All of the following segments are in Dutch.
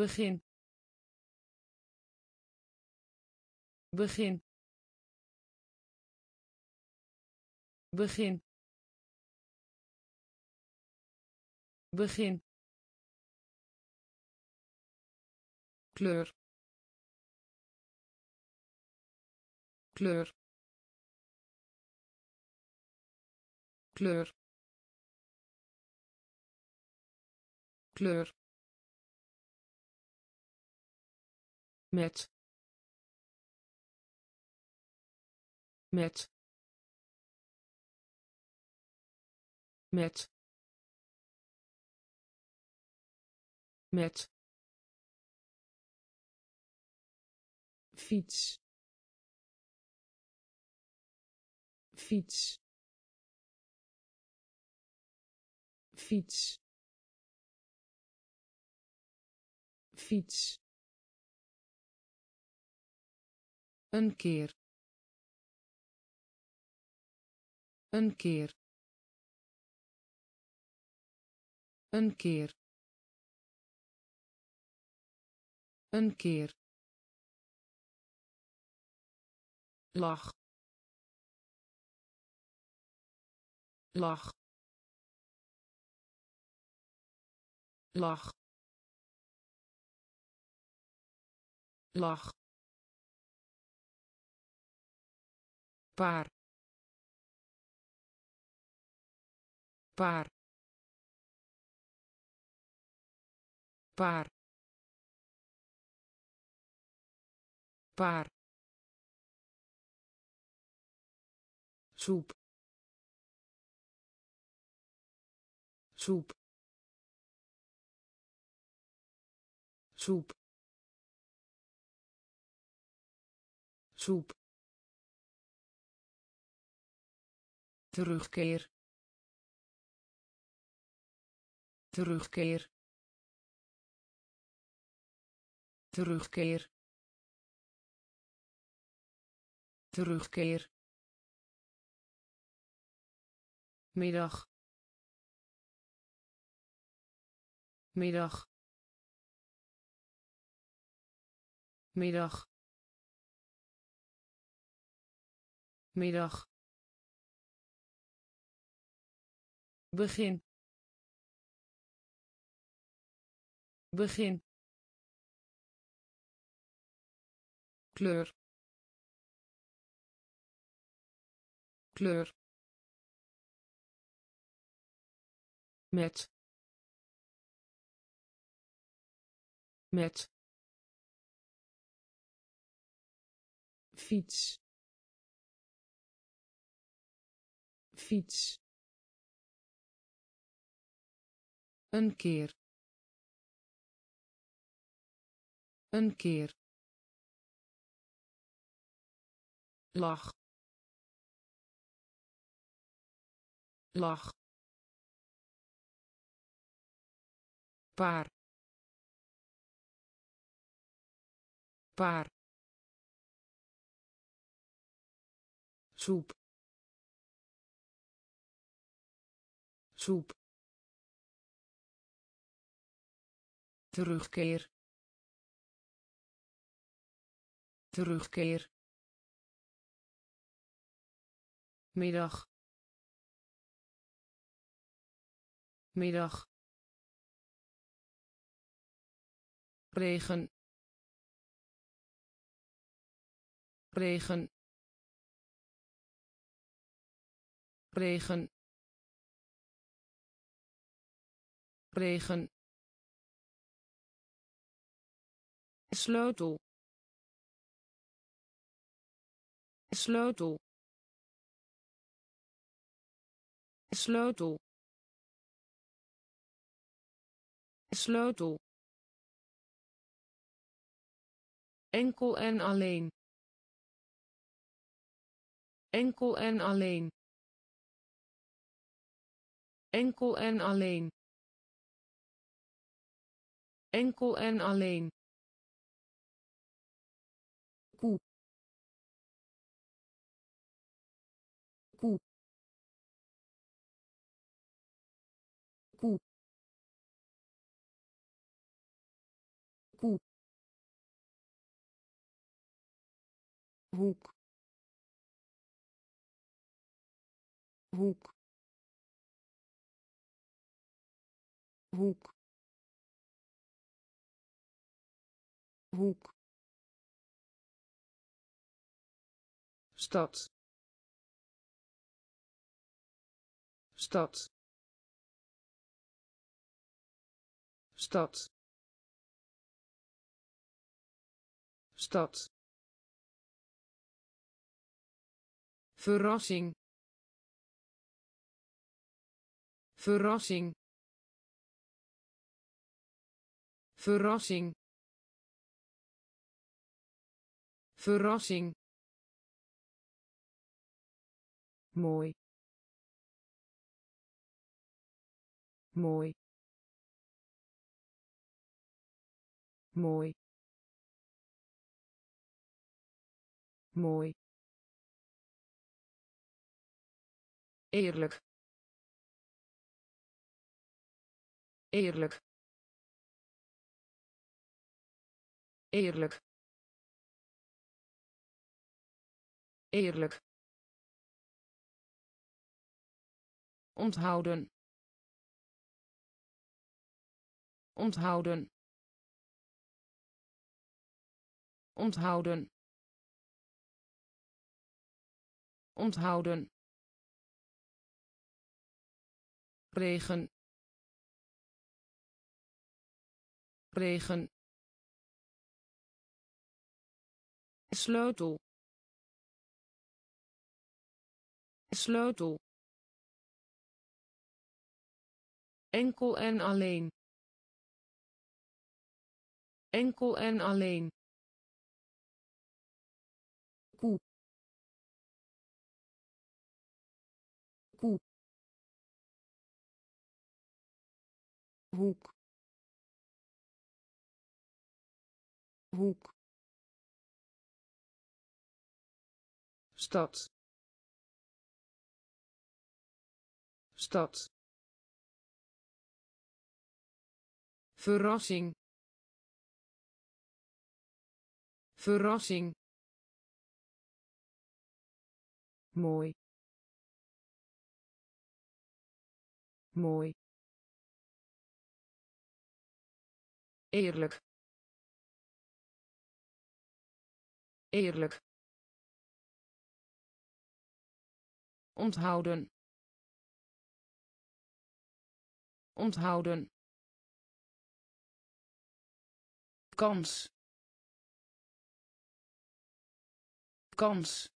begin. Begin. Begin. Begin. Kleur. Kleur. Kleur. Kleur met met met met. Fiets. Fiets. Fiets. Fiets een keer. Een keer. Een keer. Een keer. Lach. Lach. Lach. Lach paar. Paar. Paar. Paar. Soep. Soep. Soep. Soep terugkeer. Terugkeer. Terugkeer. Terugkeer. Middag. Middag. Middag. Middag begin. Begin. Kleur. Kleur. Met. Met. Fiets. Fiets een keer. Een keer. Lach. Lach. Paar. Paar. Soep. Soep terugkeer. Terugkeer. Middag. Middag. Regen. Regen. Regen. Regen sleutel. Sleutel. Sleutel. Sleutel. Enkel en alleen. Enkel en alleen. Enkel en alleen. Enkel en alleen hoek. Hoek. Hoek. Hoek. Stad. Stad. Stad. Stad verrassing. Verrassing. Verrassing. Verrassing. Mooi. Mooi. Mooi. Mooi eerlijk. Eerlijk. Eerlijk. Eerlijk. Onthouden. Onthouden. Onthouden. Onthouden regen. Regen. Sleutel. Sleutel. Enkel en alleen. Enkel en alleen hoek. Hoek. Stad. Stad. Verrassing. Verrassing. Mooi. Mooi eerlijk. Eerlijk. Onthouden. Onthouden. Kans. Kans.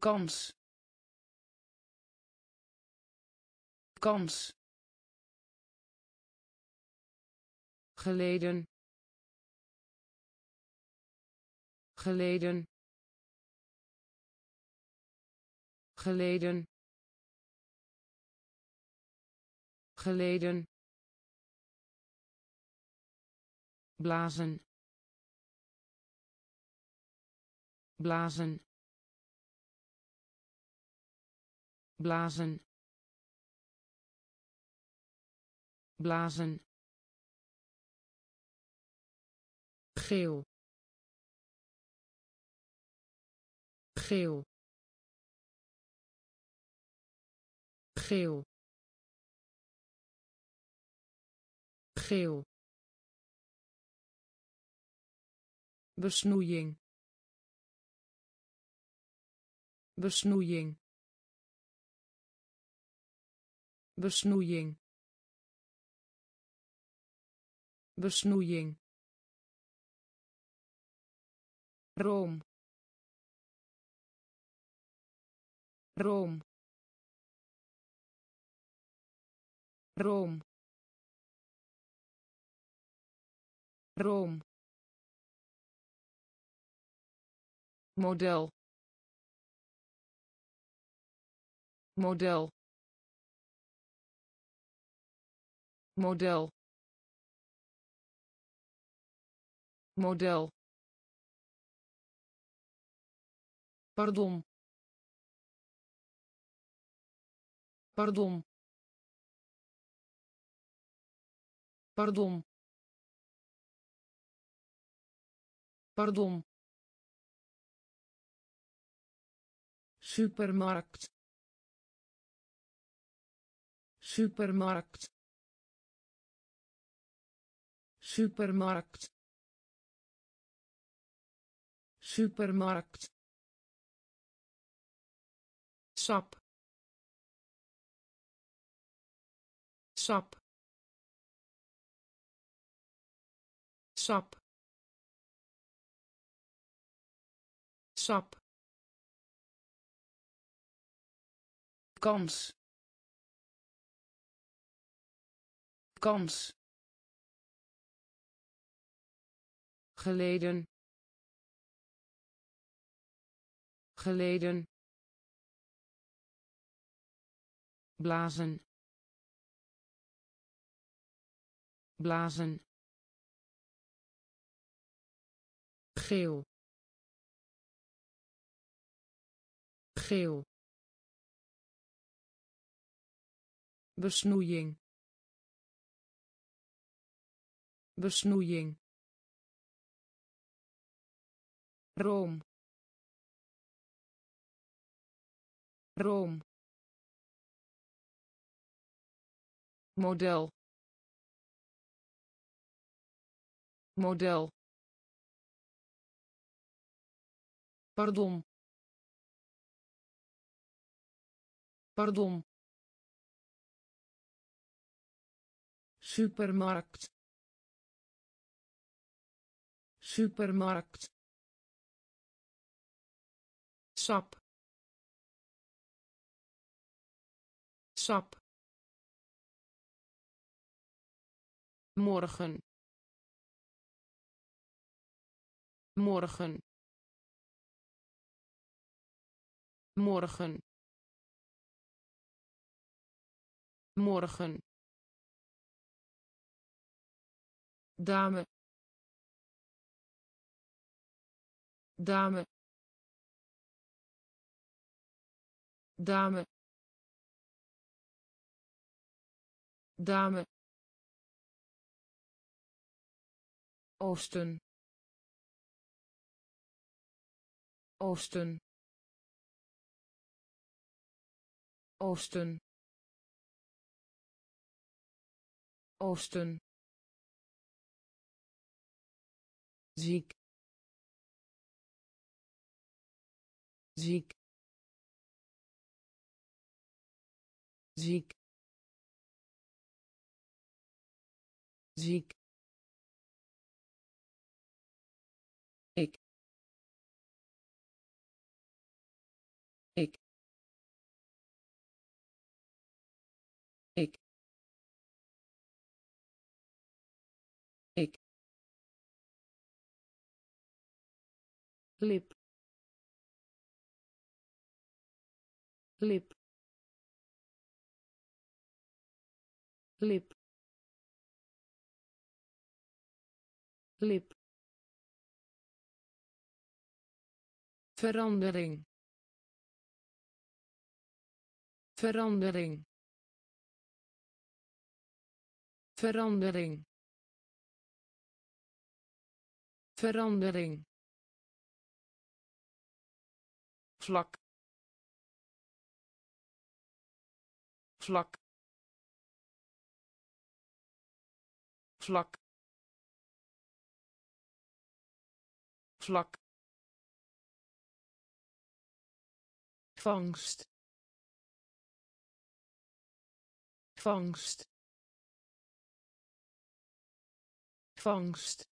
Kans. Kans geleden. Geleden. Geleden. Geleden. Blazen. Blazen. Blazen. Blazen geel. Geel. Geel. Geel. Besnoeiing. Besnoeiing. Besnoeiing. Besnoeiing room room room room model. Model. Model. Model pardon pardon pardon Pardon. Supermarkt. Supermarkt. Supermarkt. Supermarkt. Sap. Sap. Sap. Sap. Kans. Kans. Geleden. Geleden blazen. Blazen. Geel. Geel. Besnoeiing. Besnoeiing. Room. Room model. Model. Pardon. Pardon. Supermarkt. Supermarkt. Sap. Sap morgen. Morgen. Morgen. Morgen. Dame. Dame. Dame. Dame oosten. Oosten. Oosten. Oosten. Ziek. Ziek. Ziek. Ziek lip. Lip. Lip. Lip. Verandering. Verandering. Verandering. Verandering vlak vlak vlak vlak. Vangst. Vangst. Vangst.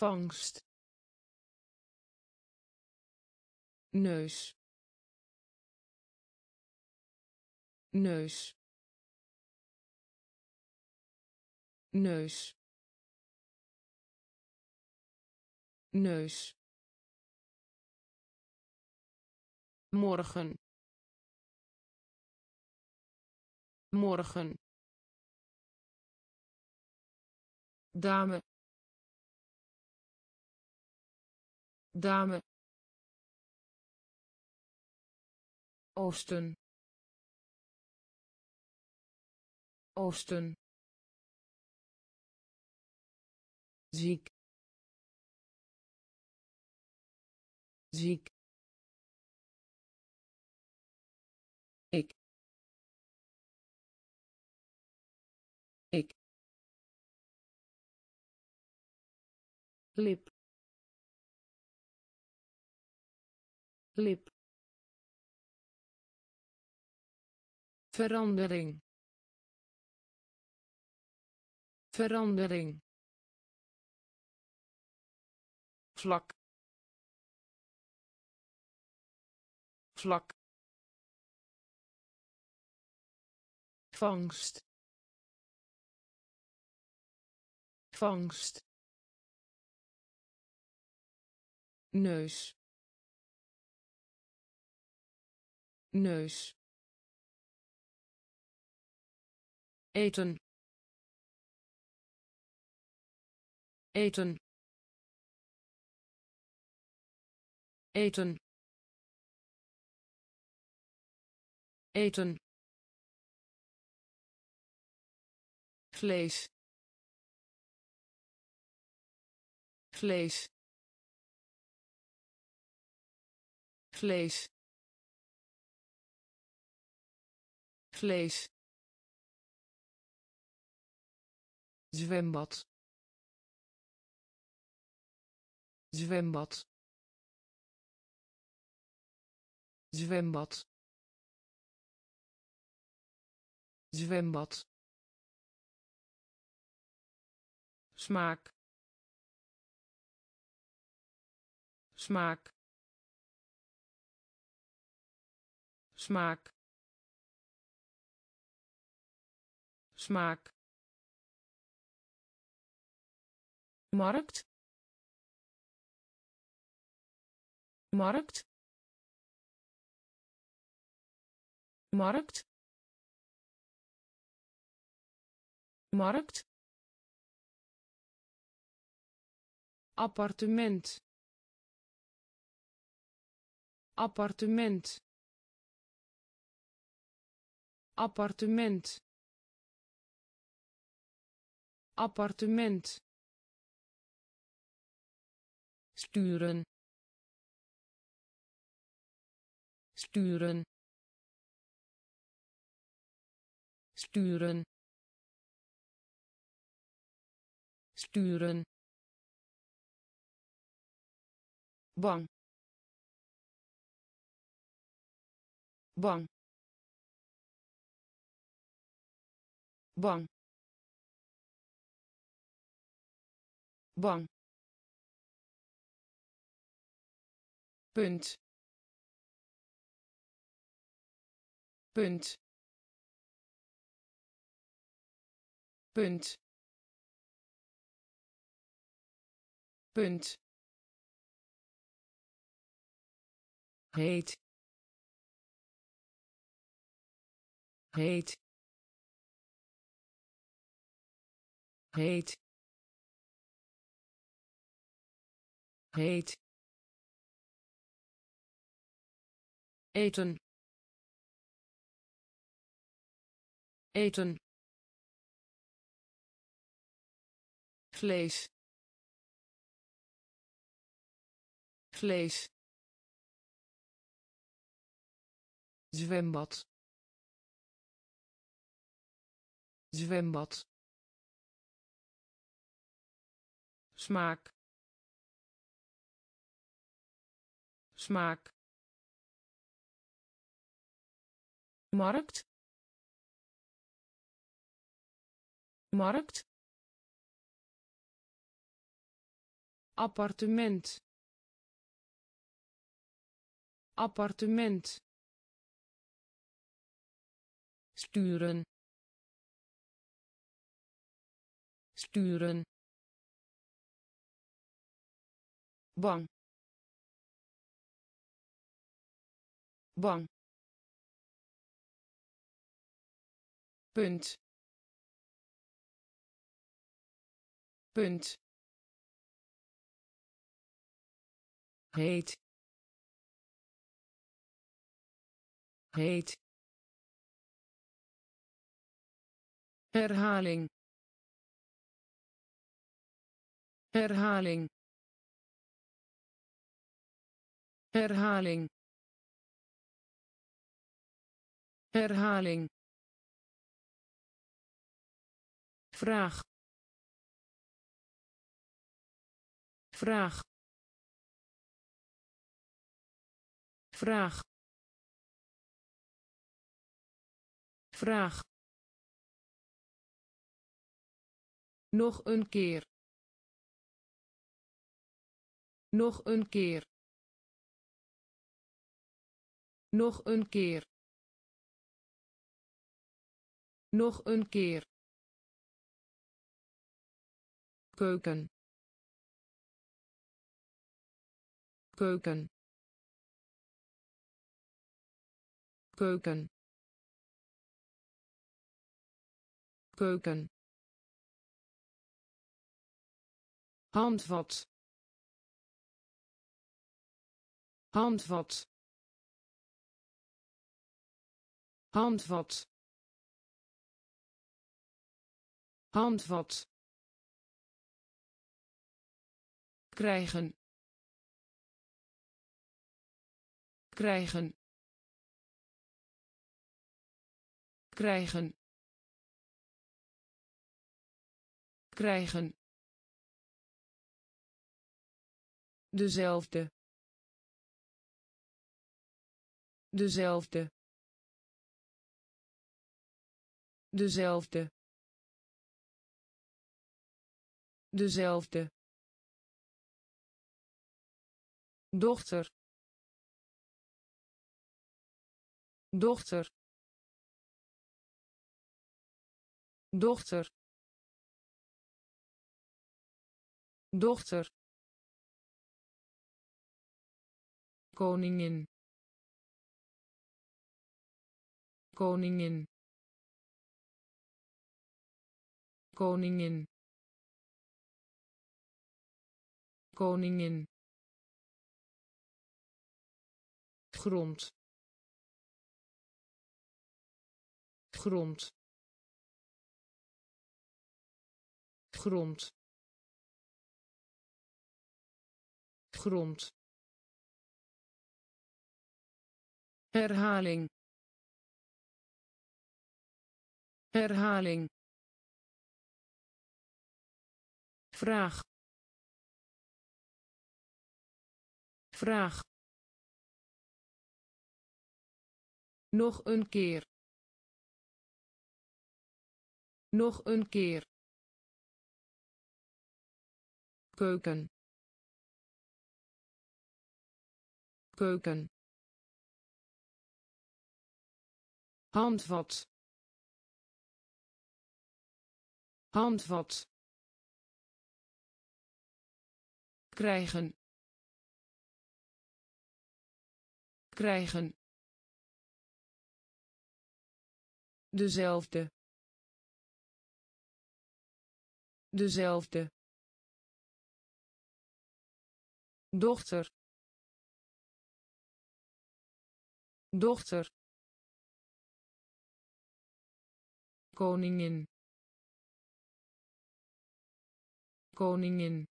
Vangst neus. Neus. Neus. Neus. Morgen. Morgen. Dame. Dame oosten. Oosten. Ziek. Ziek. Ik. Ik. Lip. Lip verandering. Verandering. Vlak. Vlak. Vangst. Vangst. Neus. Neus eten. Eten. Eten. Eten. Vlees. Vlees. Vlees. Vlees zwembad zwembad zwembad zwembad. Smaak. Smaak. Smaak. Smaak markt. Markt. Markt. Markt. Appartement. Appartement. Appartement. Appartement sturen. Sturen. Sturen. Sturen. Bang. Bang. Bang. Bang punt. Punt. Punt. Punt. Heet heet heet heet eten. Eten. Vlees. Vlees. Zwembad. Zwembad. Smaak. Smaak markt. Markt. Appartement. Appartement. Sturen. Sturen. Bang. Bang punt. Punt. Heet heet herhaling. Herhaling. Herhaling. Herhaling vraag. Vraag. Vraag. Vraag. Nog een keer. Nog een keer. Nog een keer. Nog een keer keuken. Keuken. Keuken. Keuken. Handvat. Handvat. Handvat. Handvat krijgen. Krijgen. Krijgen. Krijgen. Dezelfde. Dezelfde. Dezelfde. Dezelfde dochter. Dochter. Dochter. Dochter. Koningin. Koningin. Koningin. Koningin grond. Grond. Grond. Grond. Herhaling. Herhaling. Vraag. Vraag Nog een keer. Nog een keer. Keuken. Keuken. Handvat. Handvat. krijgen krijgen dezelfde. Dezelfde. Dochter. Dochter. Koningin. Koningin.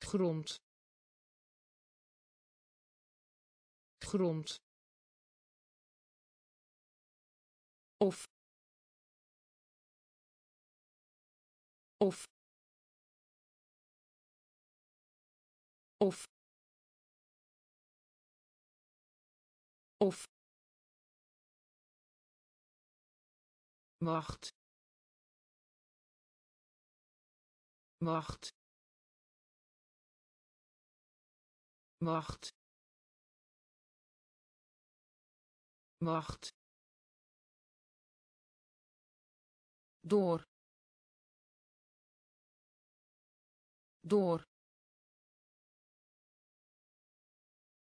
Grond. Grond of. Of. Of. Of. Wacht. Wacht. Wacht. Wacht door door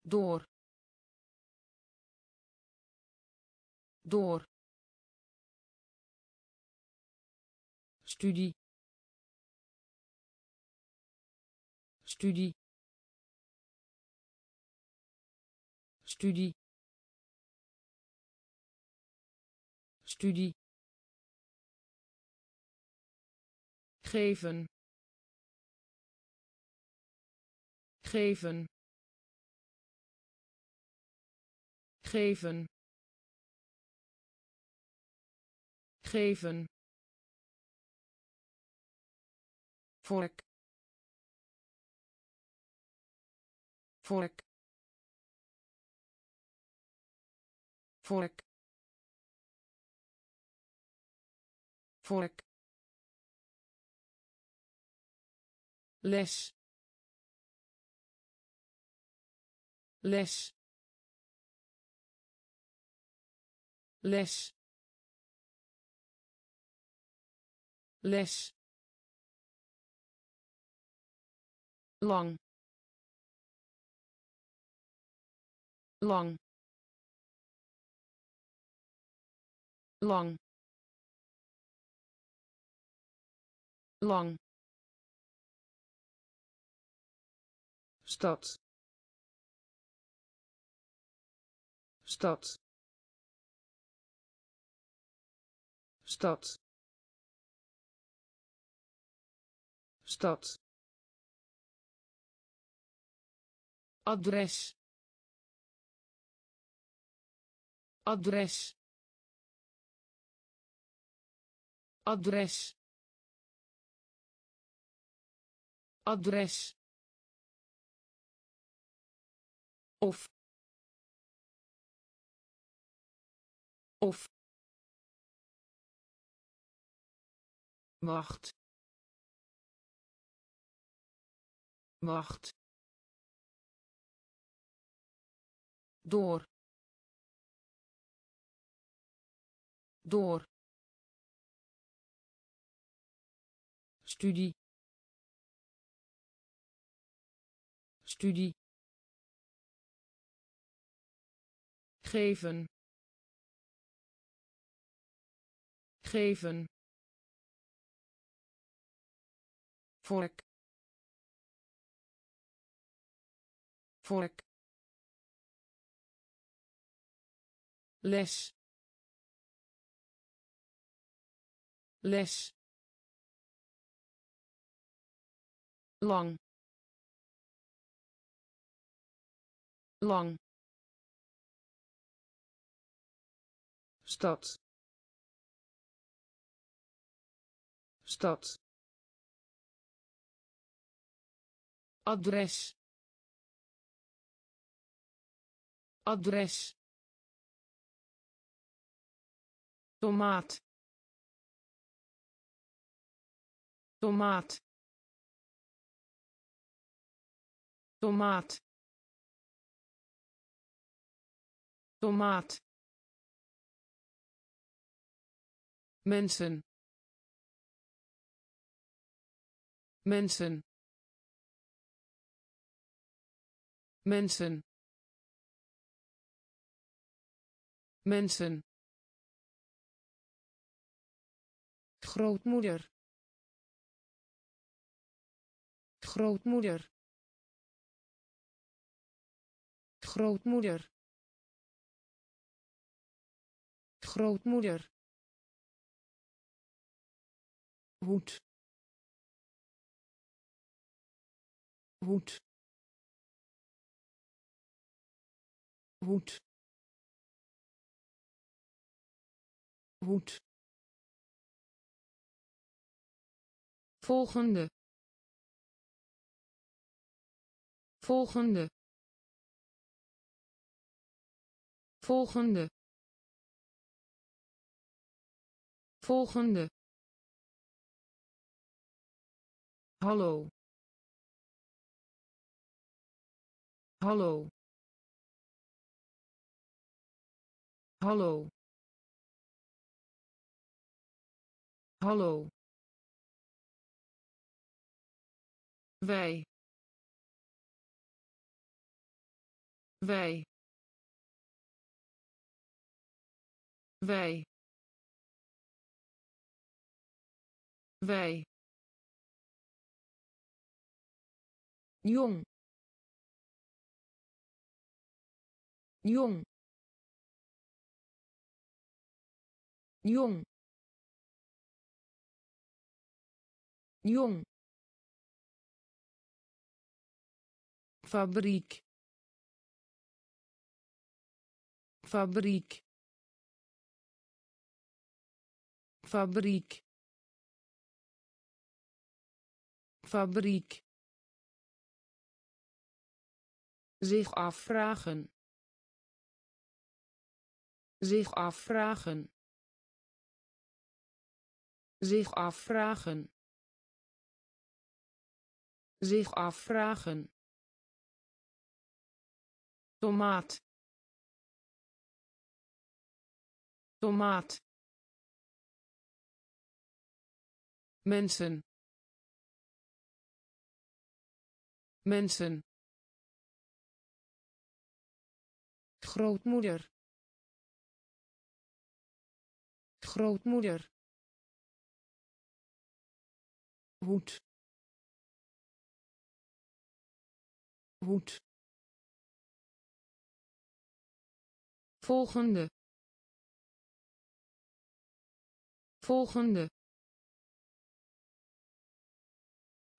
door door. Studie. Studie. Studie. Studie geven. Geven. Geven. Geven. Vork. Vork. Vork. Vork les. Les. Les. Les. Lang lang lang lang stad. Stad. Stad. Stad. Adres. Adres. Adres. Adres of. Of. Wacht. Wacht. Door. Door. Studie. Studie geven. Geven. Vork. Vork. Les. Les. Lang. Lang stad. Stad. Adres. Adres. Tomaat. Tomaat. Tomaat. Tomaat mensen. Mensen. Mensen. Mensen. Grootmoeder. Grootmoeder. Grootmoeder. Grootmoeder hoed. Hoed. Hoed. Hoed. Volgende. Volgende. Volgende. Volgende hallo. Hallo. Hallo. Hallo. Wij. Wij. Wij. Wij jong. Jong. Jong. Jong. Fabriek. Fabriek. Fabriek. Fabriek zich afvragen. Zich afvragen. Zich afvragen. Zich afvragen. Tomaat. Tomaat. Mensen. Mensen grootmoeder. Grootmoeder. Hoed. Hoed. Volgende. Volgende.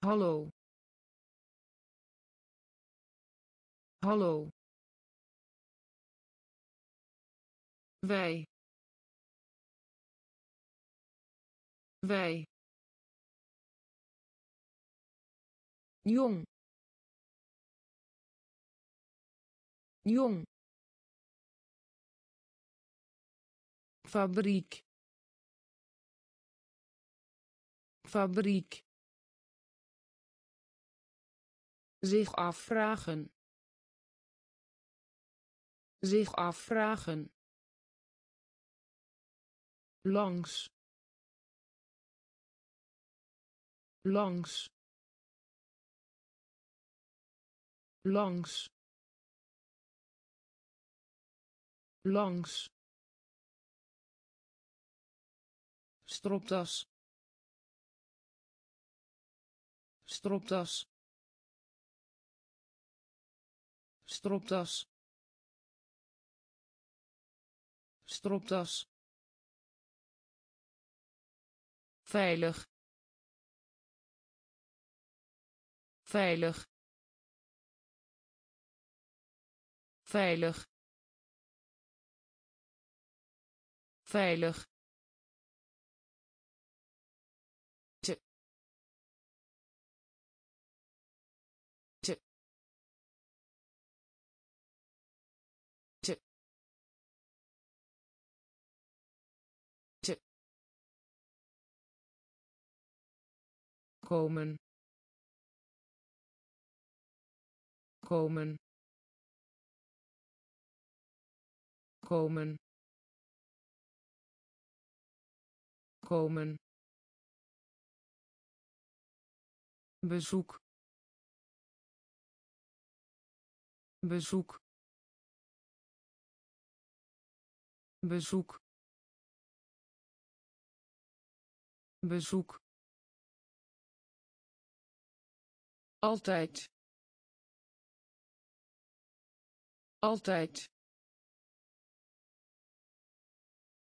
Hallo. Hallo wij. Wij. Jong. Jong. Fabriek. Fabriek. Zich afvragen. Zich afvragen langs. Langs. Langs. Langs. Stropdas. Stropdas. Stropdas. Stropdas veilig. Veilig. Veilig. Veilig komen. Komen. Komen. Komen. Bezoek. Bezoek. Bezoek. Bezoek altijd. Altijd.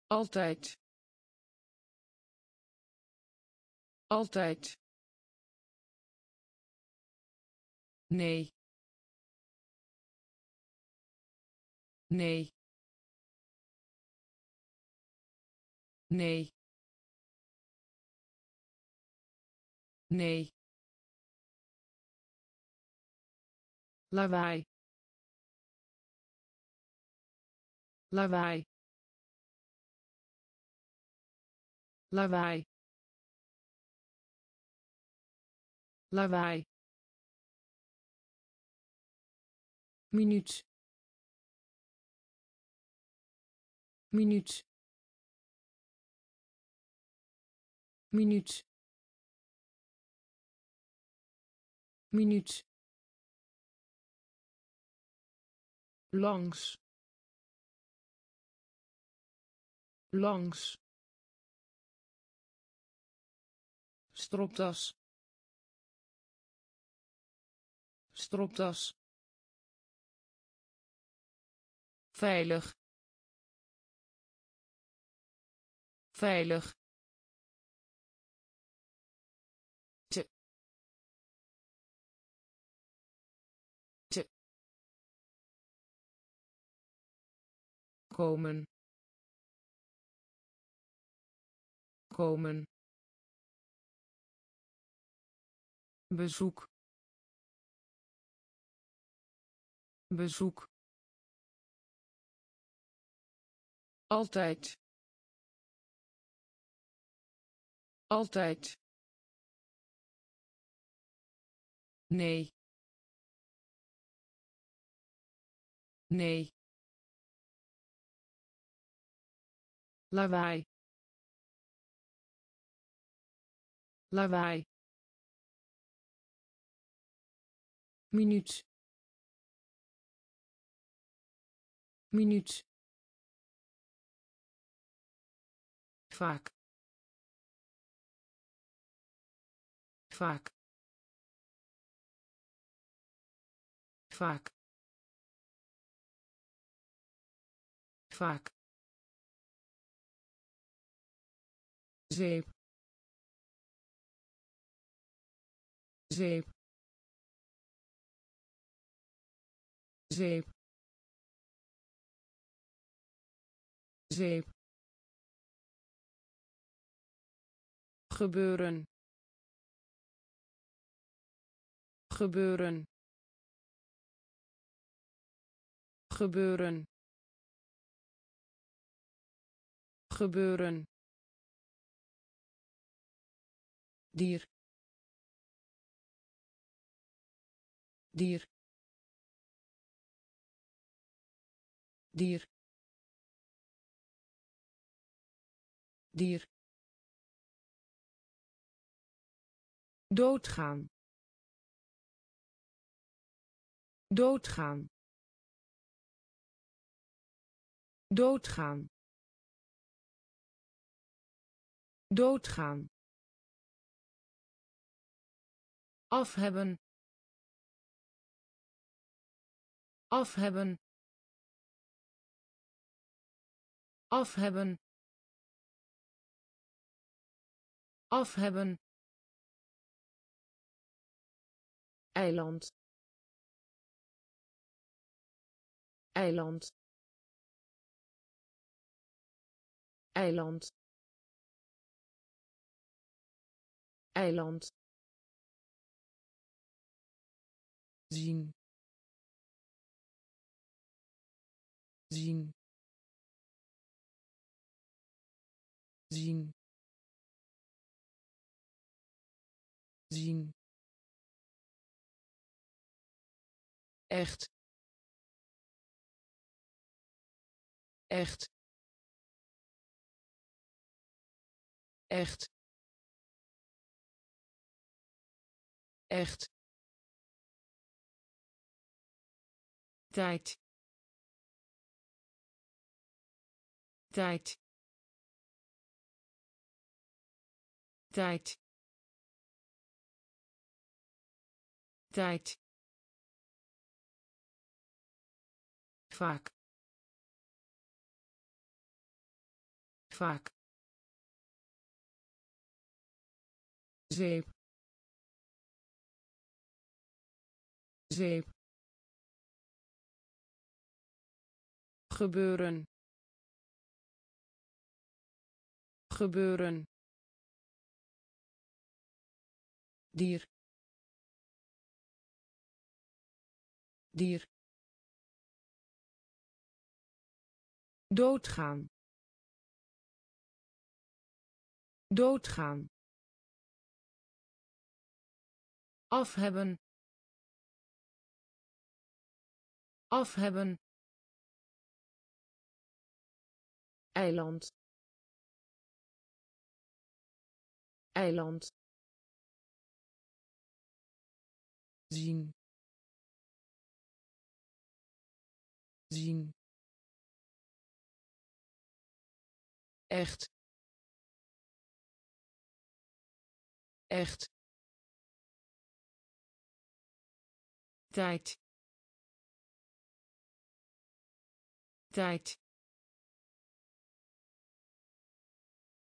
Altijd. Altijd. Nee. Nee. Nee. Nee lawaai. Lawaai. Lawaai. Lawaai. Minuut. Minuut. Minuut. Minuut langs. Langs. Stropdas. Stropdas. Veilig. Veilig komen. Komen. Bezoek. Bezoek. Altijd. Altijd. Nee. Nee lawaai. Lawaai. Minuut. Minuut. Vaak. Vaak. Vaak. Vaak zeep. Zeep. Zeep. Zeep. Gebeuren. Gebeuren. Gebeuren. Gebeuren dier dier dier dier. Doodgaan. Doodgaan. Doodgaan. Doodgaan af hebben. Af hebben. Af hebben. Af hebben. Eiland. Eiland. Eiland. Eiland zien. Zien. Zien. Zien. Echt. Echt. Echt. Echt tijd. Tijd. Tijd. Tijd. Vaak. Vaak. Zeep zeep gebeuren. Gebeuren. Dier. Dier. Doodgaan. Doodgaan. Af hebben eiland. Eiland. Zien. Zien. Echt. Echt. Tijd. Tijd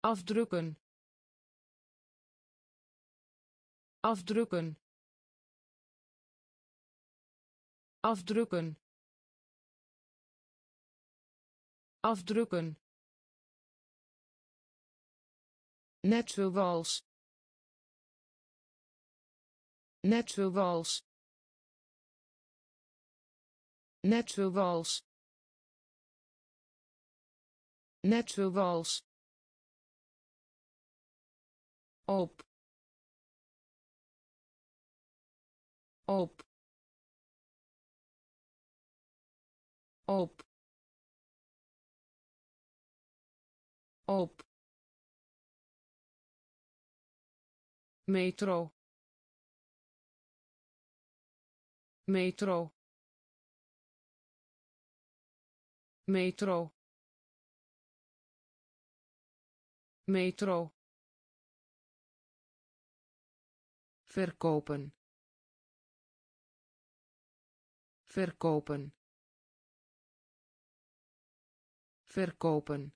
afdrukken. Afdrukken. Afdrukken. Afdrukken. Net zoals. Net zoals. Net zoals. Net zoals op. Op. Op. Op. Metro. Metro. Metro. Metro verkopen. Verkopen. Verkopen.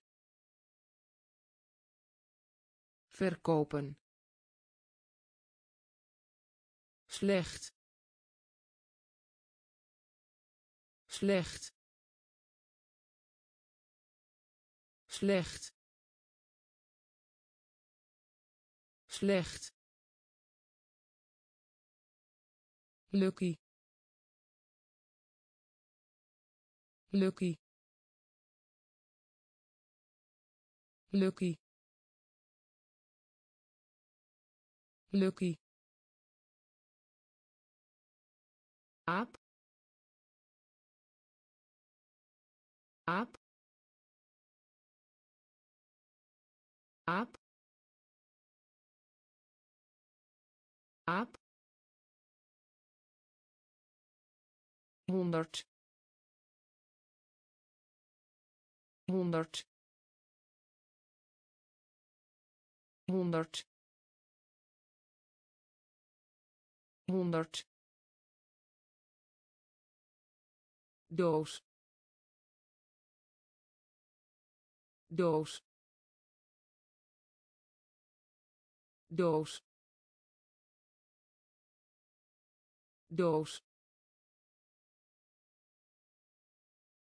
Verkopen. Slecht. Slecht. Slecht. Slecht Lucky. Lucky. Lucky. Lucky. Aap aap aap aap honderd. Honderd. Honderd. Honderd. Doos. Doos. Doos. Doos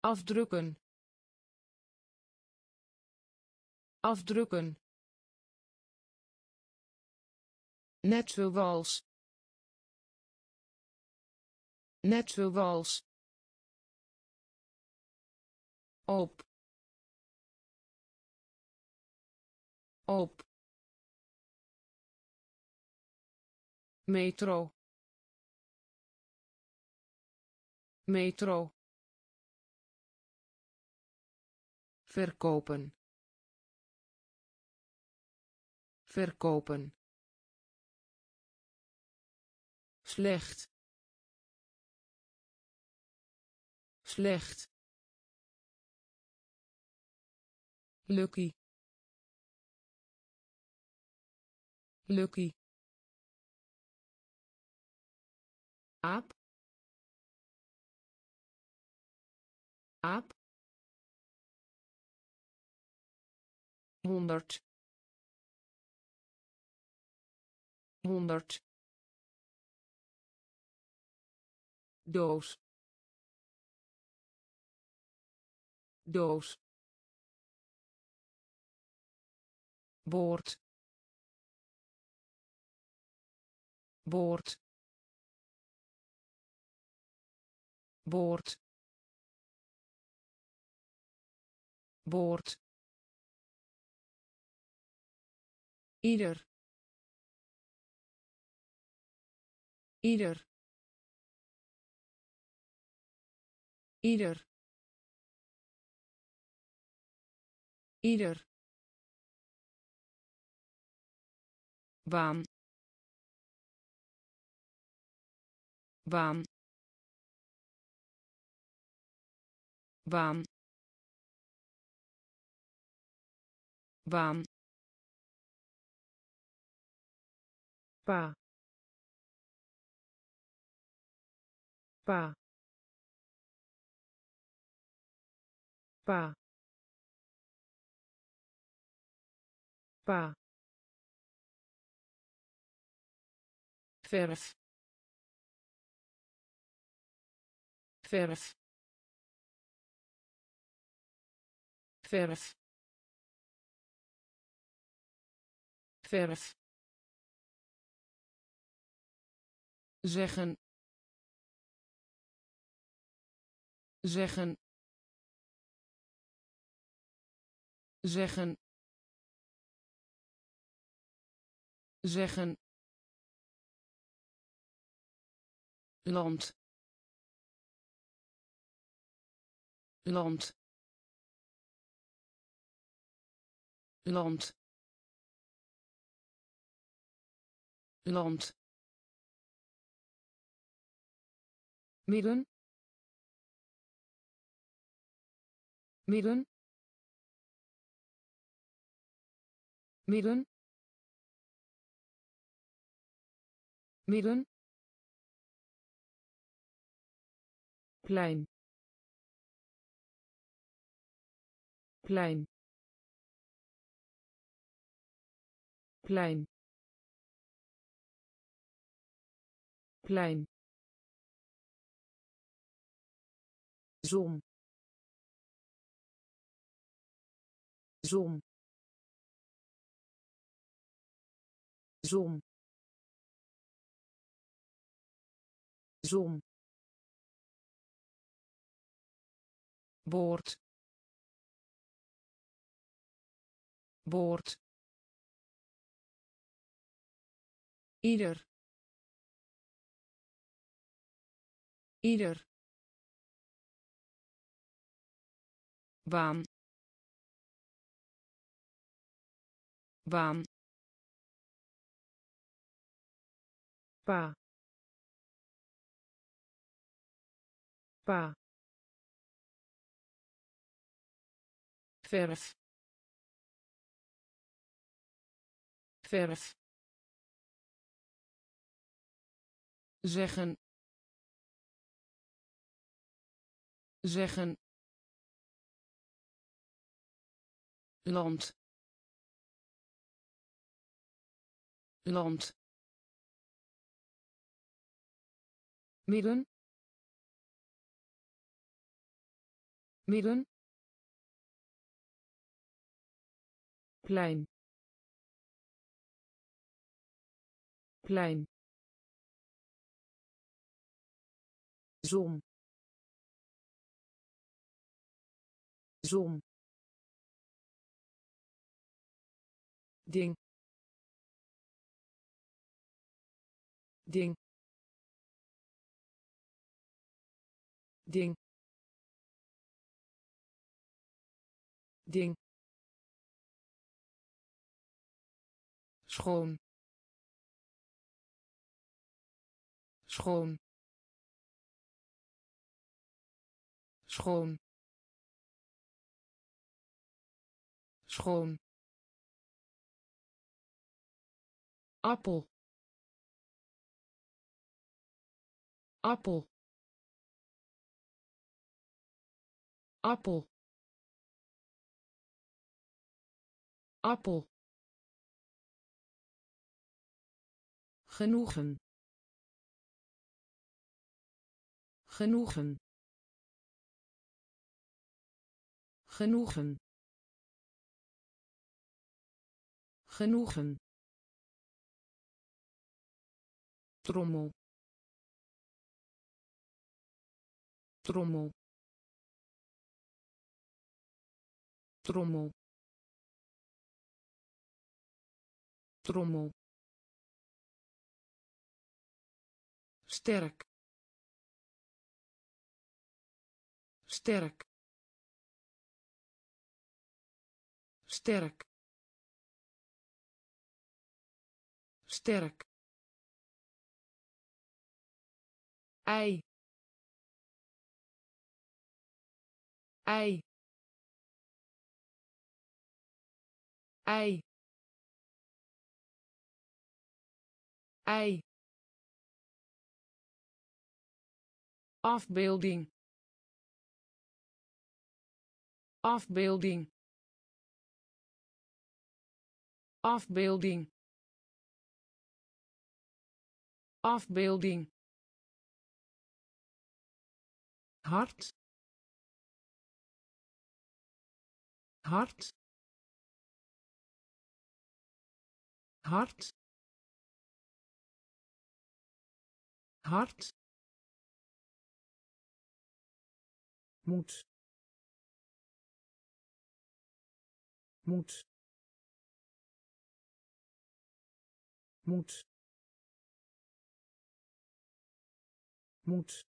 afdrukken. Afdrukken. Net zoals. Net zoals. Op. Op. Metro. Metro verkopen. Verkopen. Slecht. Slecht. Lucky. Lucky. Aap. Aap honderd. Honderd. Doos. Doos. Boord. Boord. Boord. Boord ieder. Ieder. Ieder. Ieder. Baan. Baan. Baan. Baan pa. Pa. Pa. Pa. Verf. Verf. Verf. Verf zeggen zeggen zeggen zeggen. Land. Land. Land. Land midden. Midden. Midden. Midden. Plein. Plein. Plein. Plein zon. Zon. Zon. Zon. Boord. Boord. Ieder. Ieder baan. Baan. Pa. Pa. Verf. Verf. Zeggen. Zeggen land. Land. Midden. Midden. Plein. Plein. Zon. Zon ding. Ding. Ding. Ding. Schoon. Schoon. Schoon. Schoon appel. Appel. Appel. Appel. Genoegen. Genoegen. Genoegen. Genoegen trommel trommel trommel trommel sterk. Sterk. Sterk. Sterk ei. Ei. Ei. Ei. Afbeelding. Afbeelding. Afbeelding. Afbeelding hart. Hart. Hart. Hart. Moet moet moet moet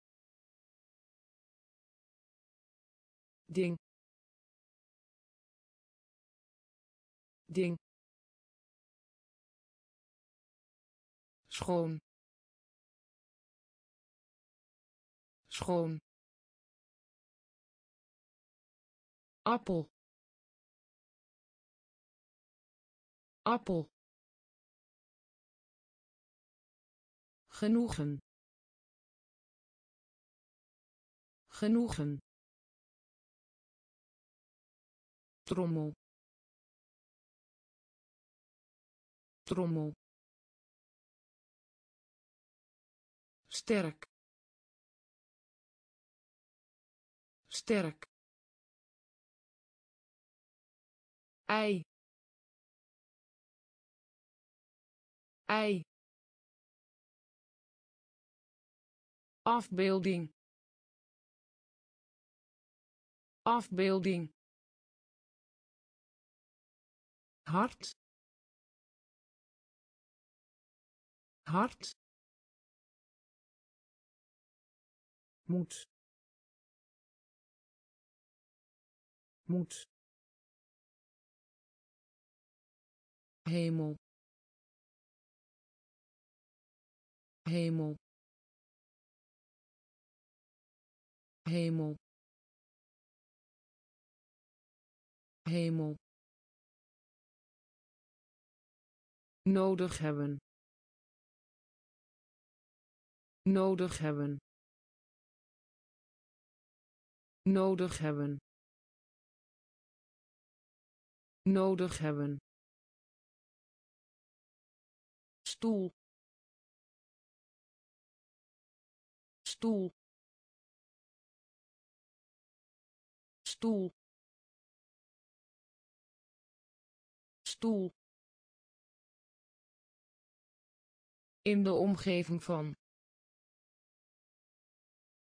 ding. Ding. Schoon. Schoon. Appel. Appel. Genoegen. Genoegen trommel trommel sterk. Sterk. Ei. Ei. Afbeelding. Afbeelding hart. Hart. Moet. Moet. Hemel. Hemel. Hemel. Hemel nodig hebben. Nodig hebben. Nodig hebben. Nodig hebben. Stoel. Stoel. Stoel. Stoel in de omgeving van.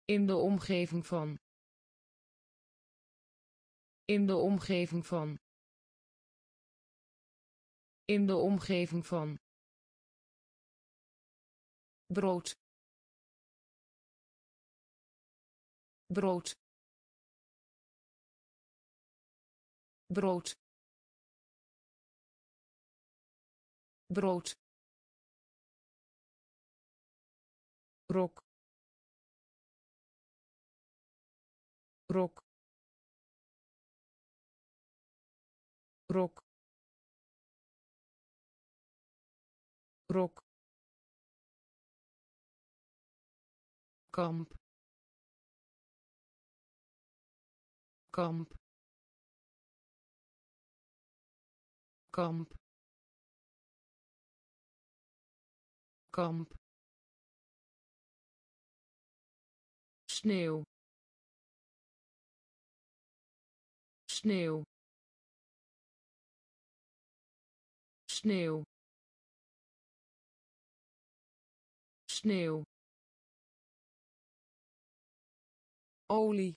In de omgeving van. In de omgeving van. In de omgeving van. Brood. Brood. Brood. Brood rok. Rok. Rok. Rok. Kamp. Kamp. Kamp. Kamp sneeuw. Sneeuw. Sneeuw. Sneeuw. Olie.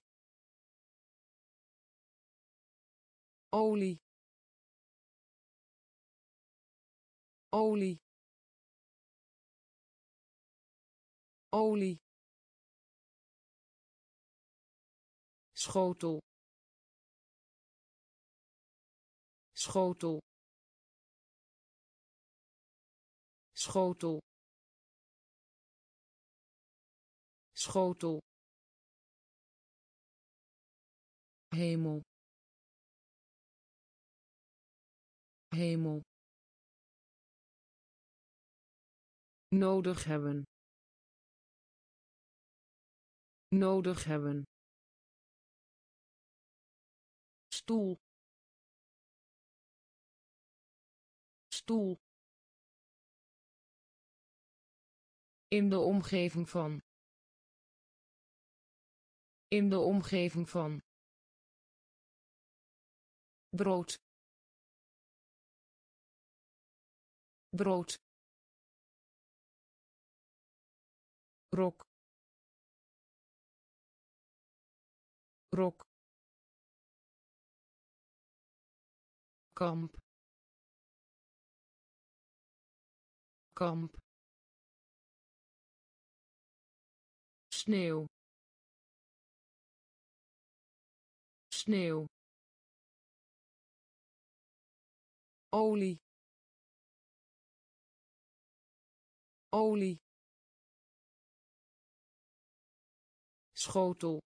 Olie. Olie. Olie schotel. Schotel. Schotel. Schotel. Hemel. Hemel. Nodig hebben. Nodig hebben stoel. Stoel. In de omgeving van. In de omgeving van. Brood. Brood. Rok. Rok kamp. Kamp. Sneeuw. Sneeuw. Olie. Olie. Schotel.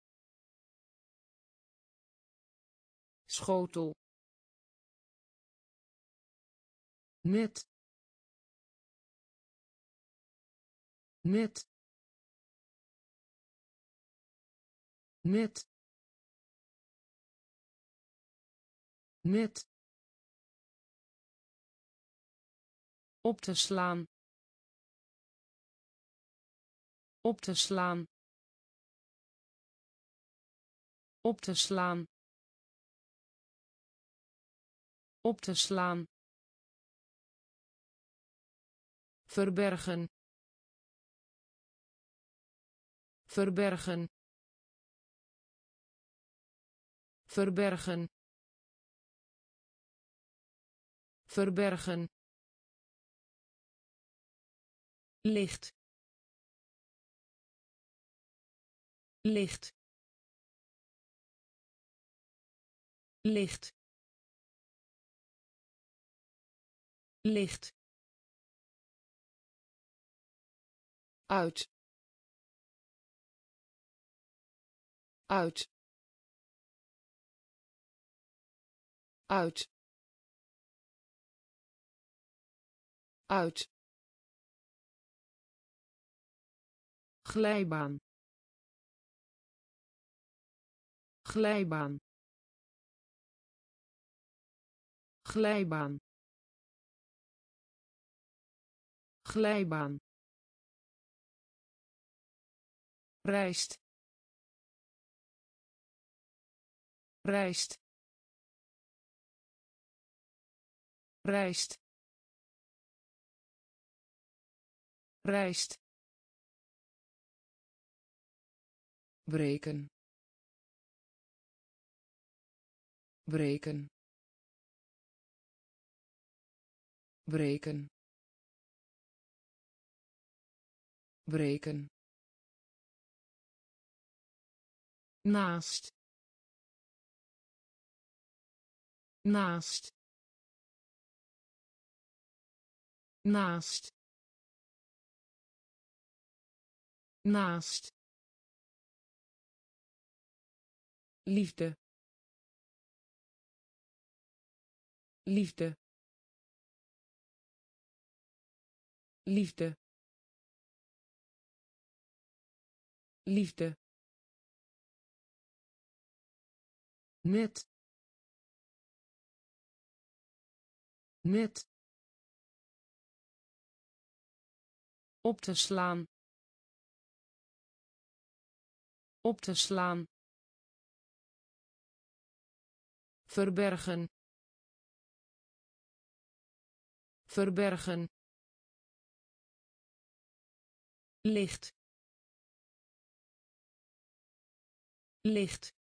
Schotel net net net net op te slaan. Op te slaan. Op te slaan. Op te slaan verbergen verbergen verbergen verbergen. Licht. Licht. Licht. Licht uit. Uit. Uit. Uit. Glijbaan. Glijbaan. Glijbaan. Glijbaan rijst rijst rijst rijst breken. Breken. Breken. Breken naast naast naast naast. Liefde. Liefde. Liefde. Liefde net net op te slaan. Op te slaan. Verbergen. Verbergen. Licht. Licht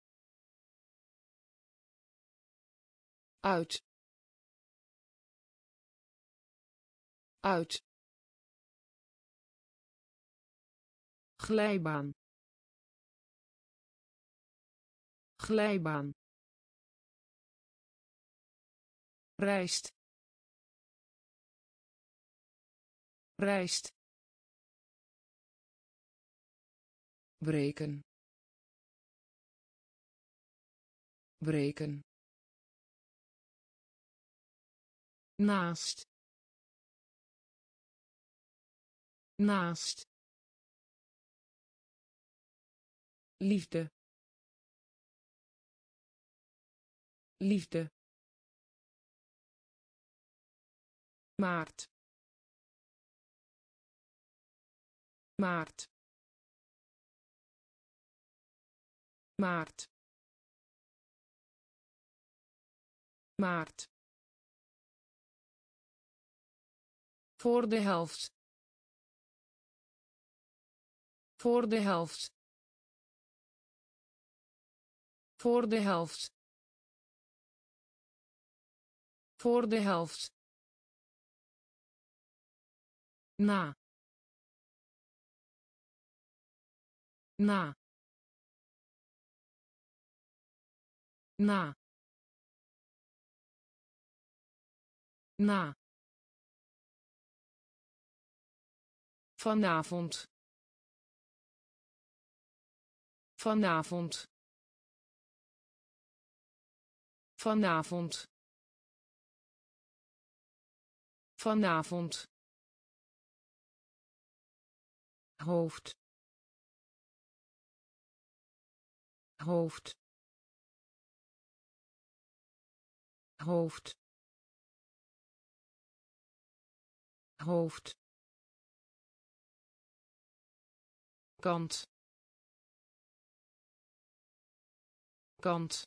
uit. Uit. Glijbaan. Glijbaan. Rijst. Rijst. Breken. Breken naast. Naast. Liefde. Liefde. Maart. Maart. Maart. Maart voor de helft. Voor de helft. Voor de helft. Voor de helft. Na. Na. Na. Na vanavond. Vanavond. Vanavond. Vanavond. Hoofd. Hoofd. Hoofd. Hoofd kant. Kant.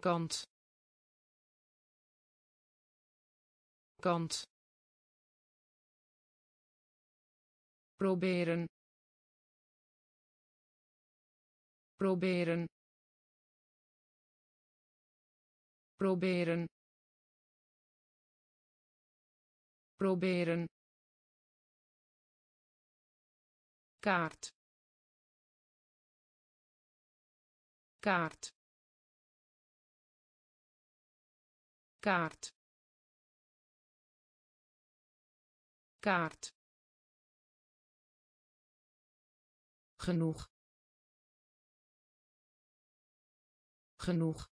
Kant. Kant. Proberen. Proberen. Proberen. Proberen kaart. Kaart. Kaart. Kaart. Genoeg. Genoeg.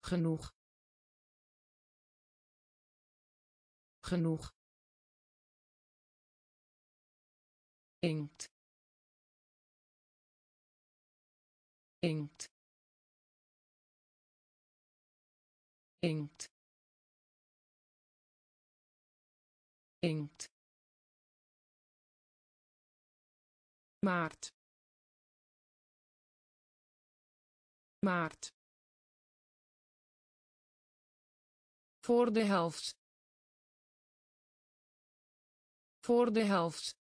Genoeg. Genoeg inkt inkt inkt inkt. Maart maart. Voor de helft voor de helft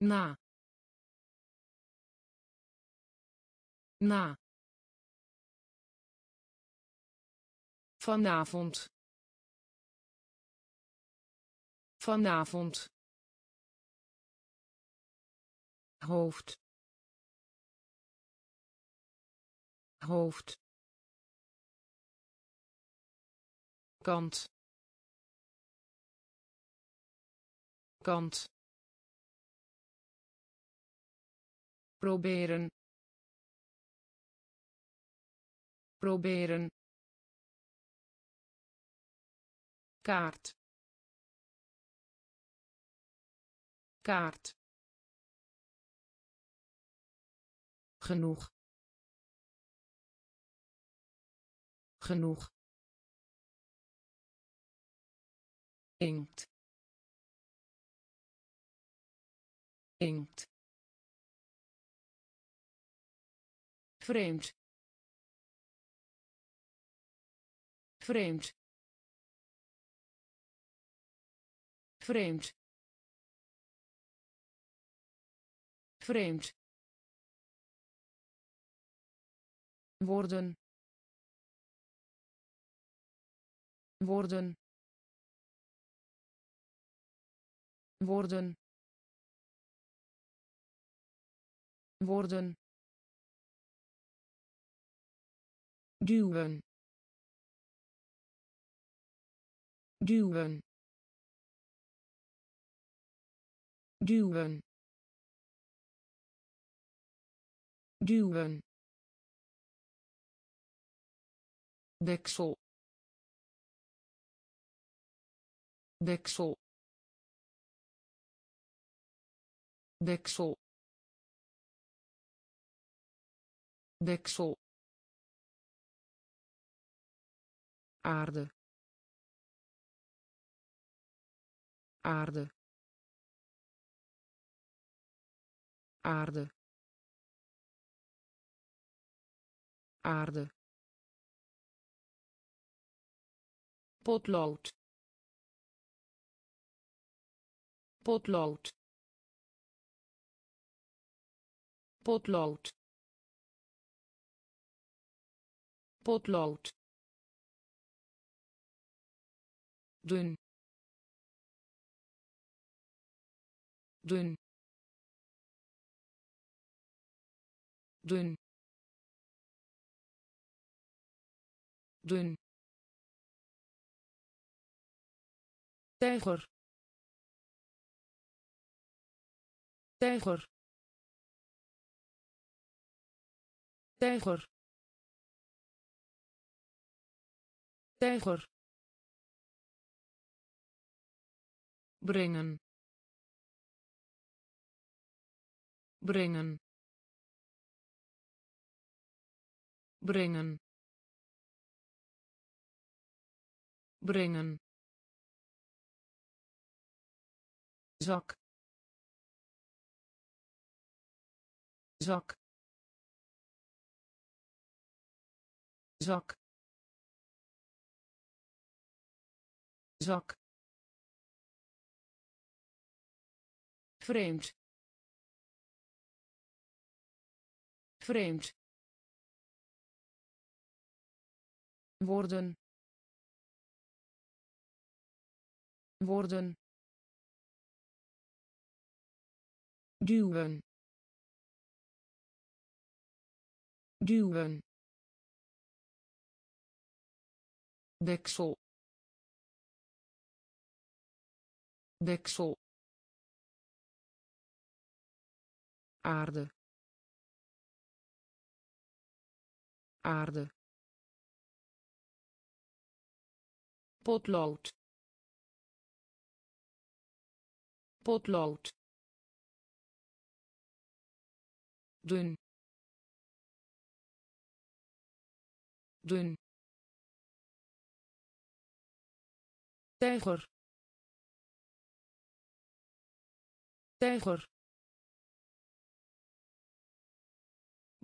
na. Na. Vanavond. Vanavond. Hoofd. Hoofd. Kant. Kant proberen. Proberen. Kaart. Kaart. Genoeg. Genoeg. Inkt. Inkt vreemd. Vreemd. Vreemd. Vreemd. Worden worden worden worden duwen. Duwen. Duwen. Duwen. Deksel. Deksel. Deksel. Deksel aarde. Aarde. Aarde. Aarde. Potlood. Potlood. Potlood. Potlood dun dun dun dun tijger. Tijger. Tijger. Tijger brengen. Brengen. Brengen. Brengen. Zak. Zak. Zak. Zak vreemd. Worden worden duwen. Duwen. Deksel. Deksel aarde. Aarde. Potlood. Potlood. Dun. Dun. Tijger. Tijger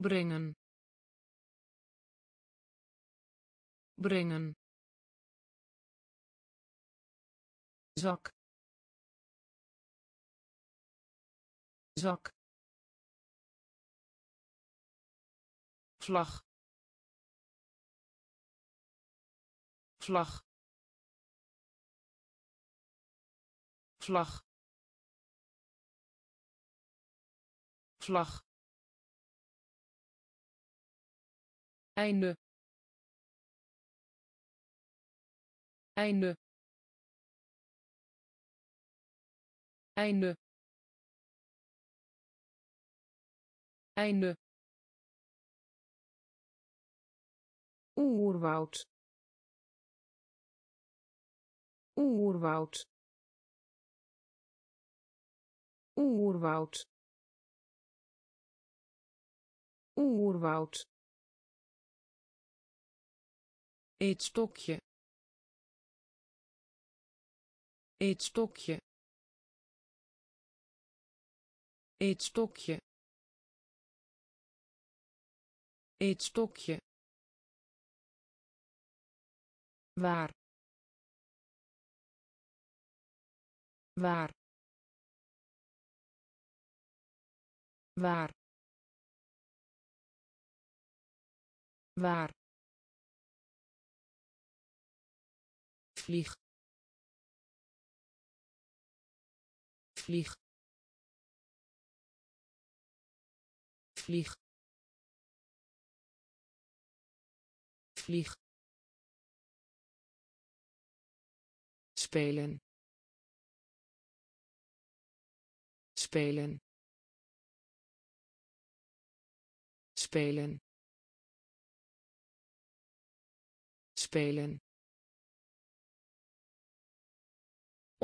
brengen brengen. Zak. Zak. Vlag. Vlag. Vlag. Vlag einde. Einde. Einde. Einde. Oerwoud. Oerwoud. Oerwoud. Oerwoud eetstokje eetstokje eetstokje eetstokje waar. Waar. Waar. Waar vlieg. Vlieg. Vlieg. Vlieg. Spelen. Spelen. Spelen. Spelen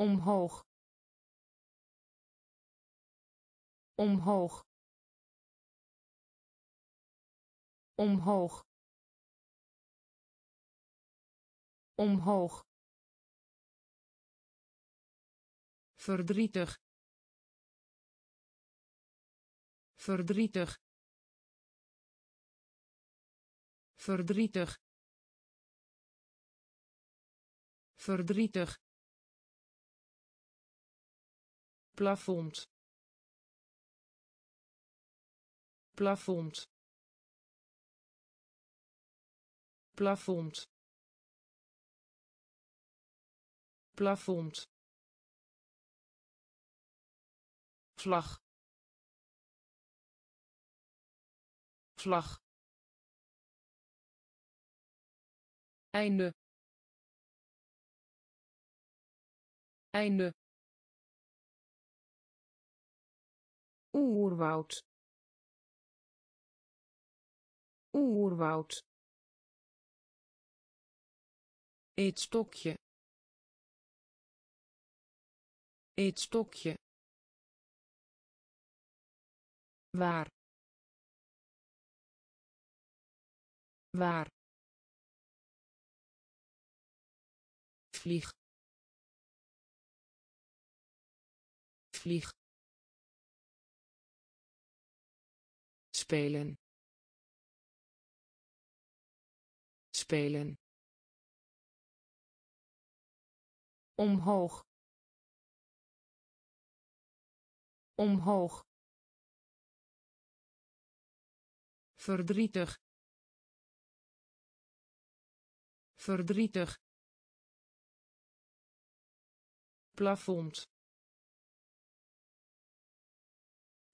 omhoog. Omhoog. Omhoog. Omhoog. Verdrietig. Verdrietig. Verdrietig. Verdrietig plafond. Plafond. Plafond. Plafond. Vlag. Vlag. Einde. Einde oerwoud. Oerwoud. Eetstokje. Eetstokje. Waar. Waar. Vlieg. Vlieg spelen. Spelen. Omhoog. Omhoog. Verdrietig. Verdrietig. Plafond.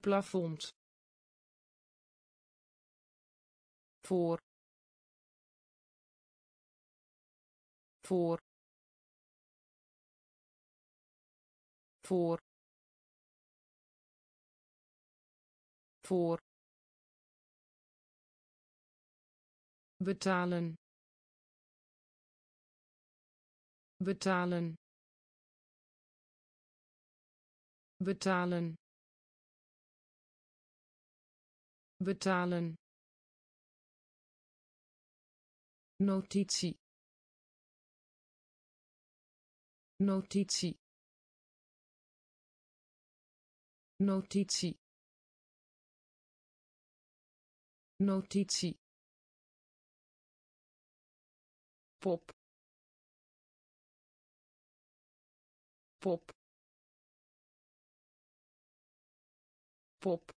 Plafond voor voor voor voor. Betalen. Betalen. Betalen. Betalen notitie. Notitie. Notitie. Notitie. Pop. Pop. Pop.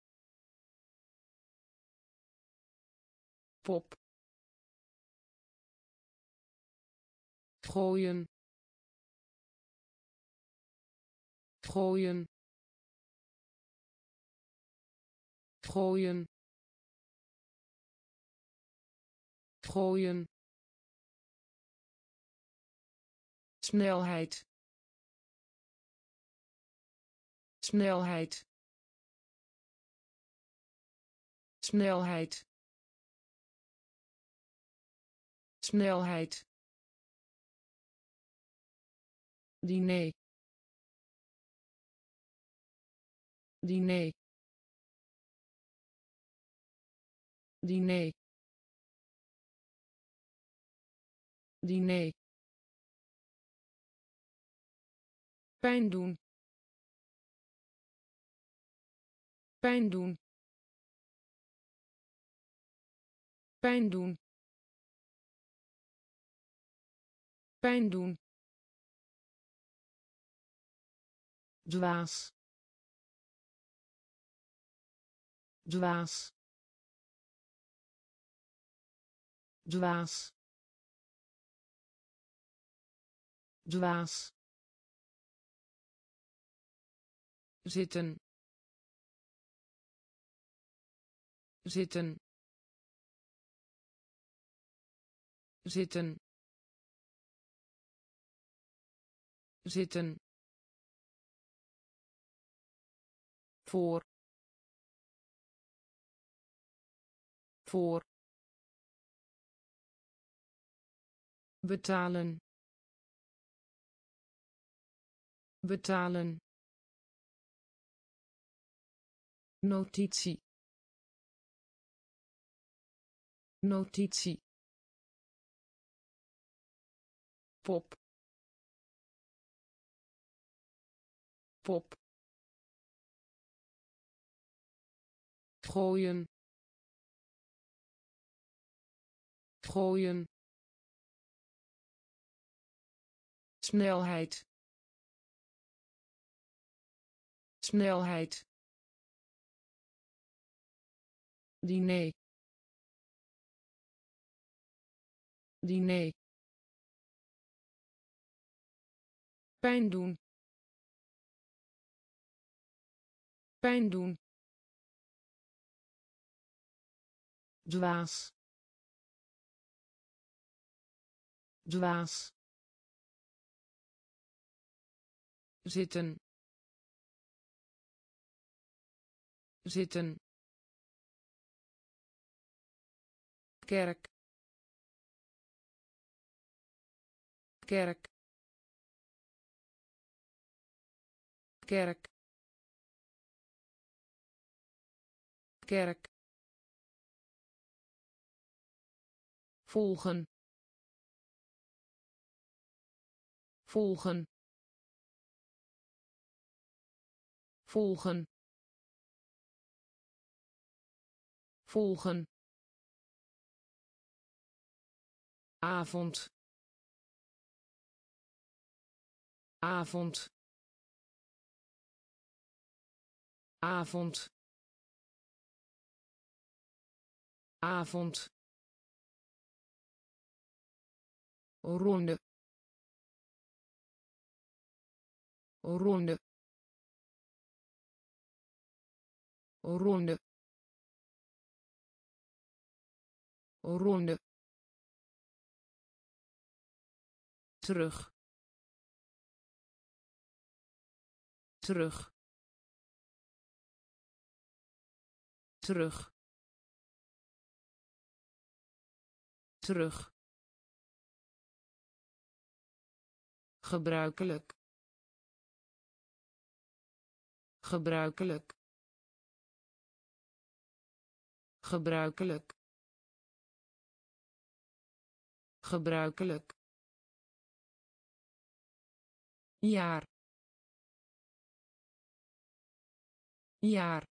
Pop gooien. Gooien. Gooien. Gooien. Snelheid. Snelheid. Snelheid. Snelheid diner. Diner. Diner. Diner. Pijn doen. Pijn doen. Pijn doen. Pijn doen dwaas. Dwaas. Dwaas. Dwaas. Zitten. Zitten. Zitten. Zitten voor voor betalen betalen notitie notitie pop pop gooien. Gooien. Snelheid. Snelheid. Diner. Diner. Pijn doen. Pijn doen dwaas. Dwaas. Zitten. Zitten. Kerk. Kerk. Kerk. Kerk volgen. Volgen. Volgen. Volgen. Avond. Avond. Avond. Avond ronde. Ronde. Ronde. Ronde. Terug. Terug. Terug. Terug gebruikelijk. Gebruikelijk. Gebruikelijk. Gebruikelijk. Jaar. Jaar.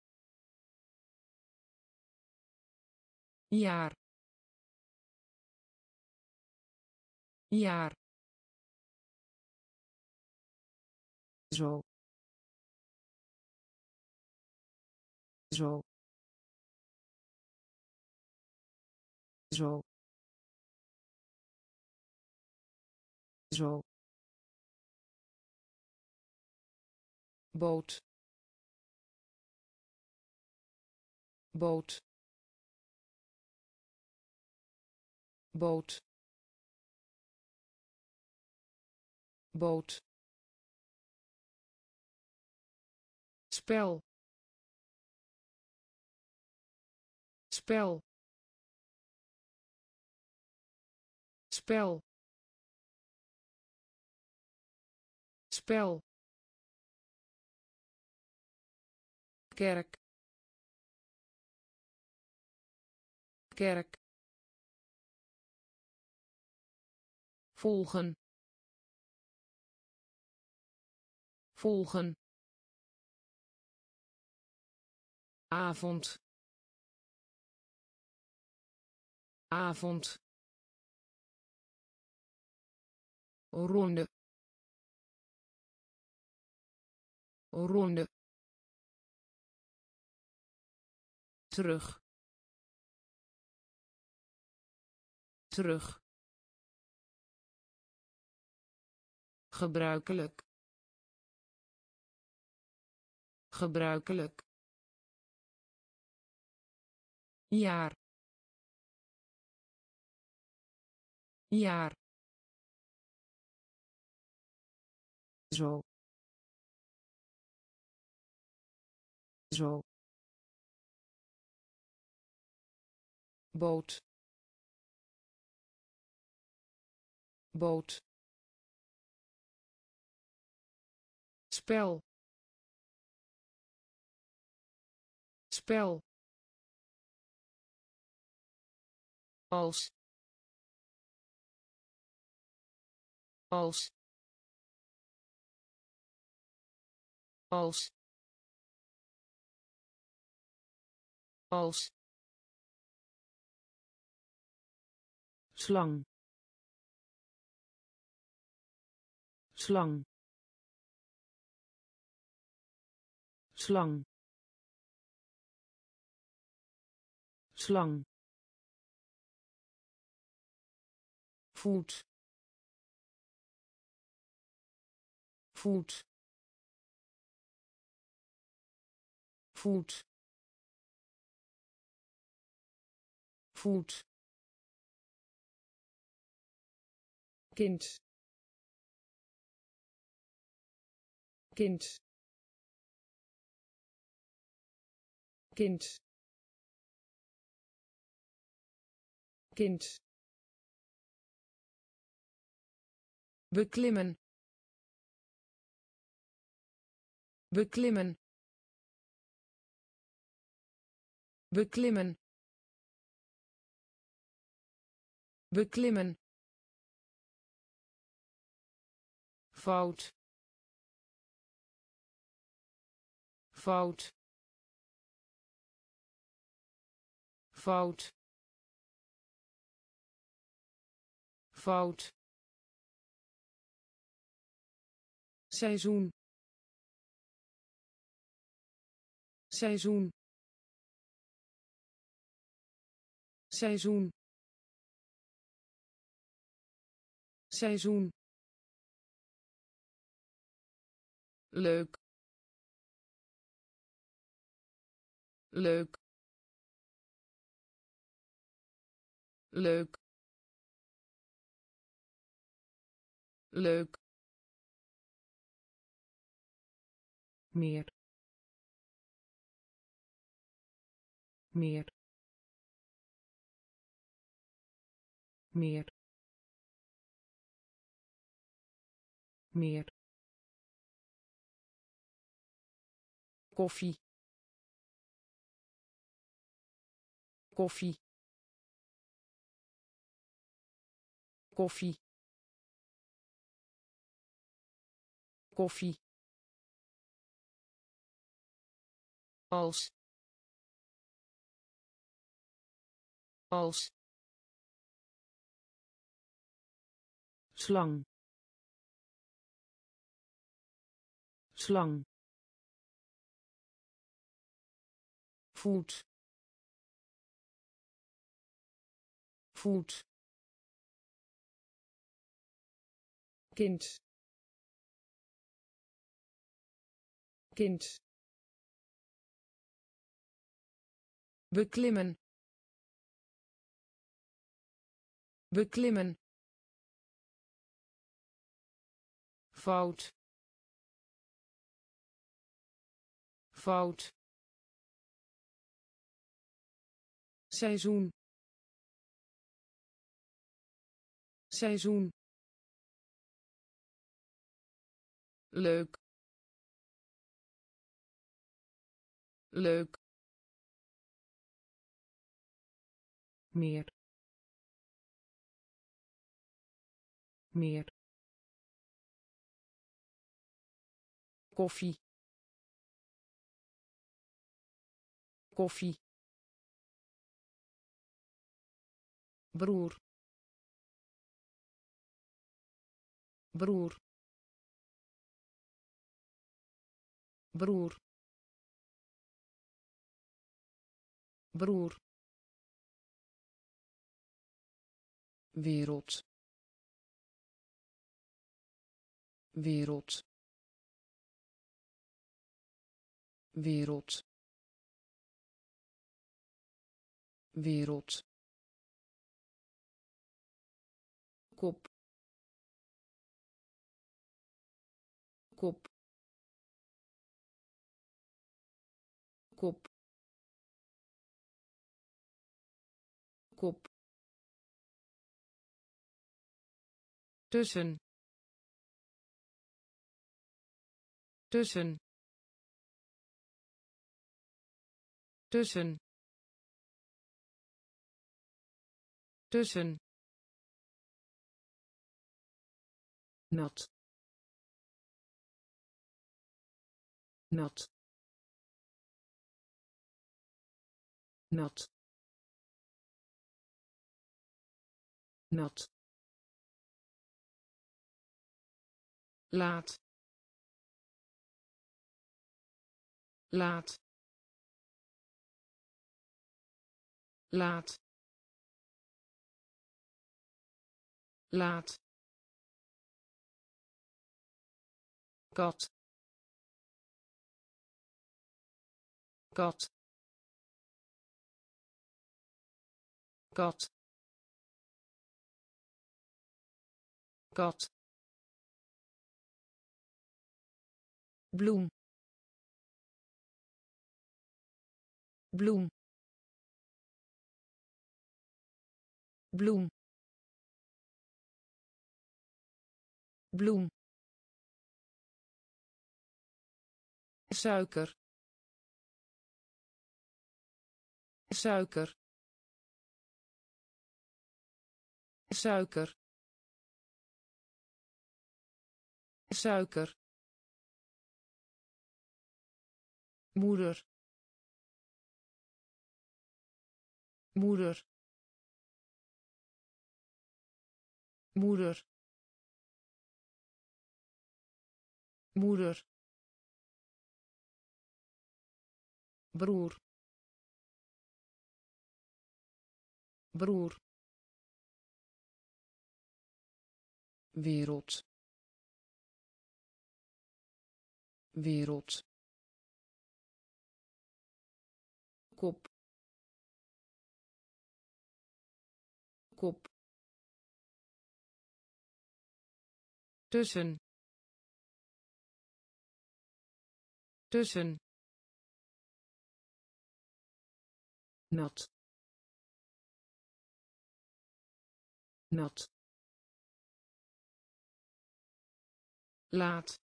Jaar. Jaar zo. Zo. Zo. Zo. Boot. Boot. Boot. Boot spel. Spel. Spel. Spel. Kerk. Kerk. Volgen. Volgen avond. Avond. Ronde. Ronde. Terug. Terug. Gebruikelijk. Gebruikelijk jaar. Jaar. Zo. Zo. Boot. Boot. Spel. Spel als als als als. Slang. Slang. Slang. Slang voet voet voet voet kind. Kind. Kind. Kind beklimmen beklimmen beklimmen beklimmen. Fout. Fout. Fout. Fout seizoen. Seizoen. Seizoen. Seizoen. Leuk. Leuk. Leuk. Leuk meer. Meer. Meer. Meer. Koffie. Koffie. Koffie. Koffie als als slang slang voet voet kind kind beklimmen beklimmen fout fout seizoen seizoen leuk leuk meer. Meer. Koffie. Koffie. Broer. Broer. Broer. Broer wereld. Wereld. Wereld. Wereld. Kop. Kop. Kop. Kop tussen. Tussen. Tussen. Tussen. Nat. Nat. Nat. Nat laat. Laat. Laat. Laat. Kat. Kat. Kat. Kat bloem. Bloem. Bloem. Bloem. Suiker. Suiker. Suiker. Suiker moeder. Moeder. Moeder. Moeder. Broer. Broer. Wereld. Wereld kop. Kop. Tussen. Tussen. Nat. Nat. Laat.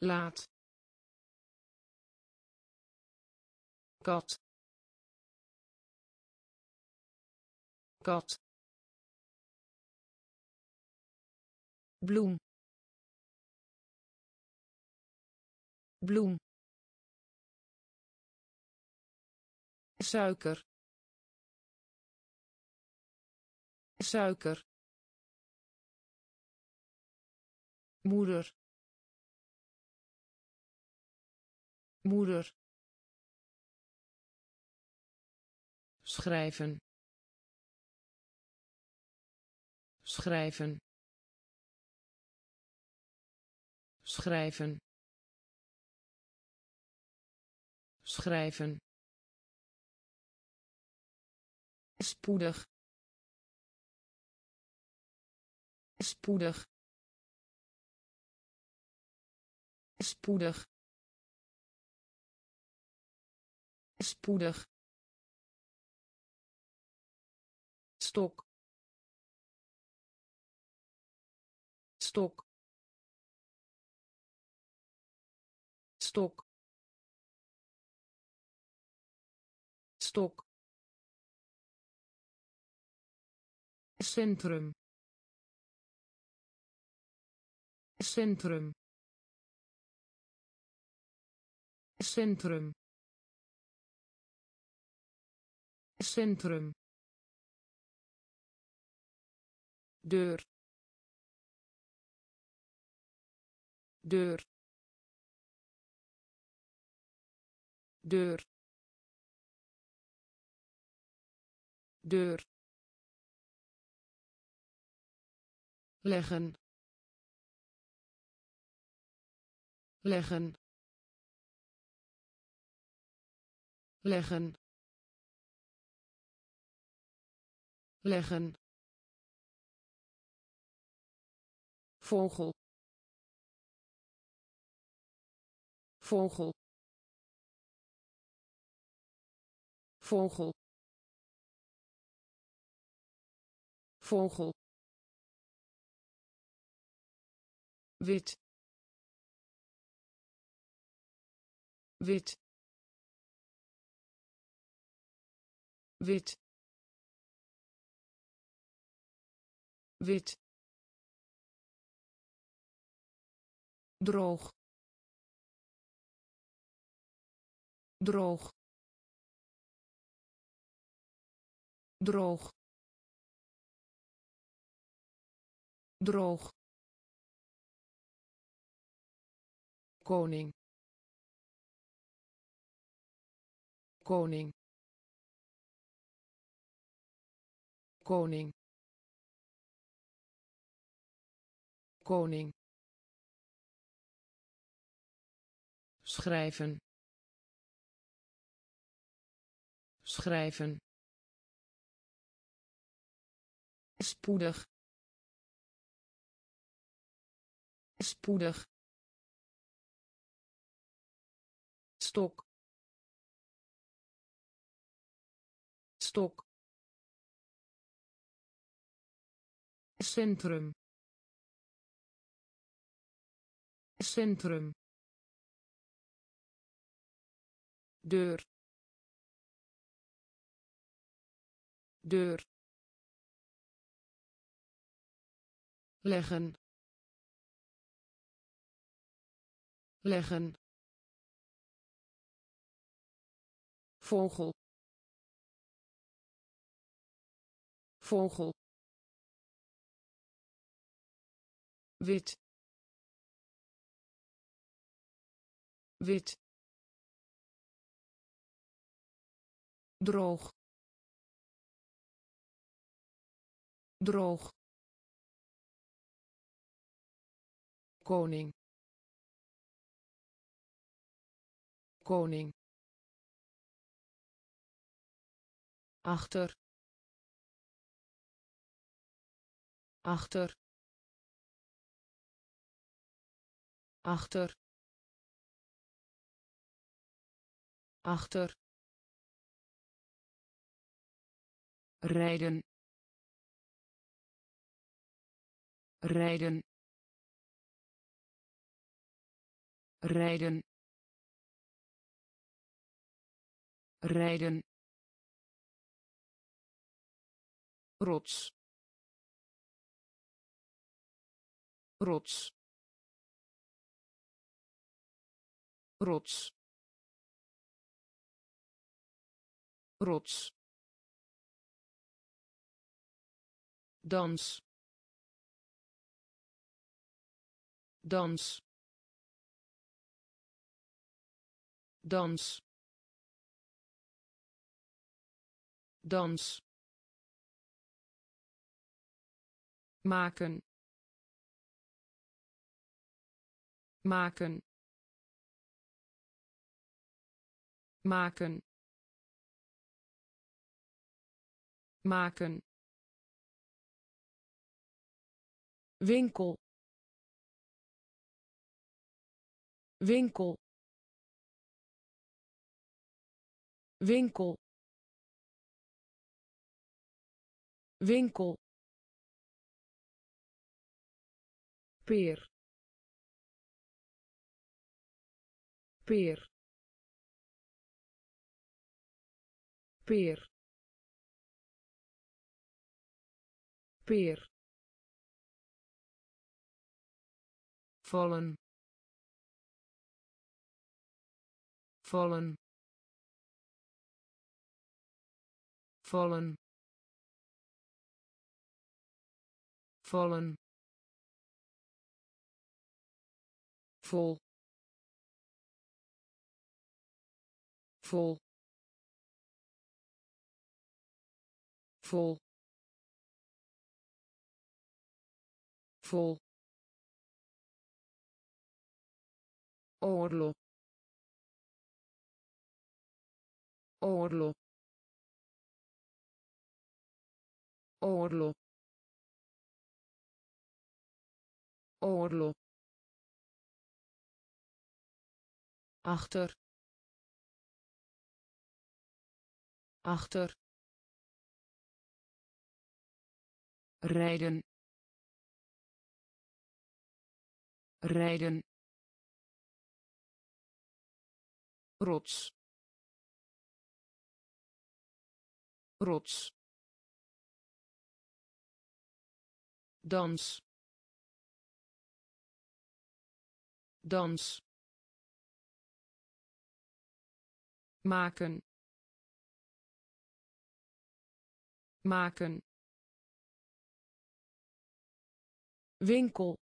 Laat kat. Kat. Bloem. Bloem. Suiker. Suiker. Moeder. Moeder schrijven. Schrijven. Schrijven. Schrijven. Spoedig. Spoedig. Spoedig. Spoedig stok. Stok. Stok. Stok. Centrum. Centrum. Centrum. Centrum deur deur deur deur. Leggen. Leggen. Leggen. Leggen vogel. Vogel. Vogel. Vogel. Wit. Wit. Wit. Wit droog. Droog. Droog. Droog. Koning. Koning. Koning. Koning schrijven. Schrijven. Spoedig. Spoedig. Stok. Stok. Centrum. Centrum deur deur leggen leggen vogel vogel wit wit droog. Droog. Koning. Koning. Achter. Achter. Achter. Achter rijden. Rijden. Rijden. Rijden. Rots. Rots. Rots. Rots dans dans dans dans. Maken. Maken. Maken. Maken winkel. Winkel. Winkel. Winkel. Peer. Peer. Peer. Peer vallen vallen vallen vallen vol vol vol vol oorlog oorlog oorlog oorlog achter. Achter. Rijden. Rijden rots. Rots. Dans. Dans. Maken. Maken. Winkel.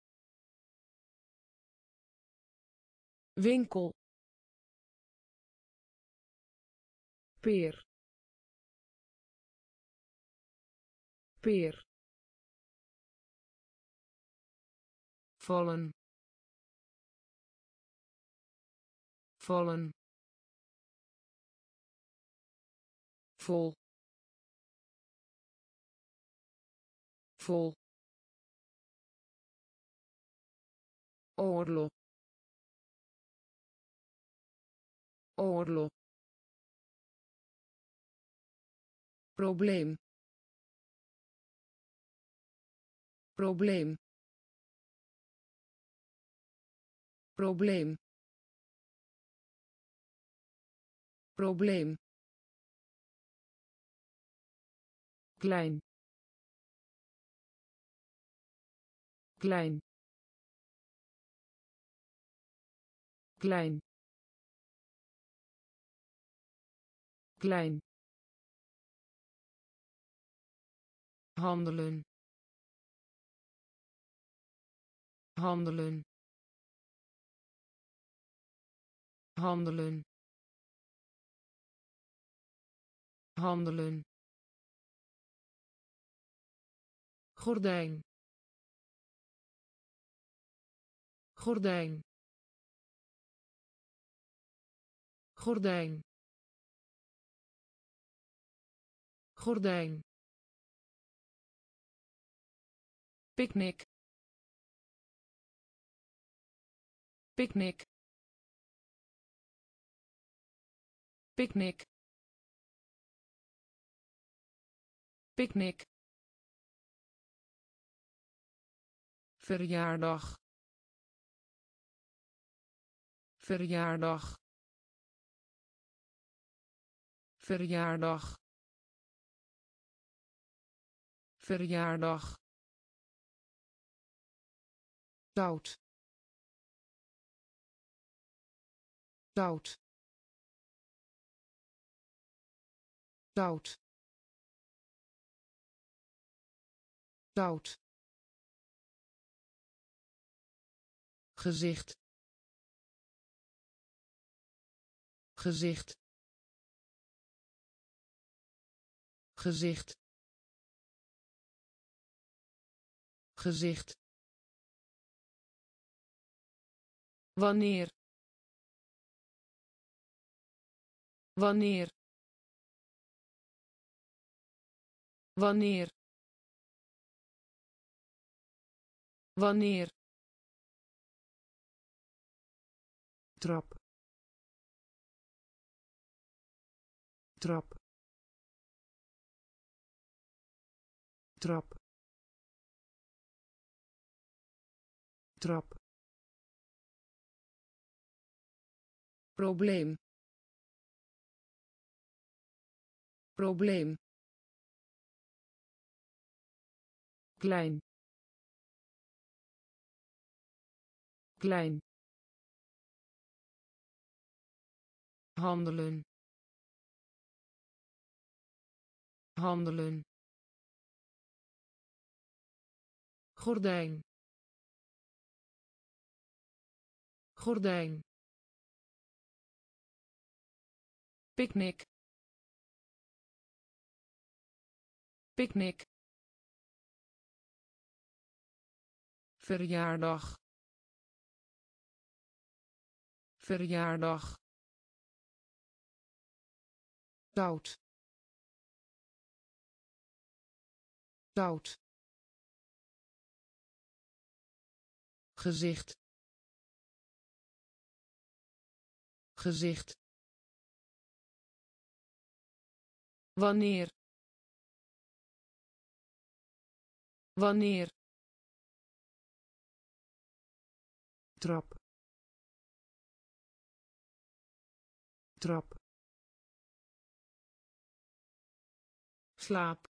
Winkel peer peer vallen. Vallen. Vol. Vol. Oorlog. Oorlog probleem. Probleem. Probleem. Probleem. Klein. Klein. Klein. Klein handelen. Handelen. Handelen. Handelen. Gordijn. Gordijn. Gordijn. Gordijn picknick. Picknick. Picknick. Picknick. Verjaardag. Verjaardag. Verjaardag. Verjaardag zout zout zout zout gezicht. Gezicht. Gezicht. Gezicht wanneer? Wanneer? Wanneer? Wanneer? Trap. Trap. Trap. Trap probleem. Probleem. Klein. Klein. Handelen. Handelen. Gordijn. Gordijn picknick. Picknick. Verjaardag. Verjaardag. Zout zout gezicht. Gezicht wanneer? Wanneer? Trap. Trap. Slaap.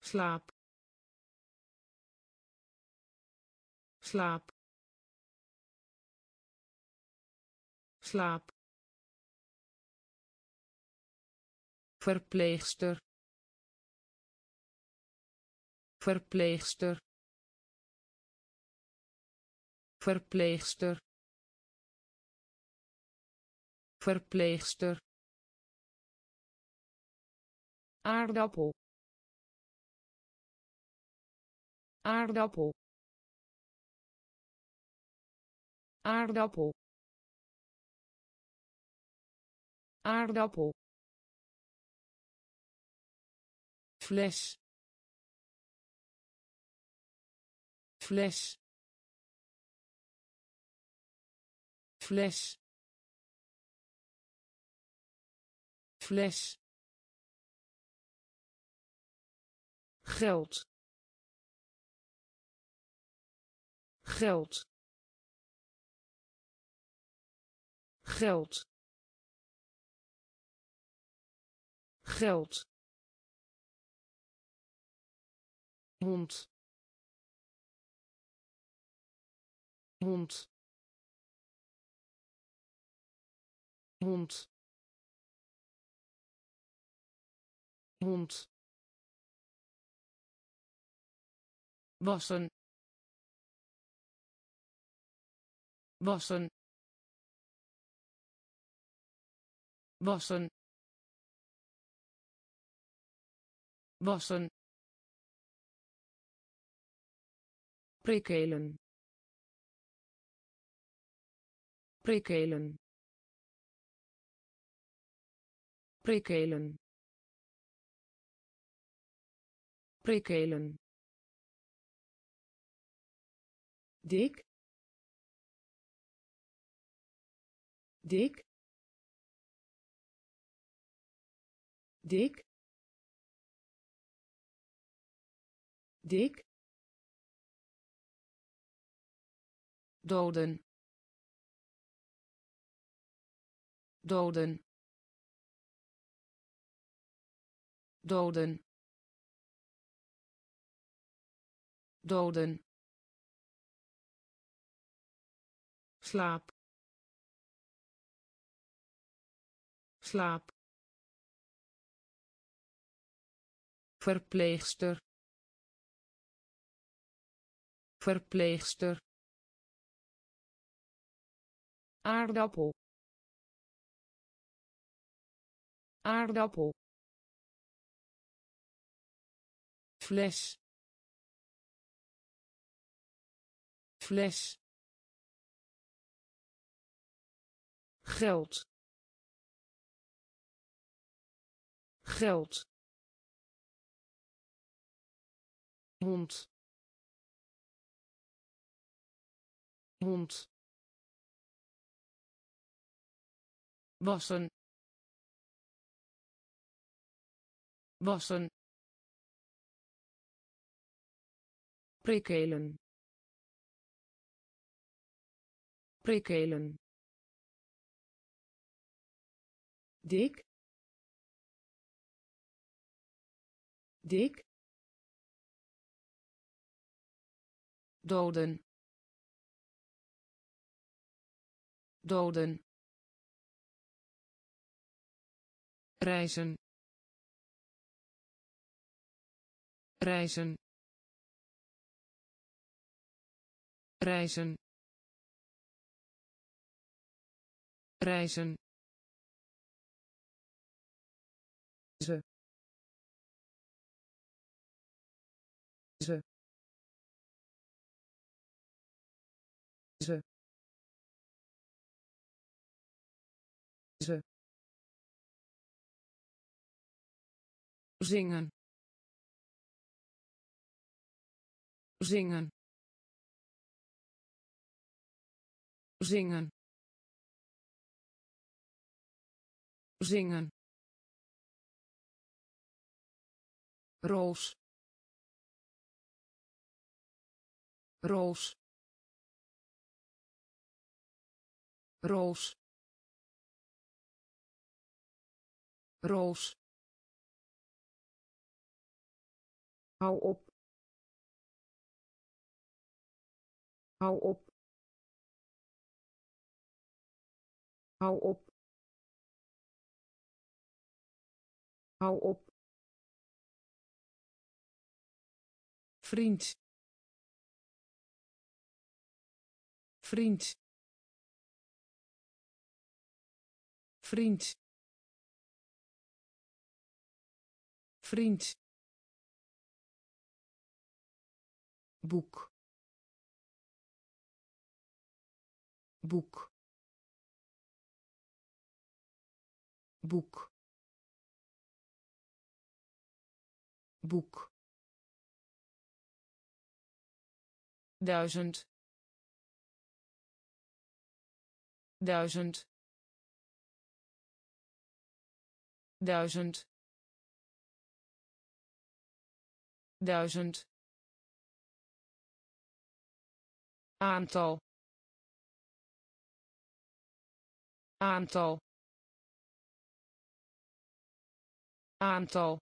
Slaap. Slaap. Slaap verpleegster. Verpleegster. Verpleegster. Verpleegster. Aardappel. Aardappel. Aardappel. Aardappel fles. Fles. Fles. Fles. Geld. Geld. Geld. Geld hond. Hond. Hond. Hond. Wassen. Wassen. Wassen. Wassen prikkelen. Prikkelen. Prikkelen. Prikkelen. Dik. Dik. Dik. Dik doden. Doden. Doden. Doden. Slaap. Slaap. Verpleegster. Verpleegster aardappel. Aardappel. Fles. Fles. Geld. Geld. Hond. Hond wassen. Wassen. Prikkelen prikkelen dik. Dik. Doden. Doden reizen. Reizen. Reizen. Reizen zingen. Zingen. Zingen. Zingen. Roos. Roos. Roos. Roos hou op hou op Hou op. Hou op. Vriend. Vriend. Vriend. Vriend. Boek. Boek. Boek. Boek. Duizend. Duizend. Duizend. Duizend aantal. Aantal. Aantal.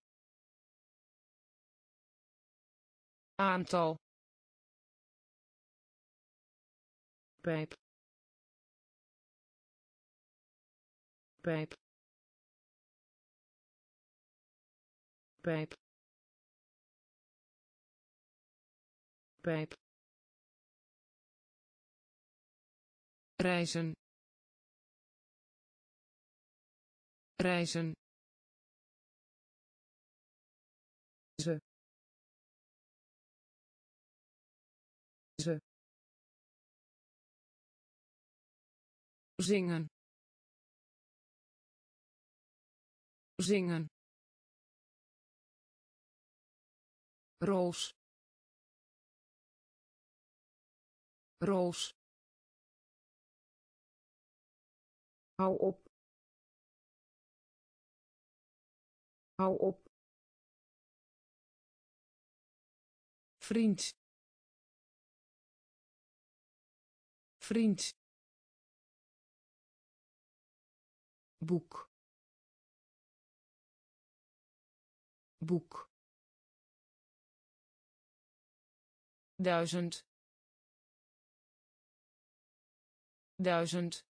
Aantal. Pijp. Pijp. Pijp. Pijp reizen. Reizen. Ze. Ze. Zingen. Zingen. Roos. Roos hou op. Hou op. Vriend. Vriend. Boek. Boek. Duizend. Duizend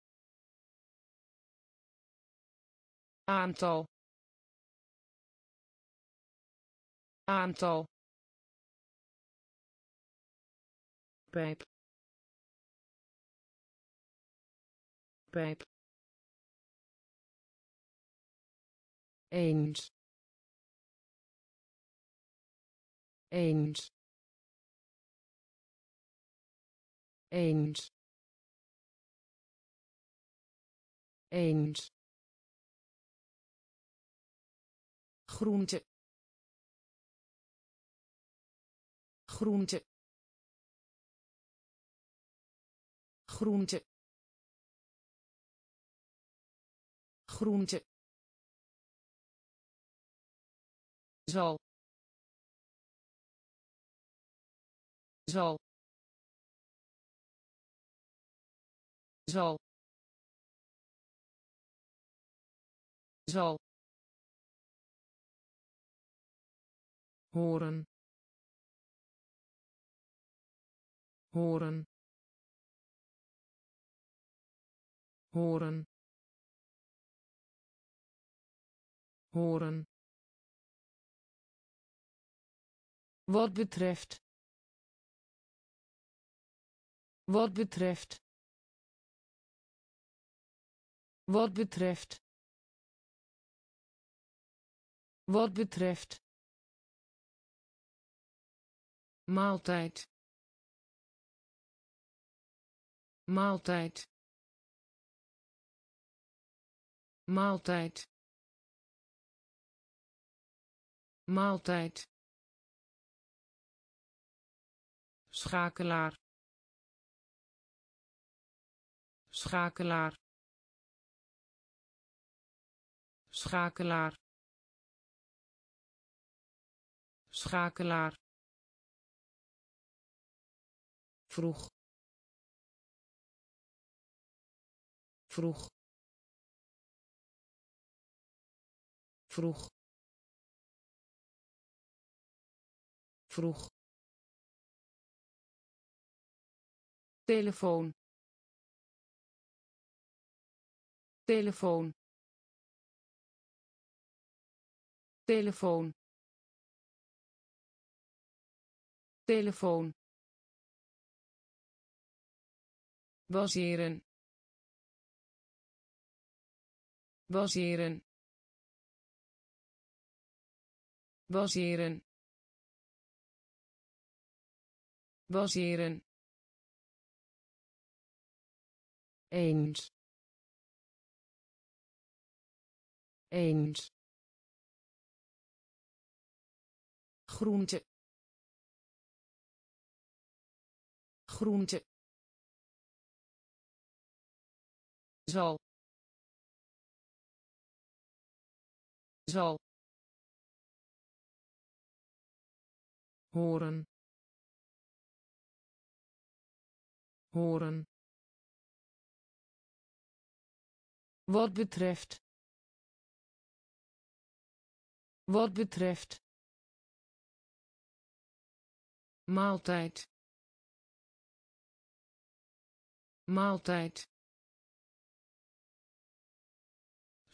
aantal aantal pijp pijp eens eens eens eens groente. Groente. Groente. Groente. Zal. Zal. Zal. Zal horen. Horen. Horen. Horen. Wat betreft. Wat betreft. Wat betreft. Wat betreft maaltijd. Maaltijd. Maaltijd. Maaltijd. Schakelaar. Schakelaar. Schakelaar. Schakelaar vroeg. Vroeg. Vroeg. Vroeg. Telefoon. Telefoon. Telefoon. Telefoon baseren. Baseren. Baseren. Baseren. Eens. Eens. Groente. Groente zal. Zal. Horen. Horen. Wat betreft. Wat betreft. Maaltijd. Maaltijd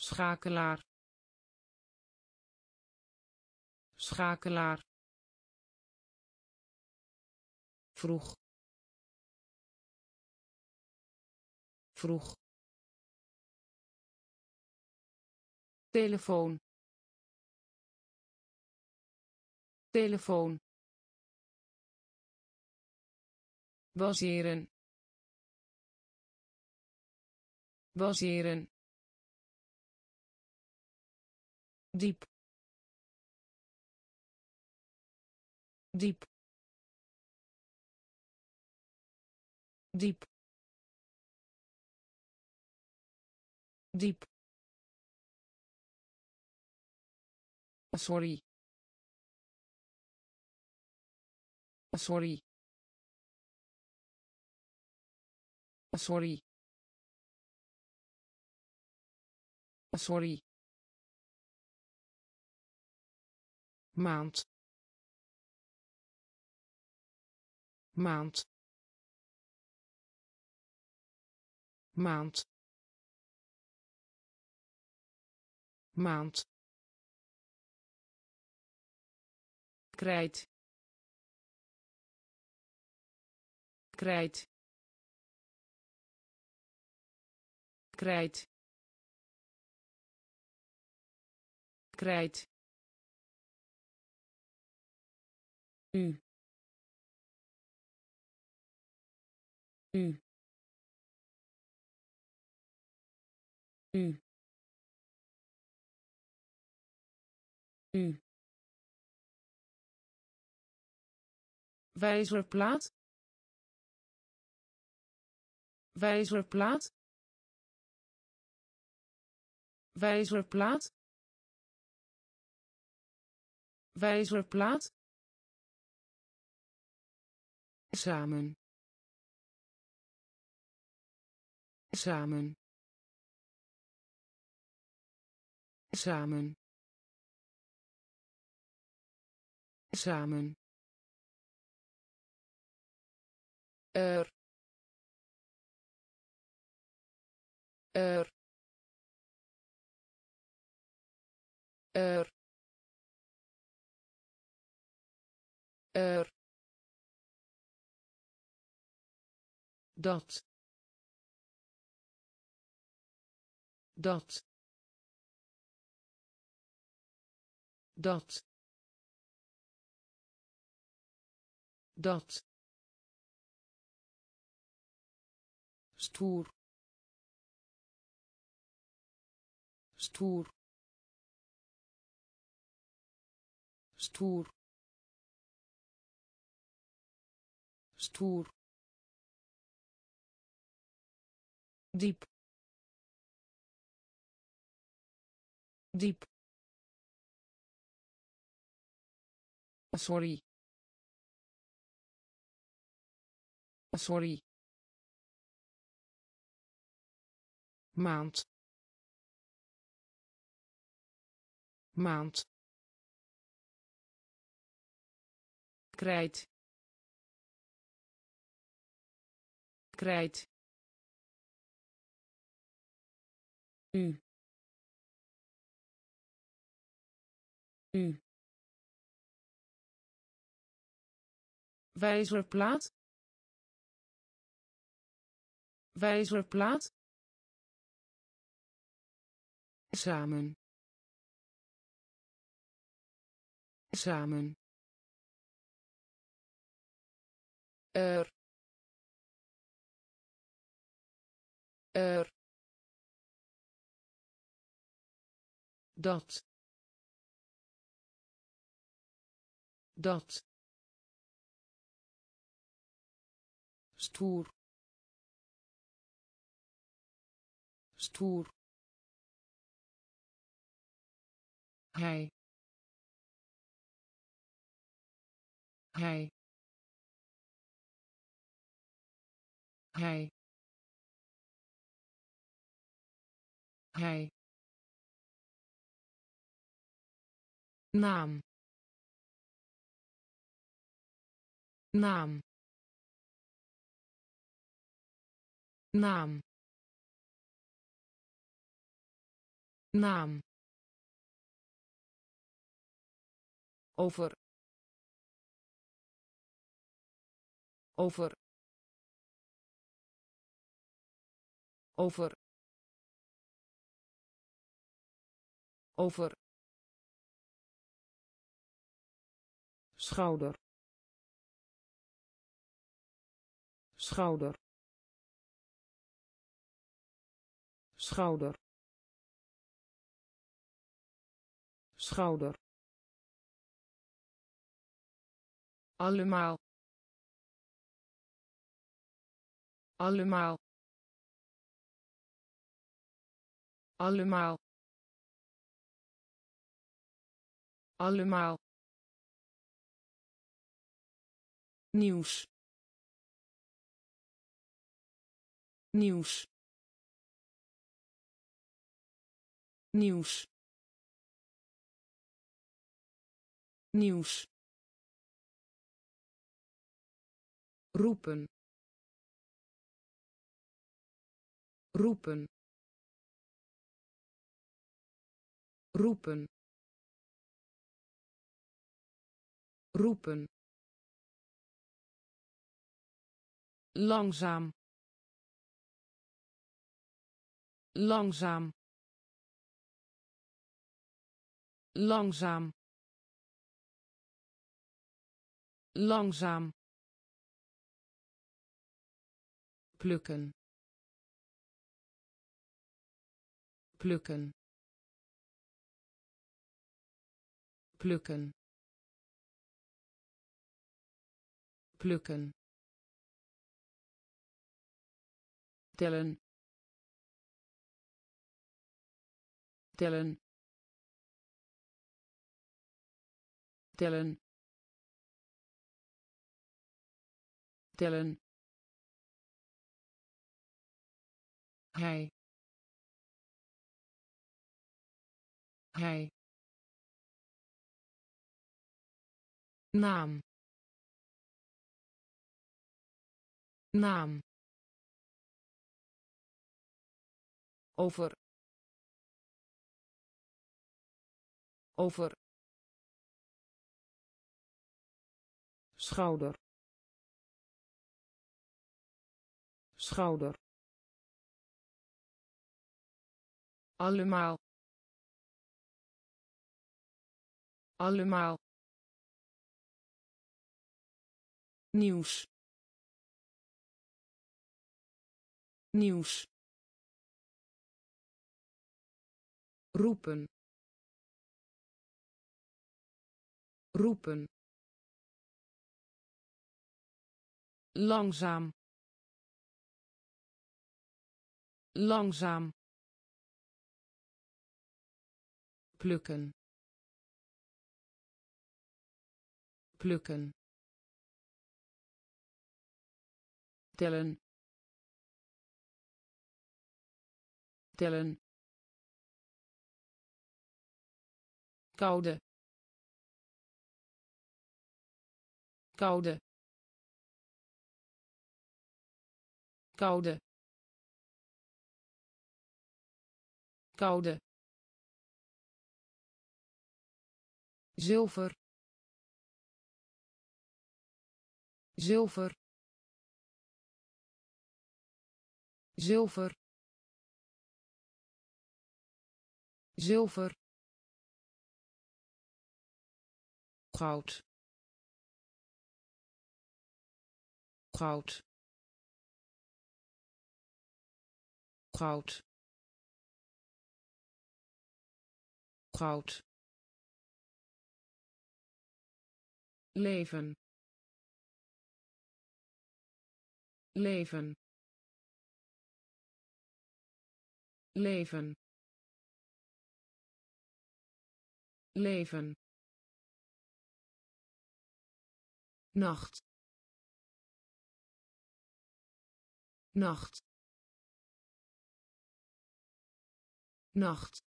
schakelaar. Schakelaar. Vroeg. Vroeg. Telefoon. Telefoon. Baseren. Baseren diep. Diep. Diep. Diep. Sorry. Sorry. Sorry. Sorry maand. Maand. Maand. Maand. Krijt. Krijt. Krijt. Krijt u u u u wijzerplaat. Wijzerplaat. Wijzerplaat. Wijzerplaat samen. Samen. Samen. Samen. Er. Er. Er. Er dat. Dat. Dat. Dat. Stoer. Stoer. Stoer. Stoer diep. Diep. Sorry. Sorry. Maand. Maand. Krijt. Krijt u u wijzerplaat. Wijzerplaat. Samen. Samen. Er. Er dat. Dat. Stoer. Stoer. Hij. Hij. Hij. Hij naam naam naam naam. Over. Over. Over. Over schouder. Schouder. Schouder. Schouder. Allemaal. Allemaal. Allemaal. Allemaal nieuws. Nieuws. Nieuws. Nieuws. Roepen. Roepen. Roepen. Roepen langzaam. Langzaam. Langzaam. Langzaam. Plukken. Plukken. Plukken. Plukken tellen. Tellen. Tellen. Tellen. Hij. Hij. Naam. Naam over over schouder schouder allemaal allemaal nieuws nieuws roepen. Roepen. Langzaam. Langzaam. Plukken. Plukken. Tellen. Tellen koude. Koude. Koude. Koude. Zilver. Zilver. Zilver. Zilver goud. Goud. Goud. Goud. Leven. Leven. Leven. Leven nacht. Nacht. Nacht.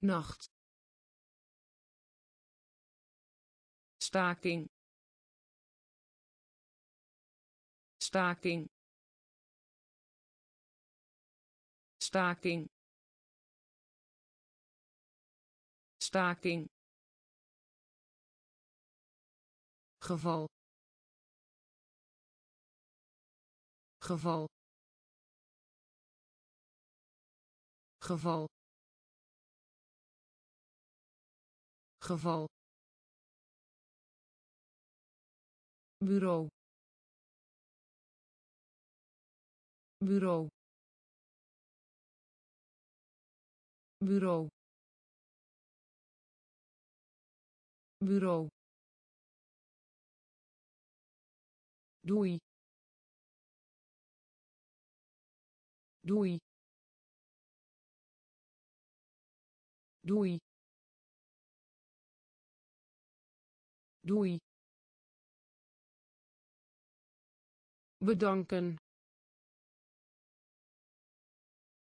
Nacht. Staking. Staking. Staking. Staking geval. Geval. Geval. Geval. Bureau. Bureau. Bureau. Bureau doei. Doei. Doei. Doei. Bedanken.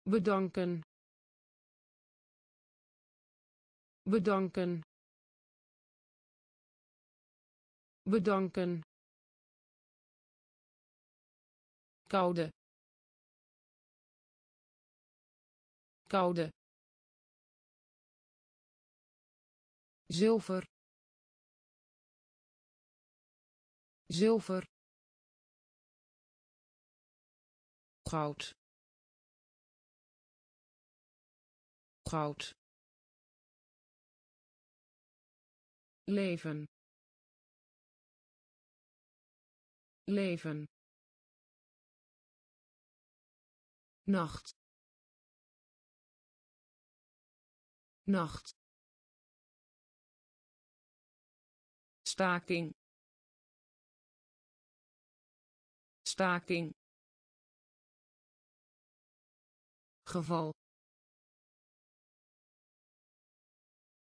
Bedanken. Bedanken. Bedanken koude. Koude. Zilver. Zilver. Goud. Goud. Leven. Leven nacht. Nacht. Staking. Staking. Geval.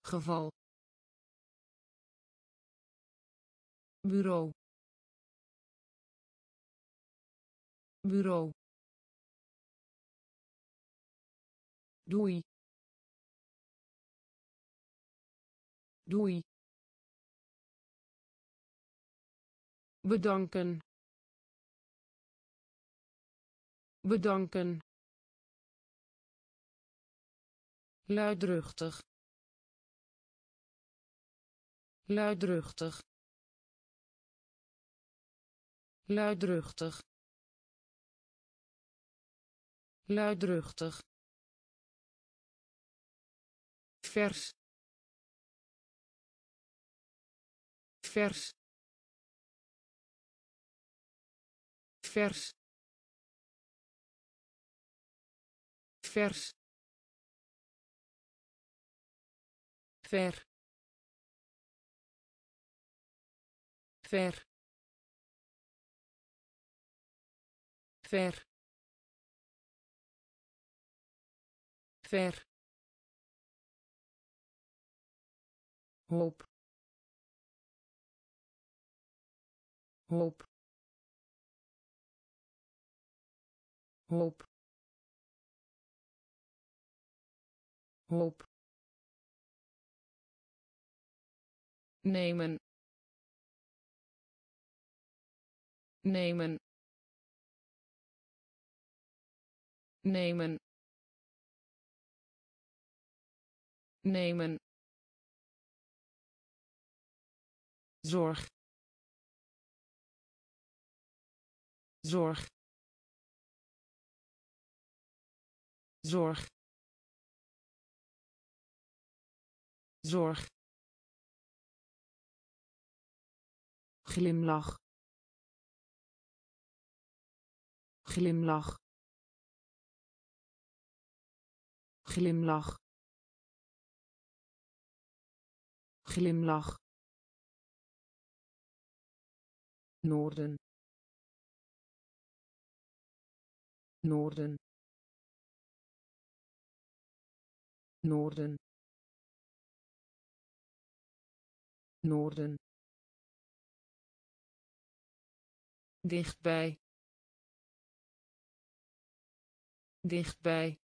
Geval. Bureau. Bureau doei. Doei. Bedanken. Bedanken. Luidruchtig. Luidruchtig. Luidruchtig. Luidruchtig vers. Vers. Vers. Vers. Ver. Ver. Ver. Ver hoop hoop hoop hoop nemen. Nemen. Nemen. Nemen zorg. Zorg. Zorg. Zorg. Glimlach. Glimlach. Glimlach. Glimlach noorden. Noorden. Noorden. Noorden. Dichtbij. Dichtbij.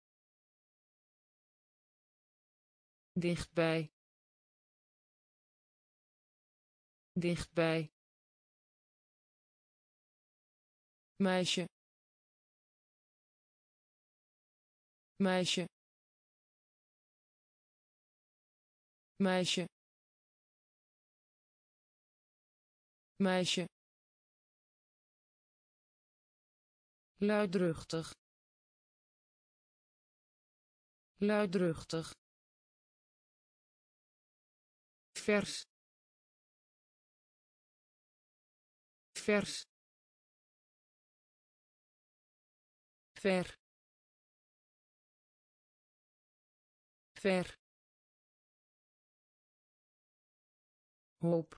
Dichtbij. Dichtbij meisje. Meisje. Meisje. Meisje. Luidruchtig. Luidruchtig. Vers. Vers ver. Ver. Hoop.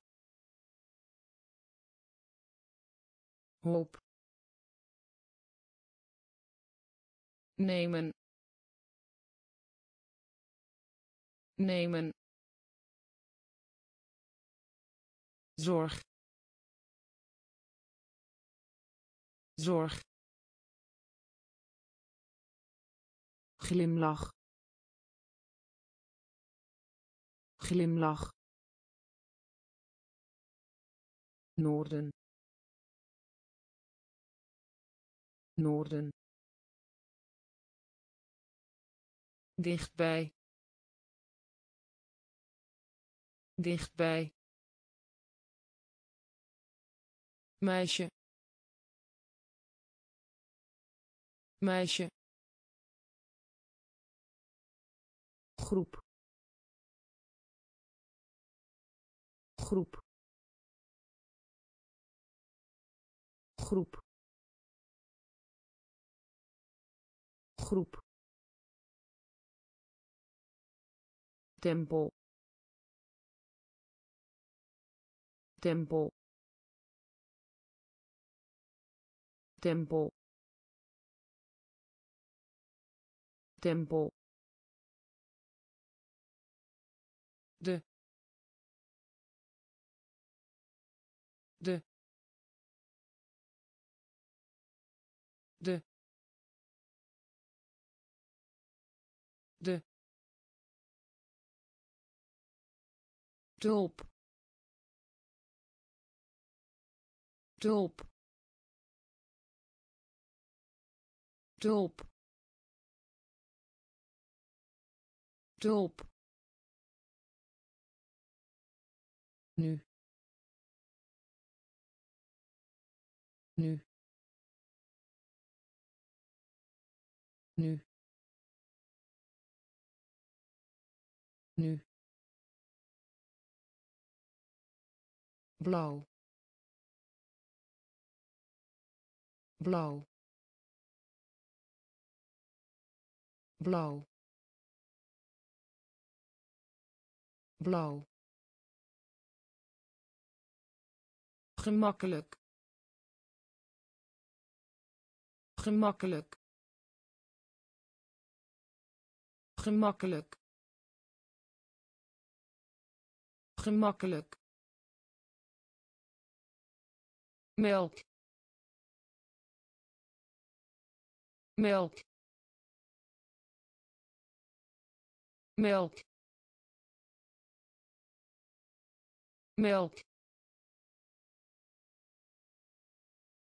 Hoop. Nemen. Nemen. Zorg. Zorg glimlach. Glimlach. Noorden. Noorden. Dichtbij. Dichtbij. Meisje. Meisje groep. Groep. Groep. Groep. Tempel tempel tempel tempel de. De. De. De. Tulp. Tulp. Tulp. Tulp nu. Nu. Nu. Nu. Blauw. Blauw. Blauw. Blauw gemakkelijk. Gemakkelijk. Gemakkelijk. Gemakkelijk. Melk. Melk. Melk. Melk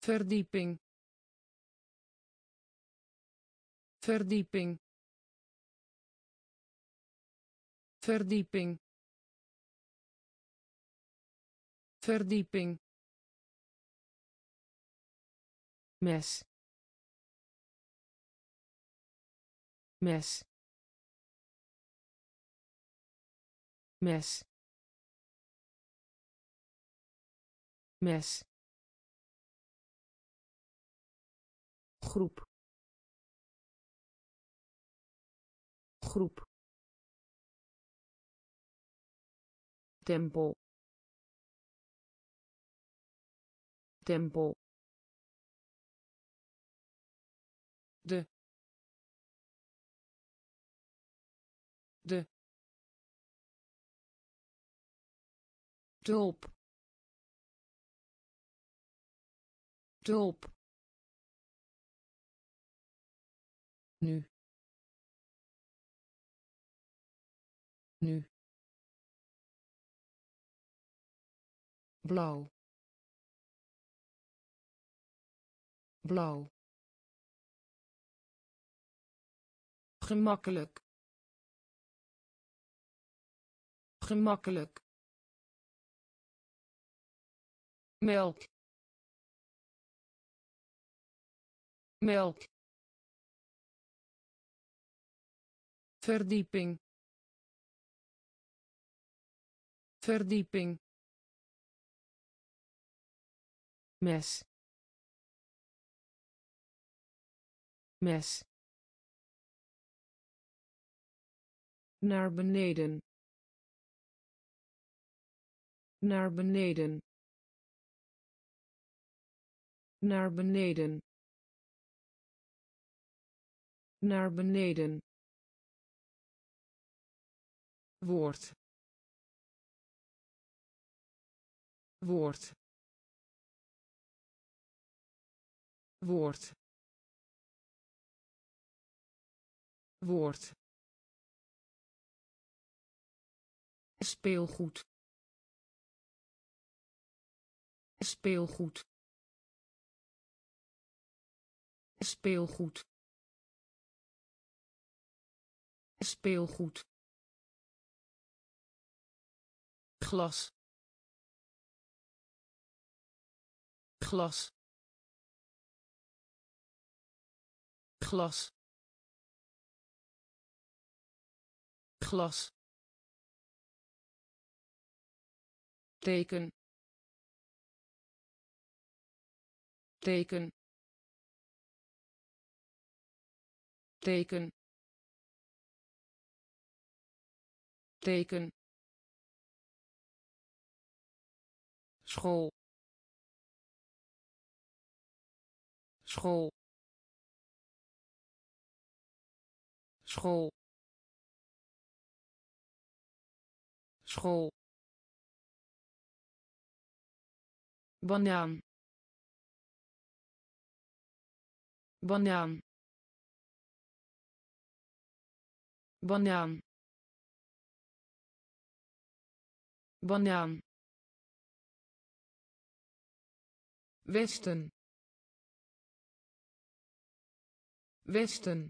verdieping verdieping verdieping verdieping. Mes. Mes. Mes. Mes groep. Groep. Tempel tempel de. De. Tulp. Tulp nu. Nu. Blauw. Blauw. Gemakkelijk. Gemakkelijk. Melk. Melk verdieping. Verdieping. Mes. Mes. Naar beneden. Naar beneden. Naar beneden. Naar beneden woord. Woord. Woord. Woord. Speelgoed. Speelgoed. Speelgoed. Speelgoed glas. Glas. Glas. Glas. Teken. Teken. Teken. Teken school. School. School. School. Banaan. Banaan. Banaan. Banaan westen. Westen.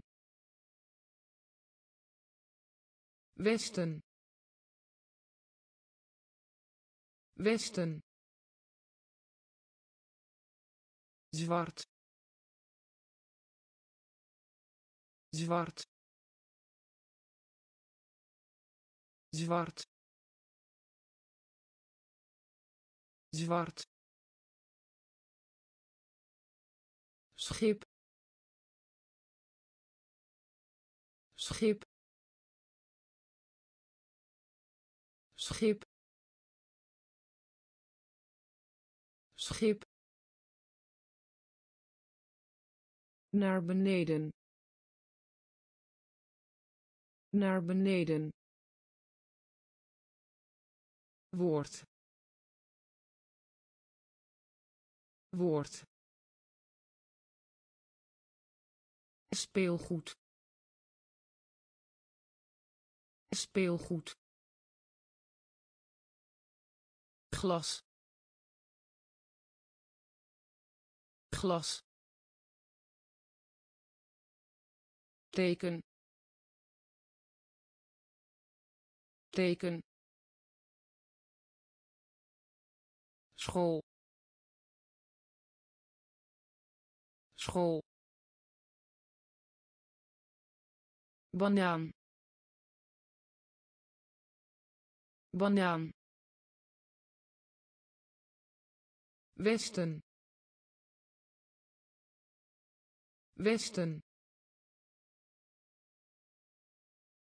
Westen. Westen. Zwart. Zwart. Zwart. Zwart schip. Schip. Schip. Schip. Naar beneden. Naar beneden. Woord. Woord speelgoed. Speelgoed. Glas. Glas. Teken. Teken. School. School banaan banaan westen. Westen.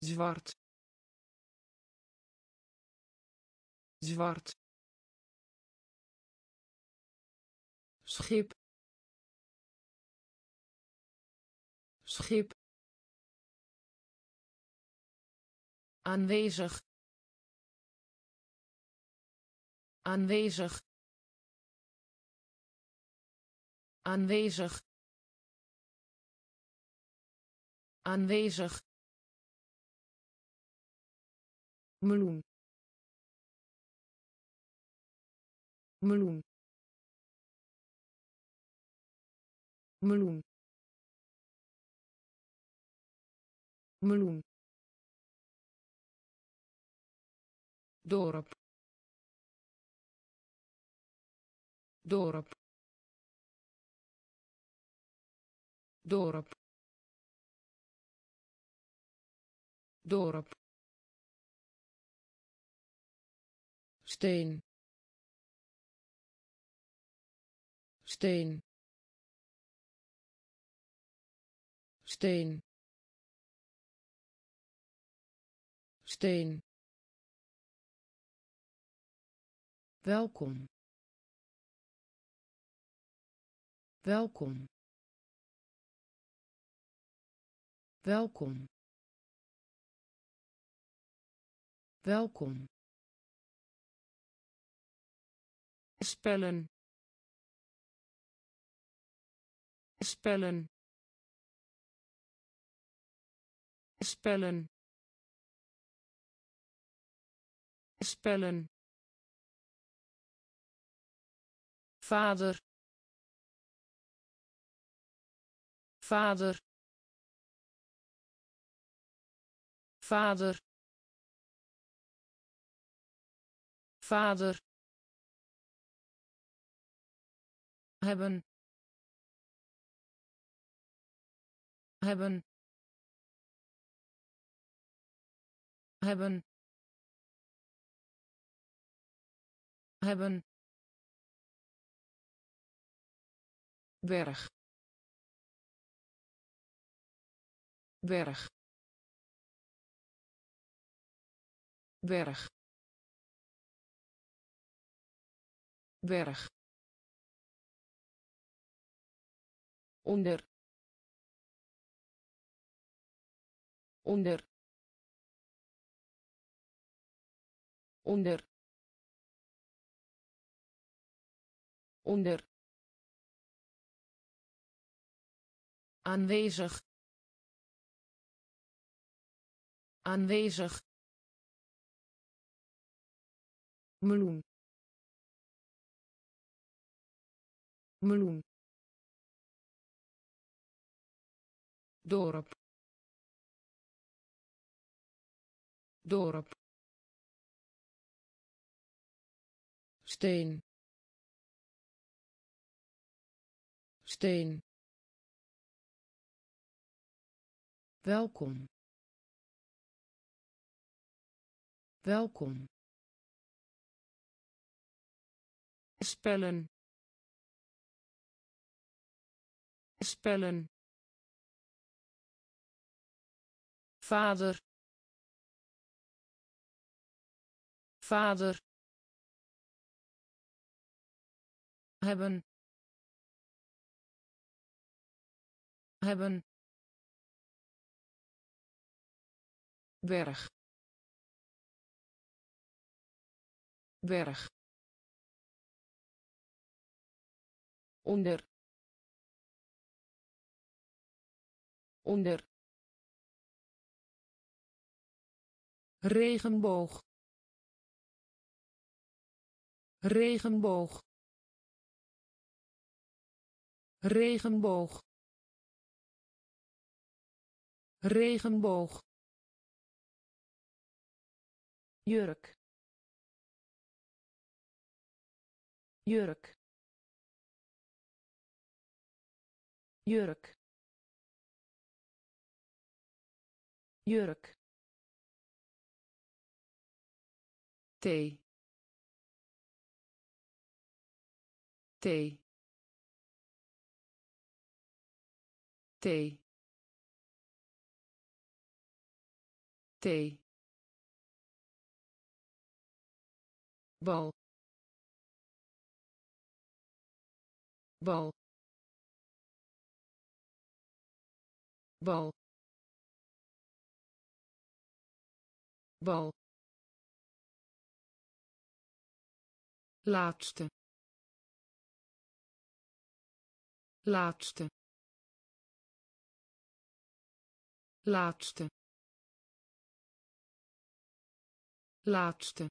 Zwart. Zwart. Schip. Schip aanwezig. Aanwezig. Aanwezig. Aanwezig. Meloen. Meloen. Meloen. Meloen dorp. Dorp. Dorp. Dorp. Steen. Steen. Steen. Steen welkom. Welkom. Welkom. Welkom. Spellen. Spellen. Spellen. Spellen vader. Vader. Vader. Vader. Hebben. Hebben. Hebben. Hebben berg. Berg. Berg. Berg. Onder. Onder. Onder. Onder aanwezig. Aanwezig. Meloen. Meloen. Dorp. Dorp. Steen. Steen welkom. Welkom. Spellen. Spellen. Vader. Vader. Hebben. Hebben berg. Berg. Onder. Onder. Regenboog. Regenboog. Regenboog. Regenboog jurk. Jurk. Jurk. Jurk. Thee. Thee. Thee. Thee bal bal bal bal. Laatste. Laatste. Laatste. Laatste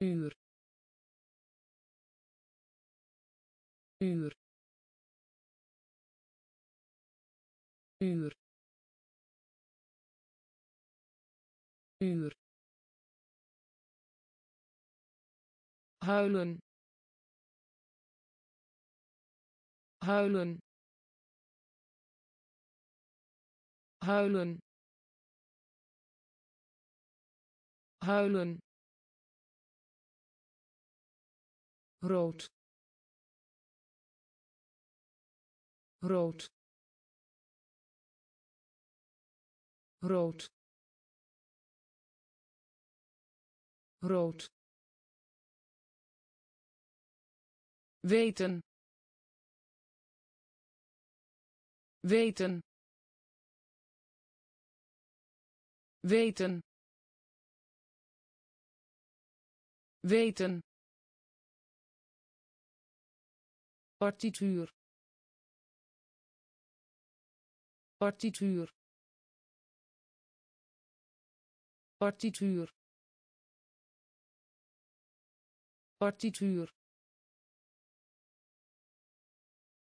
uur. Uur. Uur. Uur. Huilen. Huilen. Huilen. Huilen rood. Rood. Rood. Rood. Weten. Weten. Weten. Weten partituur. Partituur. Partituur. Partituur.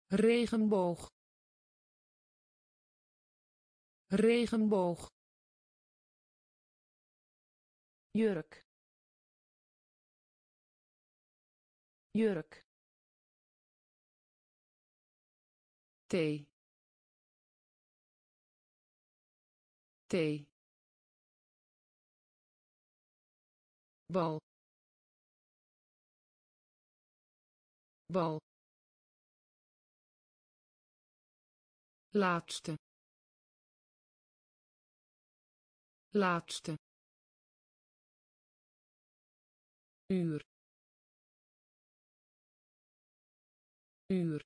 Regenboog. Regenboog. Jurk. Jurk thee thee bal. Bal. Laatste. Laatste. Uur. Uur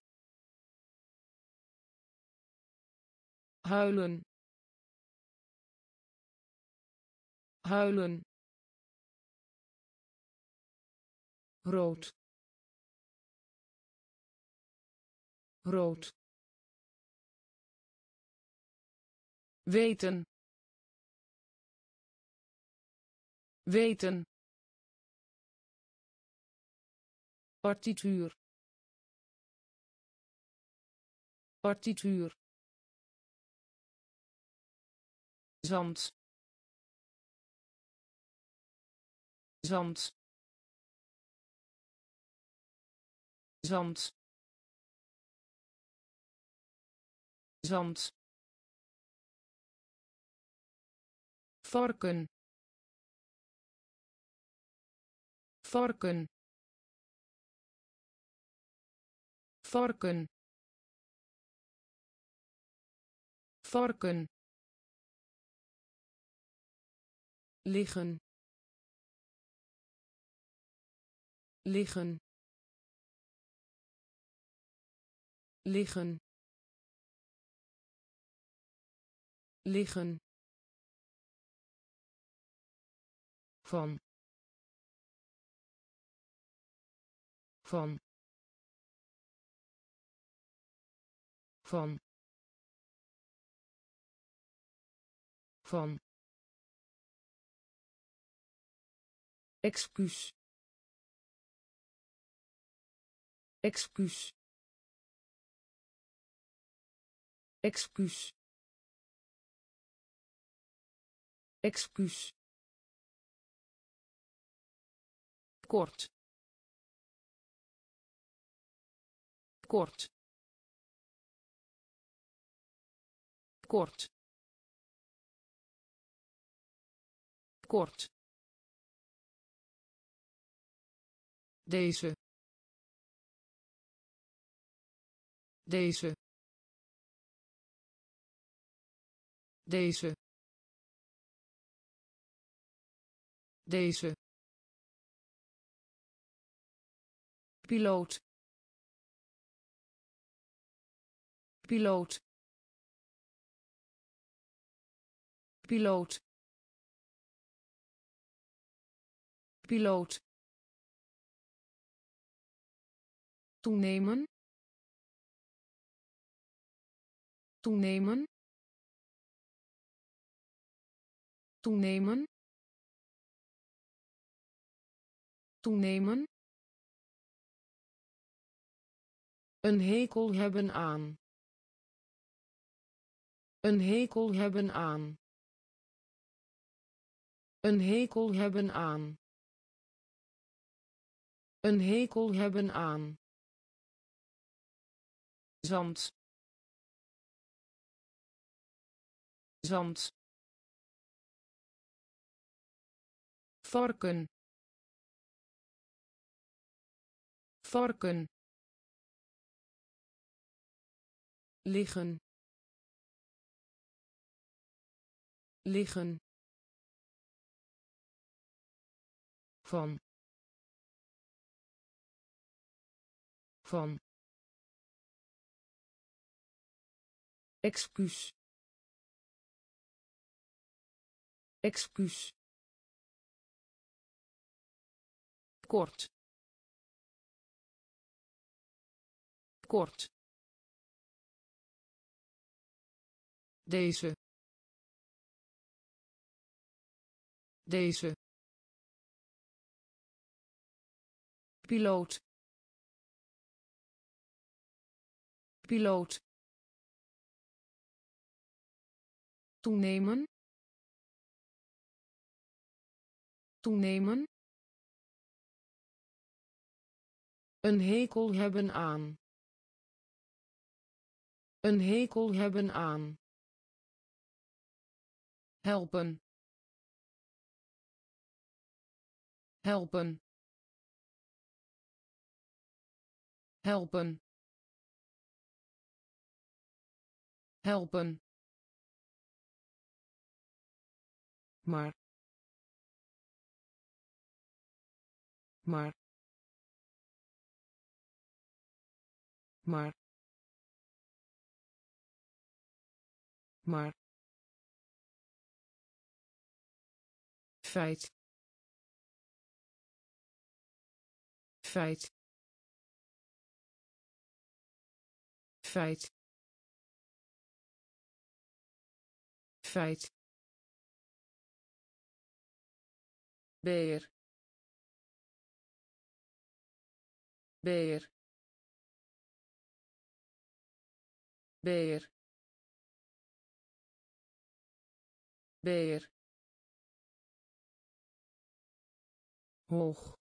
huilen. Huilen. Rood. Rood. Weten. Weten. Partituur. Partituur zand. Zand. Zand. Zand. Varken. Varken. Varken. Varken liggen. Liggen. Liggen. Liggen. Van. Van. Van. Van excuus. Excuus. Excuus. Excuus. Kort. Kort. Kort. Kort deze. Deze. Deze. Deze. Piloot. Piloot. Piloot. Piloot toenemen. Toenemen. Toenemen. Toenemen. Een hekel hebben aan. Een hekel hebben aan. Een hekel hebben aan. Een hekel hebben aan zand. Zand. Varken. Varken. Liggen. Liggen. Van. Van excuus. Excuus. Kort. Kort. Deze. Deze. Piloot. Piloot toenemen. Toenemen. Een hekel hebben aan. Een hekel hebben aan. Helpen. Helpen. Helpen. Helpen maar. Maar. Maar. Maar. Feit. Feit. Feit. Feit beer. Beer. Beer. Beer. Hoog.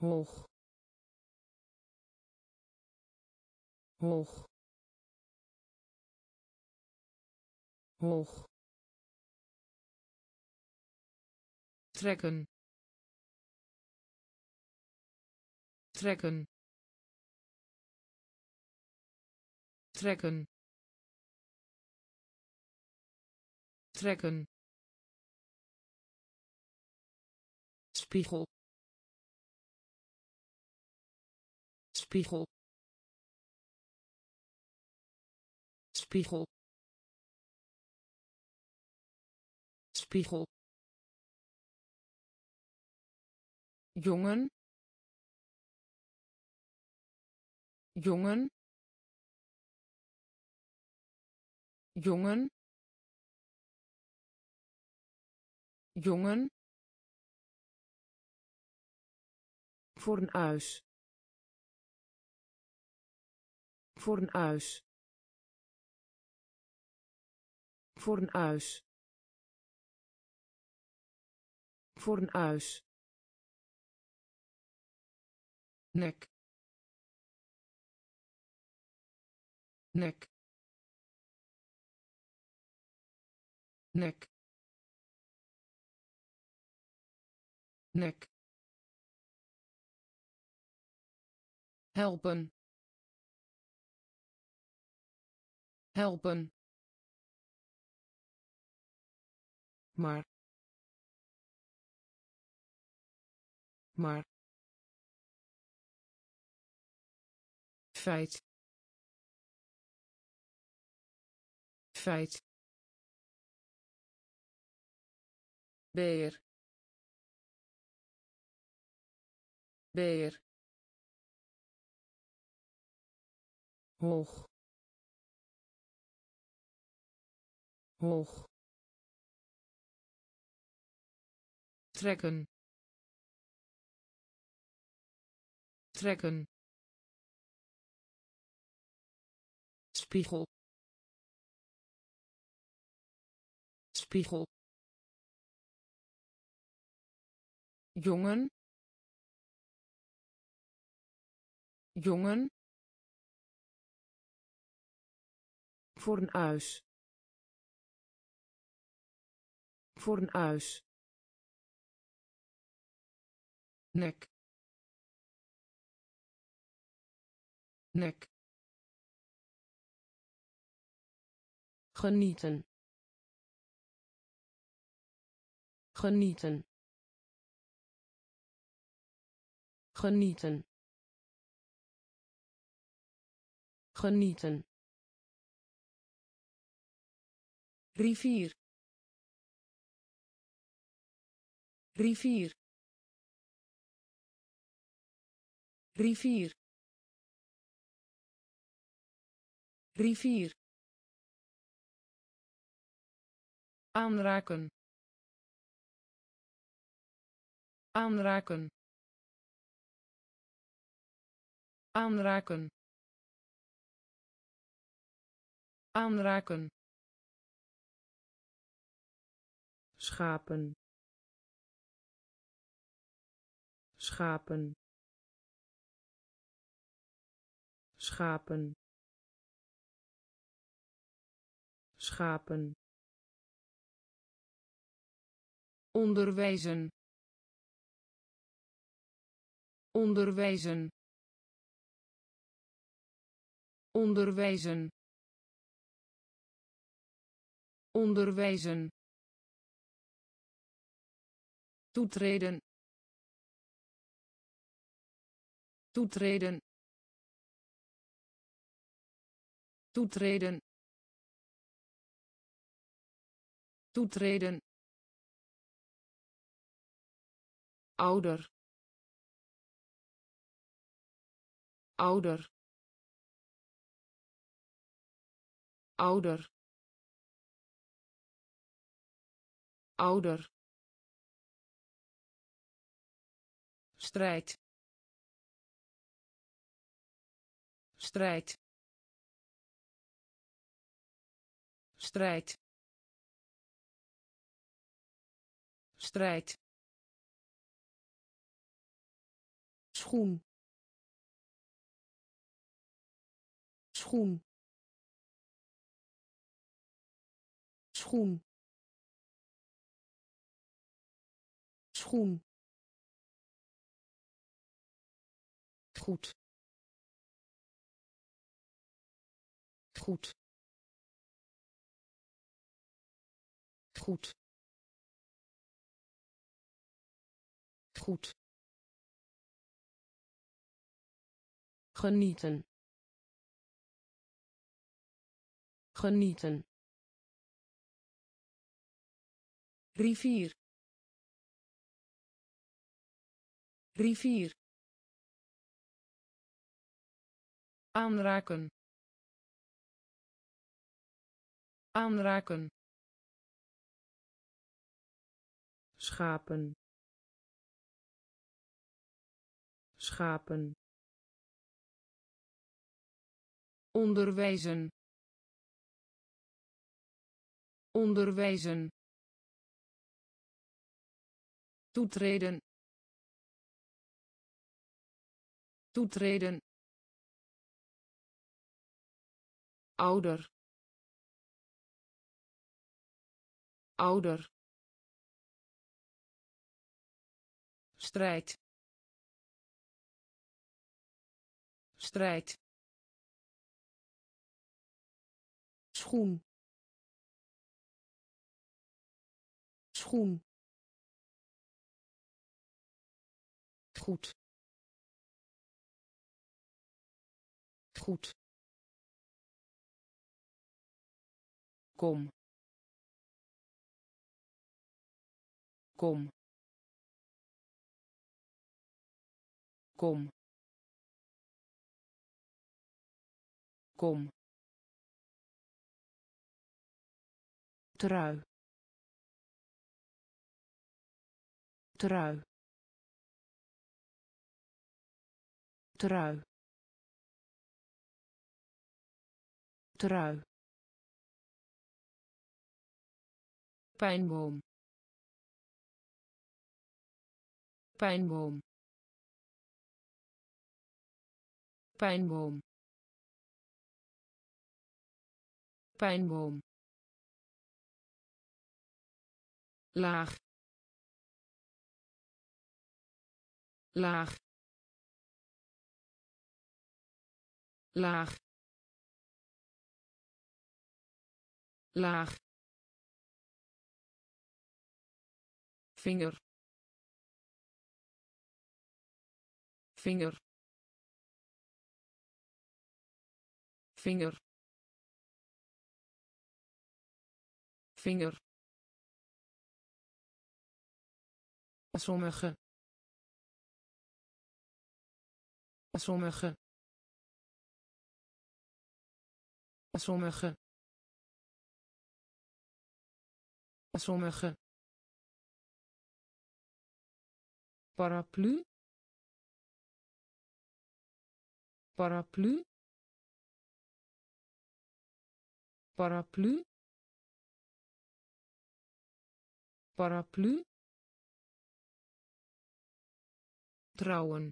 Hoog. Hoog. Hoog trekken. Trekken. Trekken. Trekken. Spiegel. Spiegel. Spiegel. Spiegel jongen. Jongen. Jongen. Jongen. Voor een huis. Fornuis fornuis fornuis nek. Nek. Nek. Nek. Helpen. Helpen. Maar. Maar feit. Feit. Beer. Beer. Hoog. Hoog. Trekken. Trekken spiegel. Spiegel. Jongen. Jongen. Fornuis fornuis nek. Nek genieten. Genieten. Genieten. Genieten. Rivier. Rivier. Rivier. Rivier aanraken. Aanraken. Aanraken. Aanraken. Schapen. Schapen. Schapen. Schapen onderwijzen. Onderwijzen. Onderwijzen. Onderwijzen. Toetreden. Toetreden. Toetreden. Toetreden ouder. Ouder. Ouder. Ouder. Strijd. Strijd. Strijd. Strijd schoen. Schoen. Schoen. Schoen. Goed. Goed. Goed. Goed genieten. Genieten. Rivier. Rivier. Aanraken. Aanraken. Schapen. Schapen onderwijzen. Onderwijzen. Toetreden. Toetreden. Ouder. Ouder. Strijd. Strijd schoen. Schoen. Goed. Goed. Kom. Kom. Kom. Kom trui. Trui. Trui. Trui. Pijnboom. Pijnboom. Pijnboom. Pijnboom laag laag laag laag. Vinger. Vinger. Vinger. Vinger sommige. Sommige. Sommige. Sommige. Paraplu. Paraplu. Paraplu. Paraplu trouwen.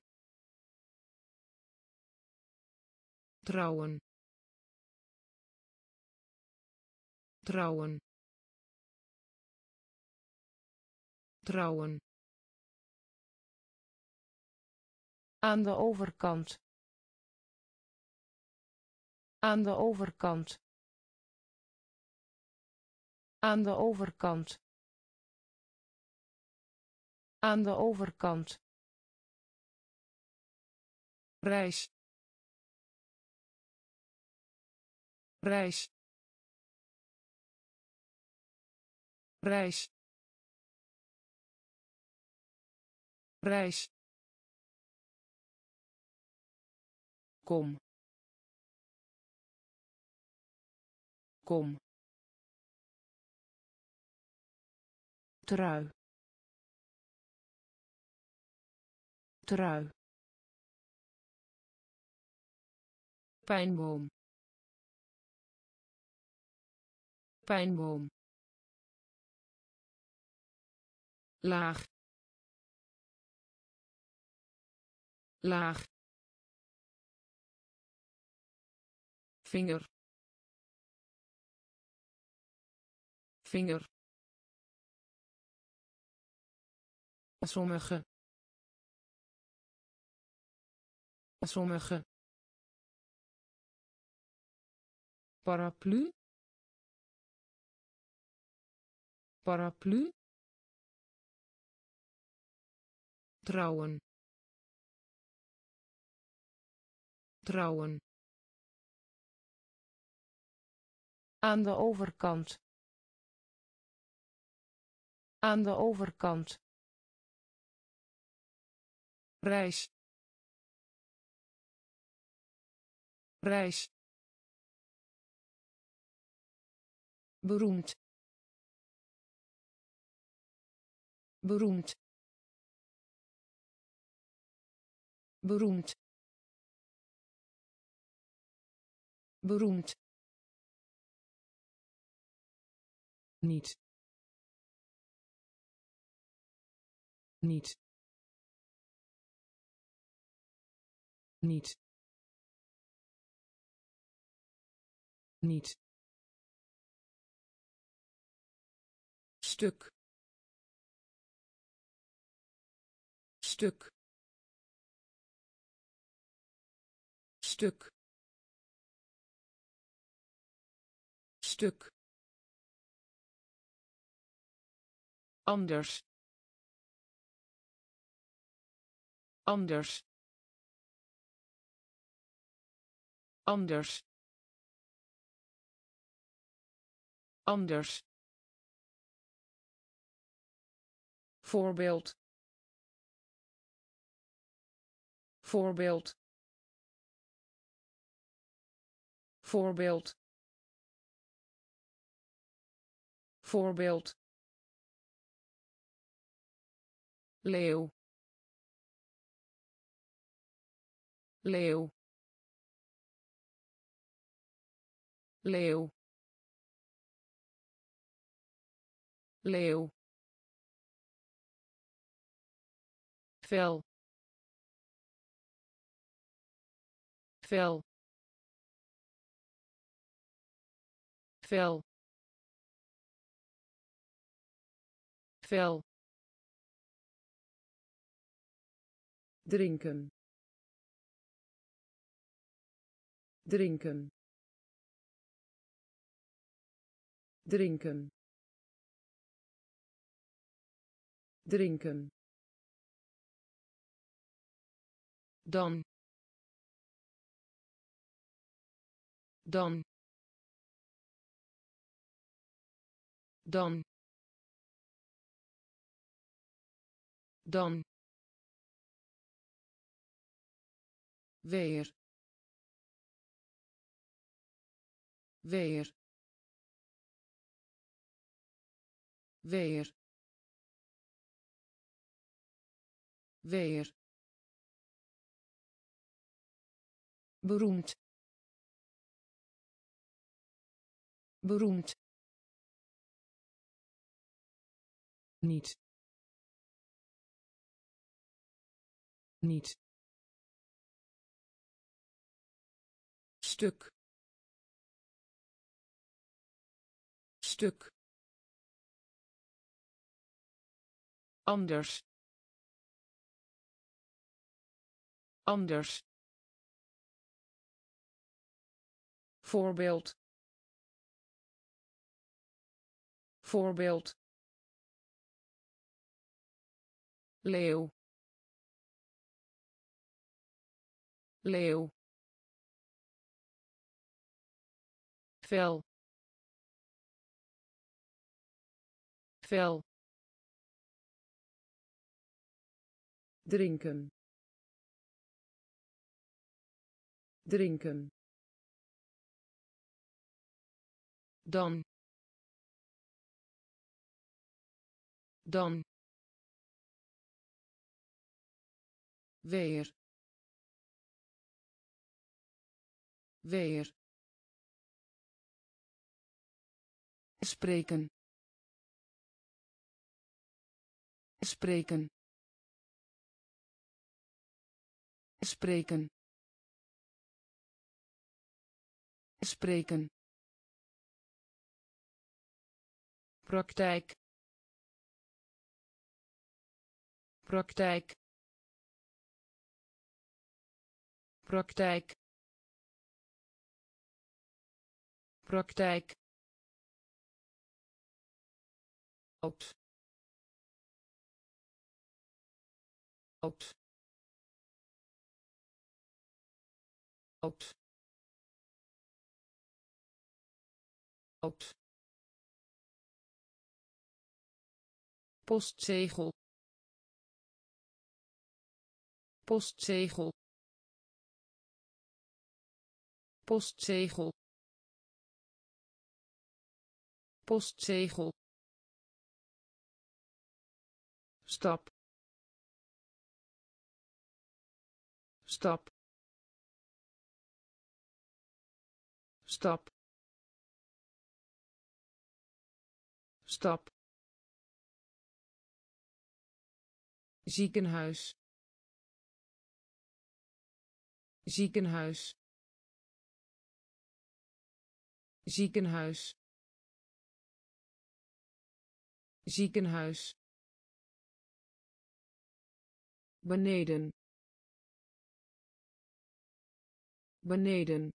Trouwen. Trouwen. Trouwen. Aan de overkant. Aan de overkant. Aan de overkant. Aan de overkant reis. Reis. Reis. Reis. Kom. Kom. Trui. Trui pijnboom. Pijnboom. Laag. Laag. Vinger. Vinger. Sommige. Sommige paraplu. Paraplu. Trouwen. Trouwen. Aan de overkant. Aan de overkant. Reis. Reis beroemd. Beroemd. Beroemd. Beroemd. Niet. Niet. Niet. Niet stuk. Stuk. Stuk. Stuk. Anders. Anders. Anders. Anders voorbeeld. Voorbeeld. Voorbeeld. Voorbeeld. Leeuw. Leeuw. Leeuw. Leeuw vel. Vel. Vel. Vel. Drinken. Drinken. Drinken. Drinken dan. Dan. Dan. Dan. Weer. Weer. Weer. Weer beroemd. Beroemd. Niet. Niet. Stuk. Stuk. Anders. Anders voorbeeld. Voorbeeld. Leeuw. Leeuw. Vel. Vel. Drinken. Drinken dan. Dan. Weer. Weer. Spreken. Spreken. Spreken. Spreken praktijk praktijk praktijk praktijk. Oud. Oud. Oud. Oud postzegel. Postzegel. Postzegel. Postzegel. Stap. Stap. Stap. Stap ziekenhuis. Ziekenhuis. Ziekenhuis. Ziekenhuis. Beneden. Beneden.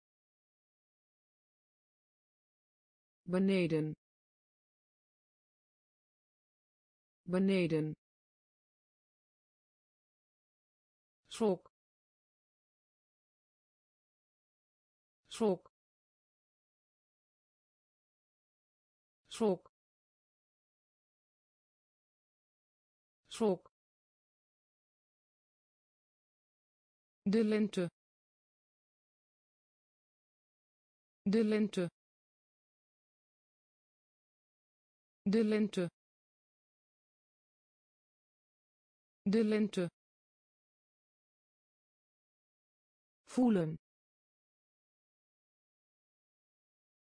Beneden. Beneden schok. Schok. Schok. Schok. De lente. De lente. De lente. De lente voelen.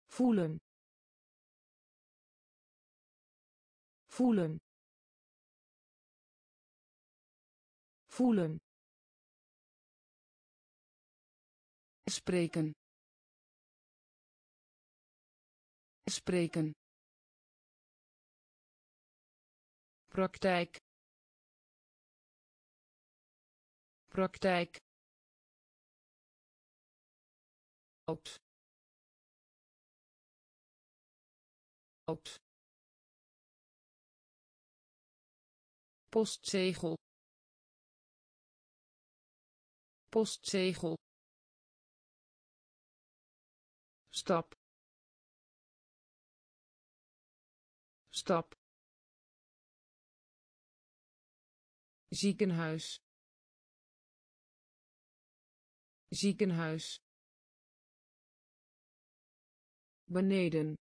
Voelen. Voelen. Voelen. Spreken. Spreken. Praktijk. Praktijk oud oud postzegel. Postzegel. Stap. Stap. Ziekenhuis. Ziekenhuis beneden.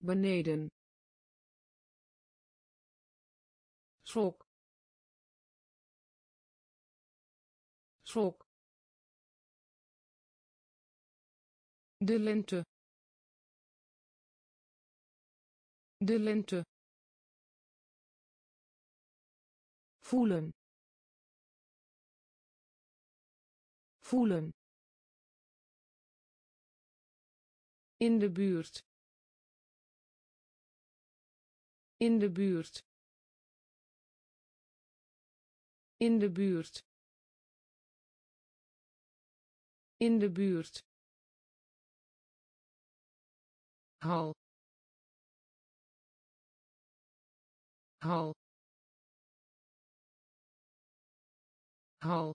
Beneden. Schok. Schok. De lente. De lente. Voelen. Voelen in de buurt. In de buurt. In de buurt. In de buurt. Hal. Hal. Hal.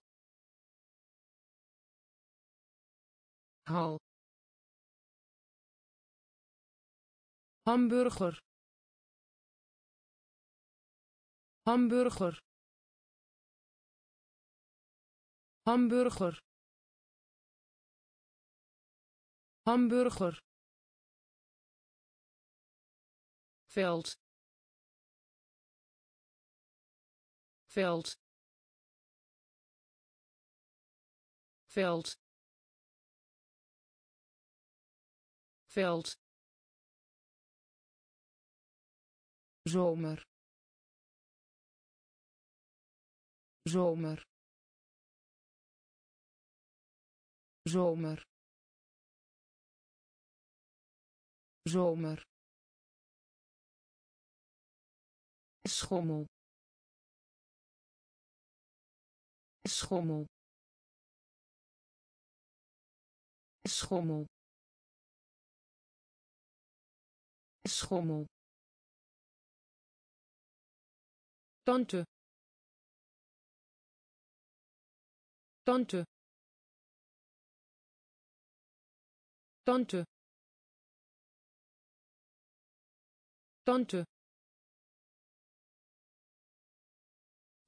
Hal hamburger. Hamburger. Hamburger. Hamburger. Veld. Veld. Veld. Veld zomer. Zomer. Zomer. Zomer. Schommel. Schommel. Schommel. Schommel tante. Tante. Tante. Tante.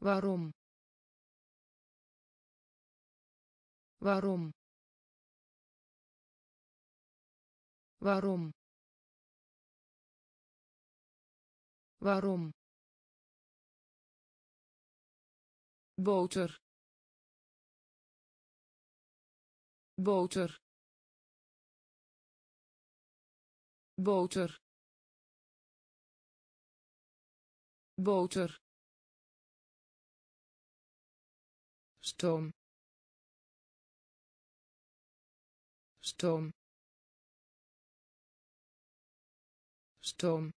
Waarom? Waarom? Waarom? Waarom boter. Boter. Boter. Boter. Stoom. Stoom. Stoom.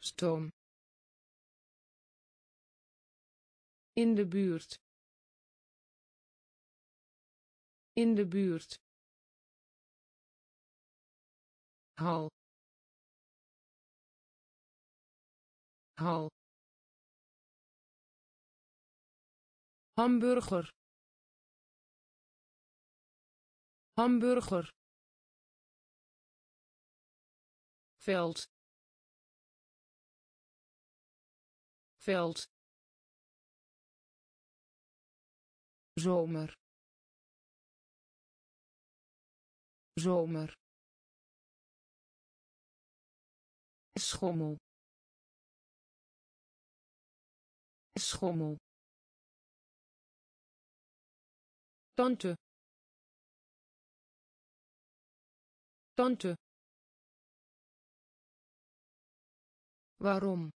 Stoom in de buurt. In de buurt. Hal. Hal. Hamburger. Hamburger. Veld. Veld zomer. Zomer. Schommel. Schommel. Tante. Tante. Waarom?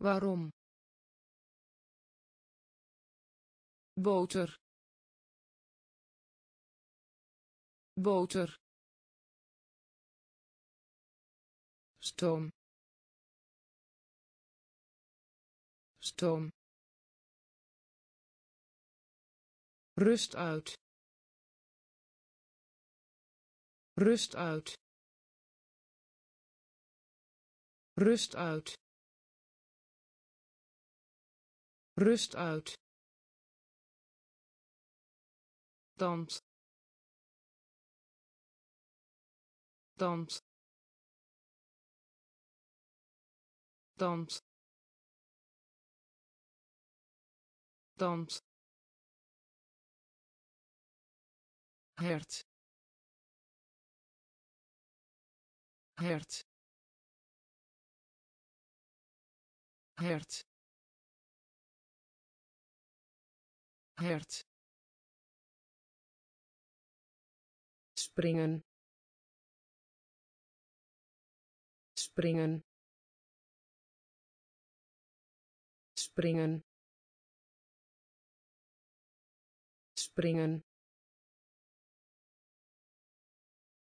Waarom boter. Boter. Stoom. Stoom. Rust uit. Rust uit. Rust uit. Rust uit tand tand tand tand hert. Hert. Hert. Hert springen. Springen. Springen. Springen.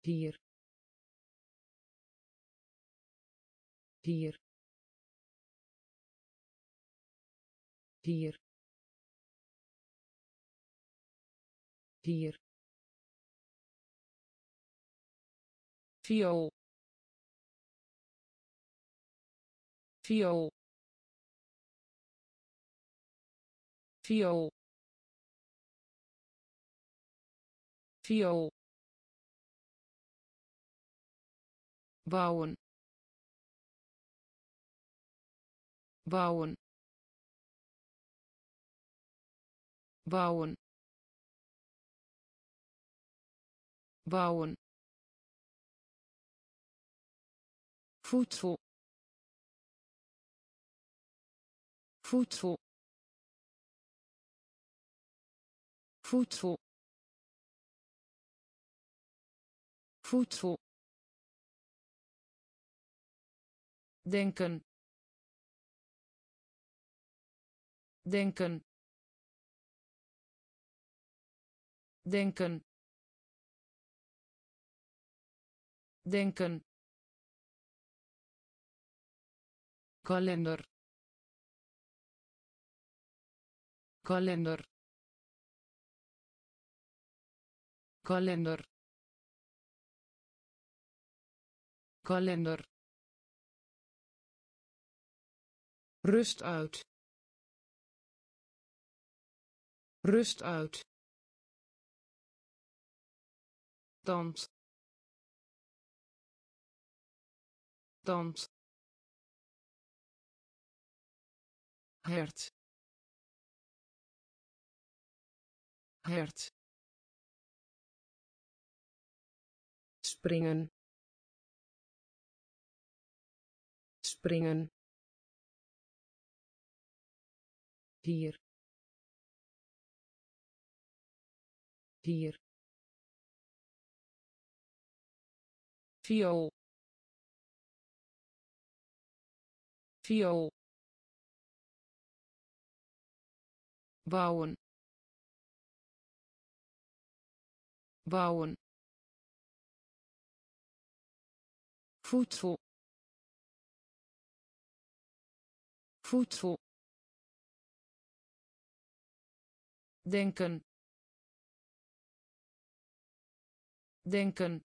Hier. Hier. Hier. Hier viool viool viool viool bouwen bouwen bouwen bouwen voedsel. Voedsel. Voedsel. Voedsel. Denken. Denken. Denken. Denken kalender. Kalender. Kalender. Kalender. Rust uit. Rust uit. Tand. Tand hert. Hert. Springen. Springen. Hier hier viool. Viool bouwen. Bouwen. Voedsel. Voedsel. Denken. Denken.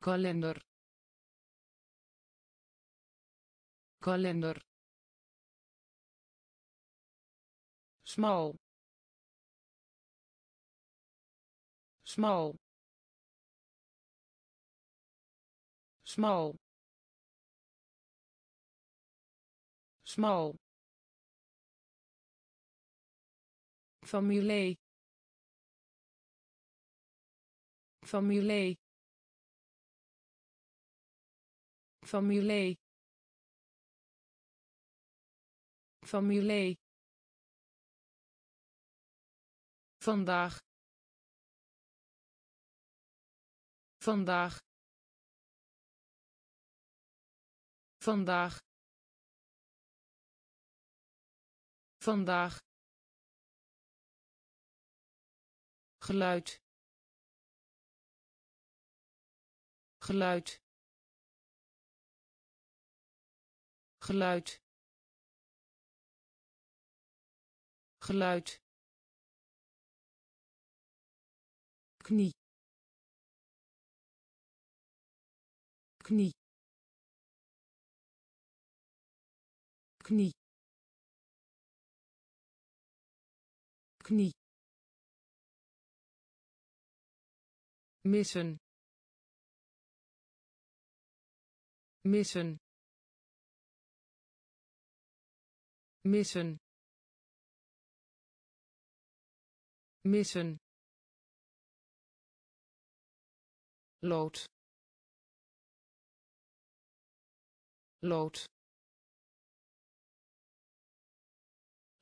Kalender. Kalender smal. Smal. Smal. Smal. Familie. Familie. Familie. Familie vandaag. Vandaag. Vandaag. Vandaag. Geluid. Geluid. Geluid. Geluid knie. Knie. Knie. Knie. Missen. Missen. Missen. Missen lood. Lood.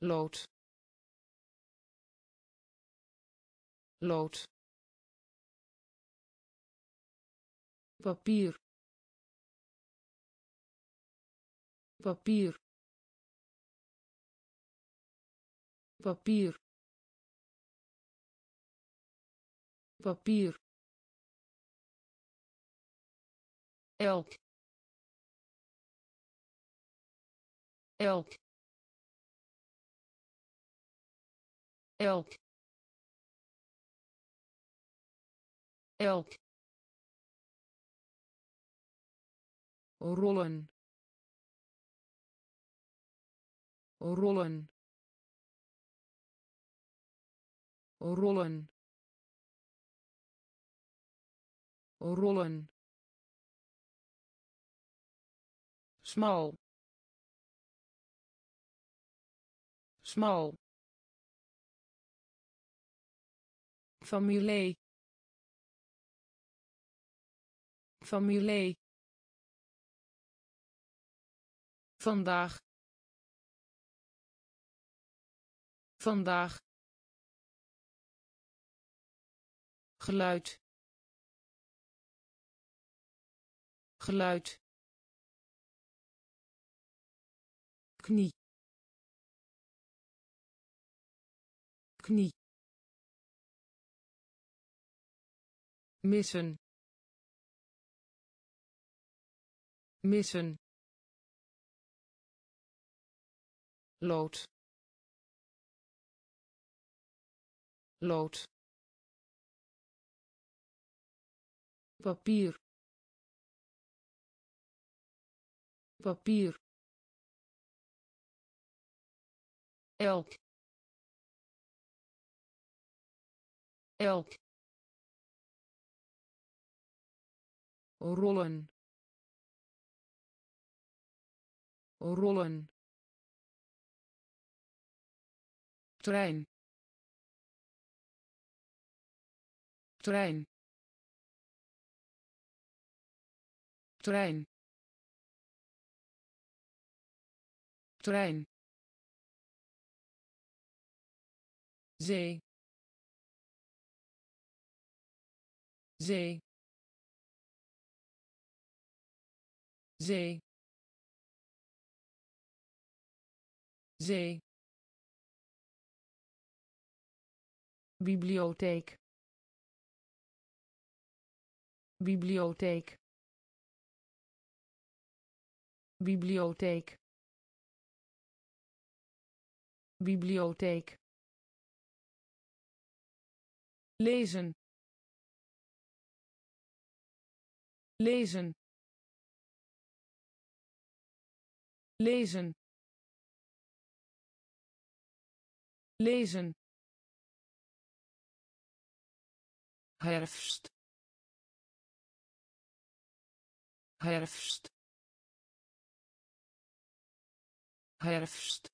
Lood. Lood. Papier. Papier. Papier. Papier elk. Elk. Elk. Elk. Rollen. Rollen. Rollen. Rollen smal. Smal. Familie. Familie. Vandaag. Vandaag. Geluid. Geluid knie. Knie. Missen. Missen. Lood. Lood. Papier. Papier elk. Elk. Rollen. Rollen. Trein. Trein. Trein. Trein zee zee zee zee bibliotheek. Bibliotheek. Bibliotheek. Bibliotheek lezen lezen lezen lezen. Herfst. Herfst. Herfst.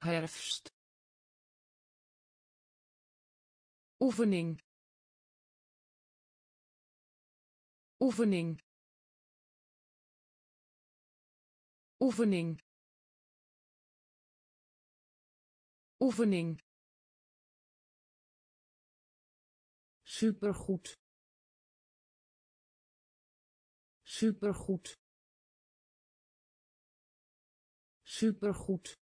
Herfst oefening. Oefening. Oefening. Oefening. Supergoed. Supergoed. Supergoed.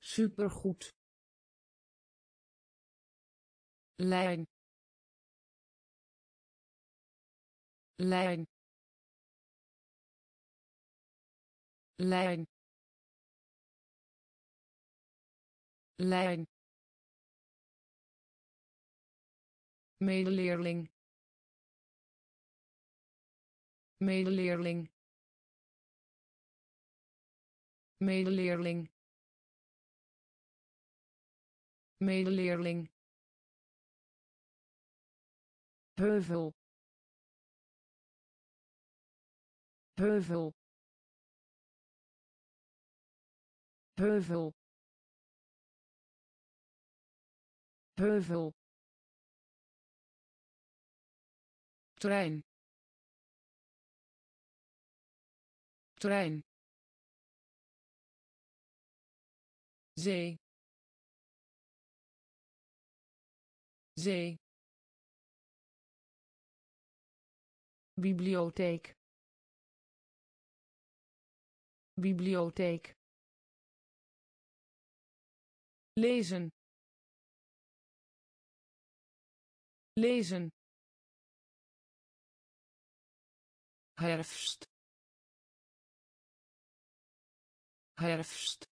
Supergoed lijn lijn lijn lijn. Medeleerling. Medeleerling. Medeleerling. Medeleerling heuvel. Heuvel. Heuvel. Heuvel. Trein. Trein. Zee. Zee bibliotheek. Bibliotheek. Lezen. Lezen. Herfst. Herfst.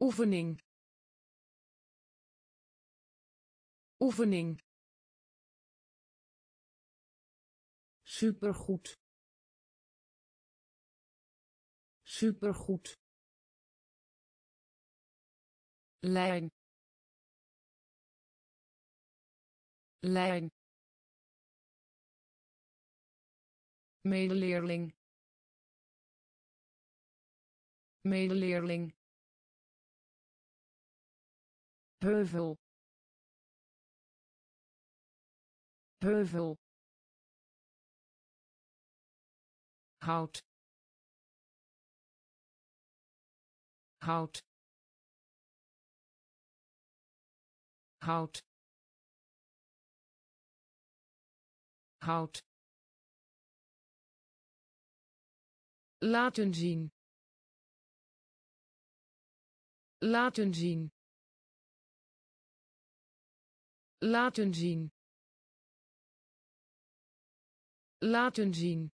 Oefening. Oefening supergoed. Supergoed. Lijn. Lijn. Medeleerling. Medeleerling. Heuvel. Heuvel hout hout hout hout laten zien. Laten zien. Laten zien. Laten zien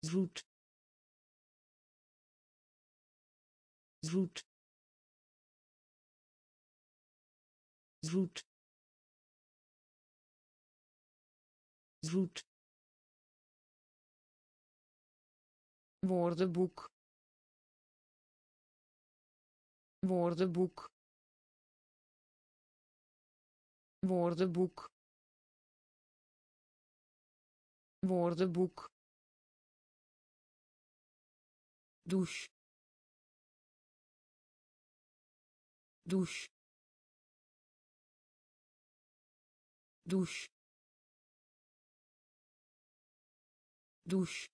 zoet. Zoet. Zoet. Zoet. Woordenboek. Woordenboek. Woordenboek. Woordenboek douche. Douche. Douche. Douche.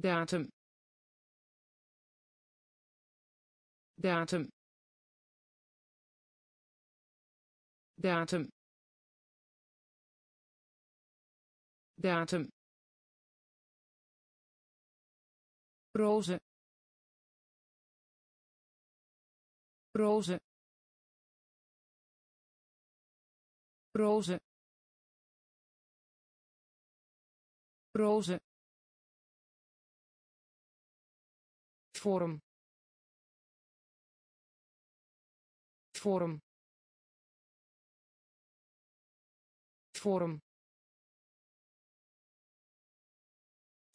Datum. Datum. Datum. Datum roze roze roze roze vorm. Vorm. Vorm.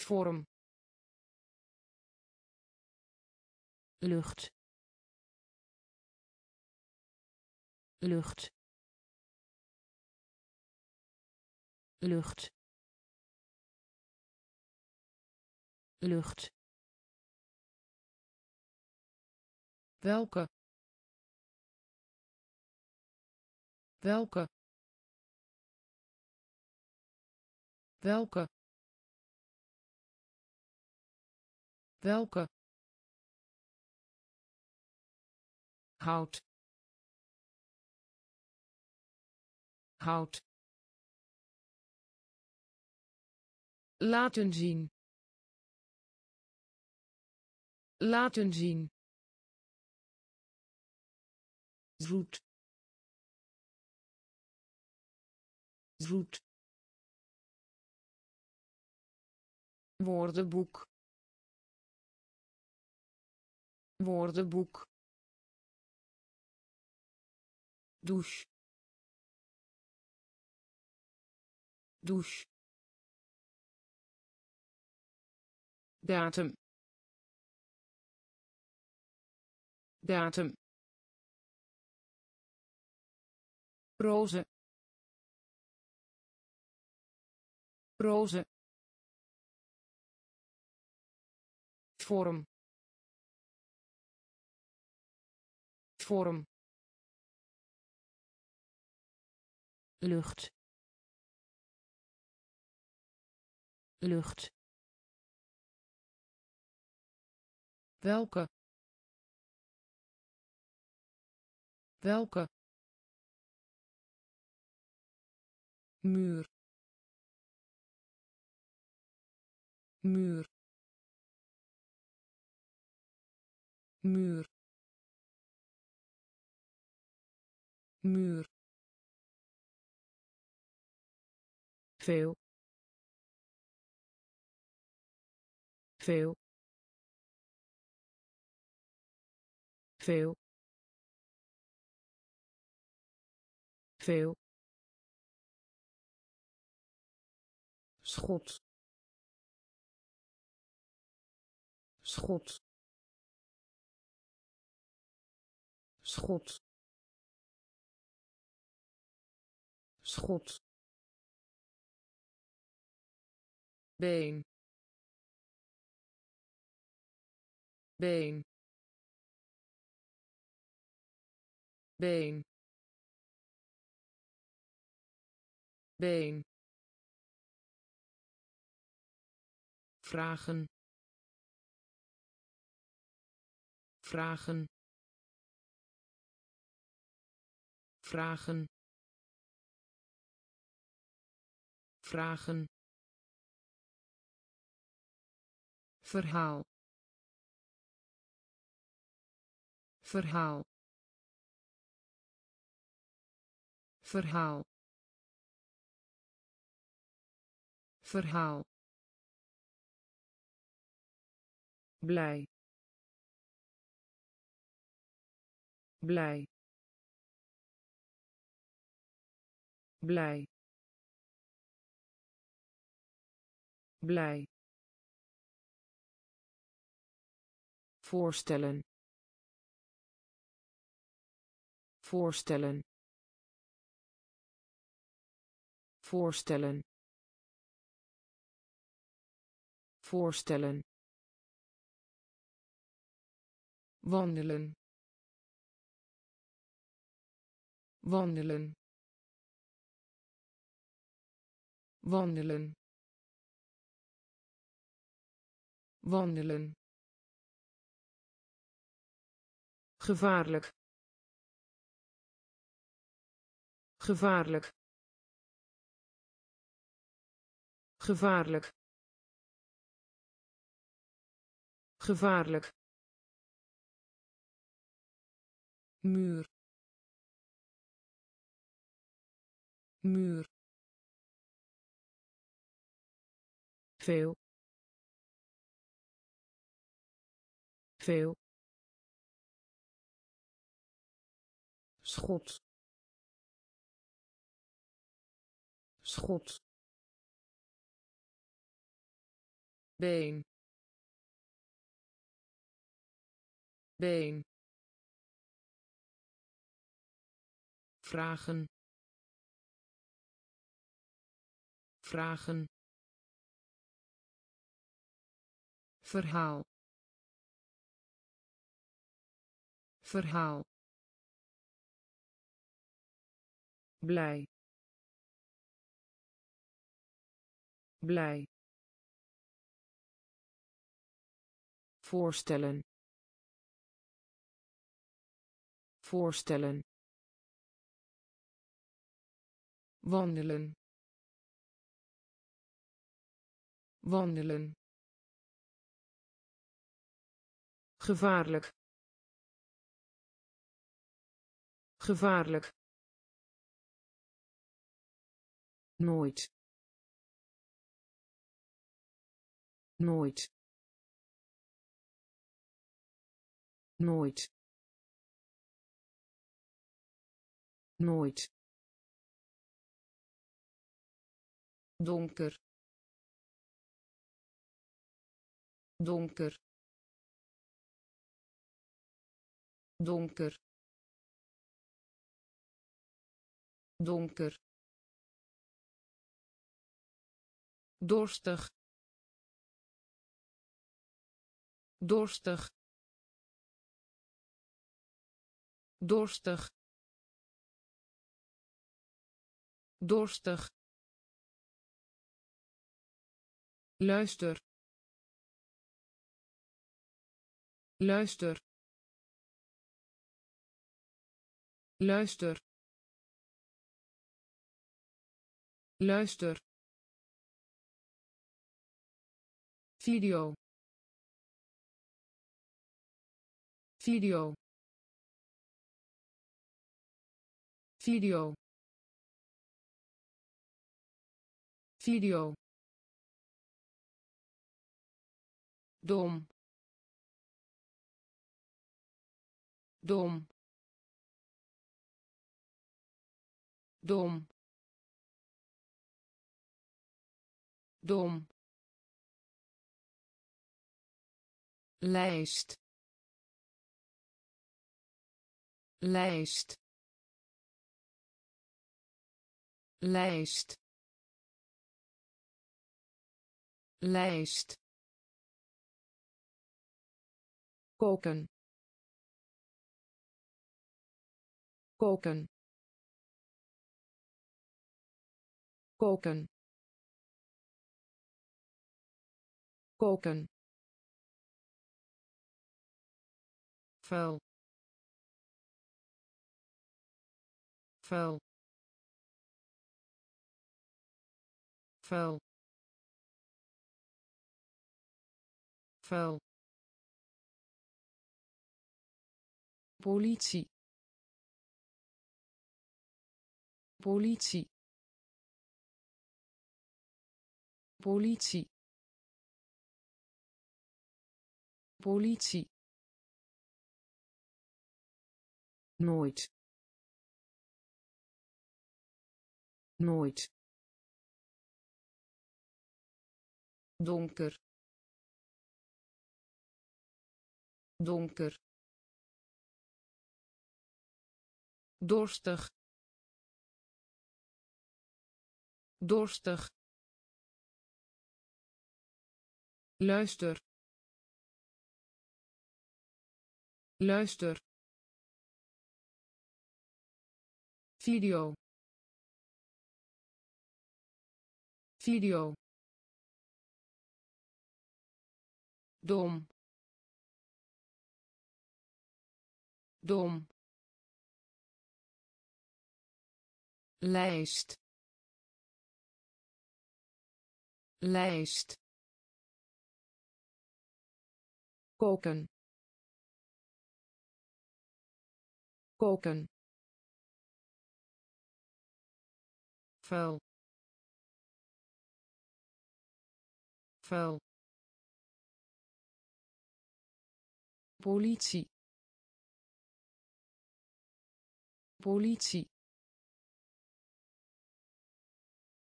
Vorm lucht. Lucht. Lucht. Lucht. Welke? Welke? Welke? Welke hout hout laten zien. Laten zien. Zoet. Zoet. Woordenboek. Woordenboek douche. Douche. Datum. Datum. Roze roze vorm. Vorm lucht. Lucht. Welke? Welke? Muur. Muur. Muur. Muur veel. Veel. Veel. Veel. Schot. Schot. Schot. Schot been. Been. Been. Been. Vragen. Vragen. Vragen. Vragen verhaal. Verhaal. Verhaal. Verhaal. Blij. Blij. Blij. Blij voorstellen. Voorstellen. Voorstellen. Voorstellen. Wandelen. Wandelen. Wandelen. Wandelen gevaarlijk. Gevaarlijk. Gevaarlijk. Gevaarlijk. Muur. Muur. Veel. Veel schot. Schot. Been. Been. Vragen. Vragen. Verhaal. Verhaal blij. Blij. Voorstellen. Voorstellen. Wandelen. Wandelen. Gevaarlijk. Gevaarlijk nooit. Nooit. Nooit. Nooit. Donker. Donker. Donker. Donker dorstig. Dorstig. Dorstig. Dorstig. Luister. Luister. Luister. Luister video. Video. Video. Video. Dom. Dom. Dom. Dom lijst. Lijst. Lijst. Lijst. Koken. Koken. Koken. Koken vuil. Vuil. Vuil. Vuil. Politie. Politie. Politie. Politie nooit. Nooit. Donker. Donker. Dorstig. Dorstig. Luister. Luister video. Video. Dom. Dom. Lijst. Lijst. Koken. Koken vuil. Vuil. Politie. Politie.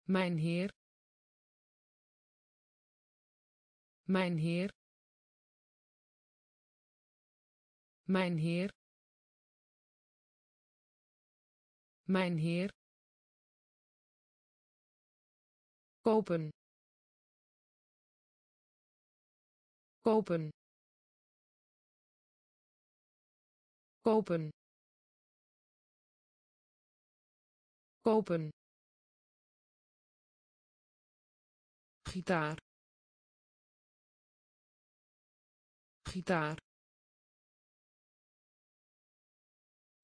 Mijn heer. Mijn heer. Mijn heer. Mijn heer kopen. Kopen. Kopen. Kopen. Gitaar. Gitaar.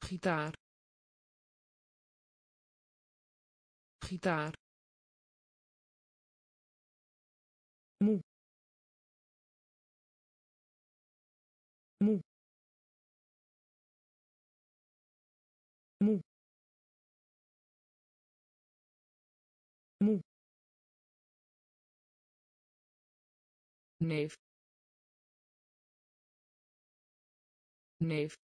Gitaar. Gitaar moe. Moe. Moe. Neef. Neef.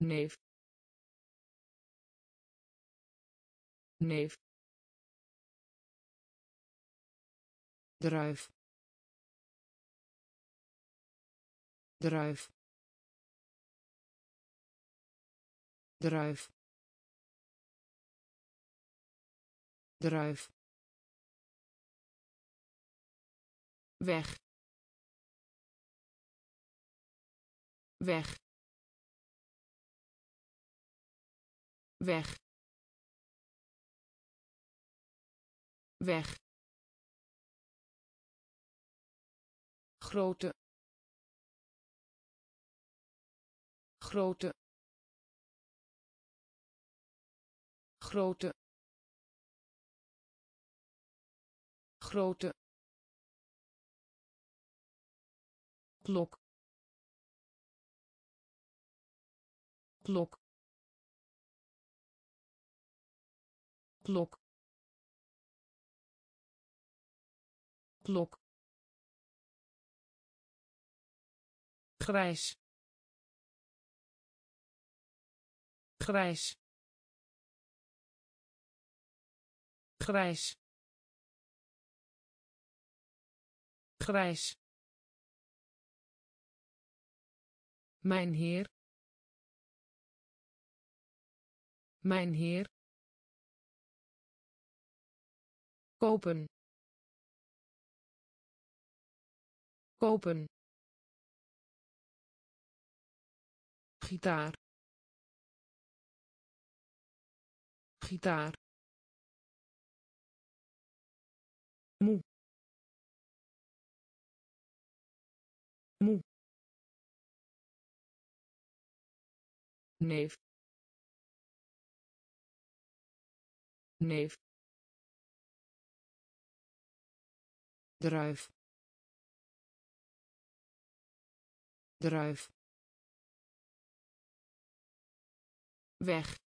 Neef. Neef. Druif druif druif druif. Weg. Weg. Weg. Weg. Grote grote. Grote. Grote. Klok. Klok. Klok. Klok. Grijs grijs. Grijs. Grijs. Mijn heer. Mijn heer. Kopen. Kopen. Gitaar gitaar. Moe. Moe. Neef. Neef. Druif. Druif. Weg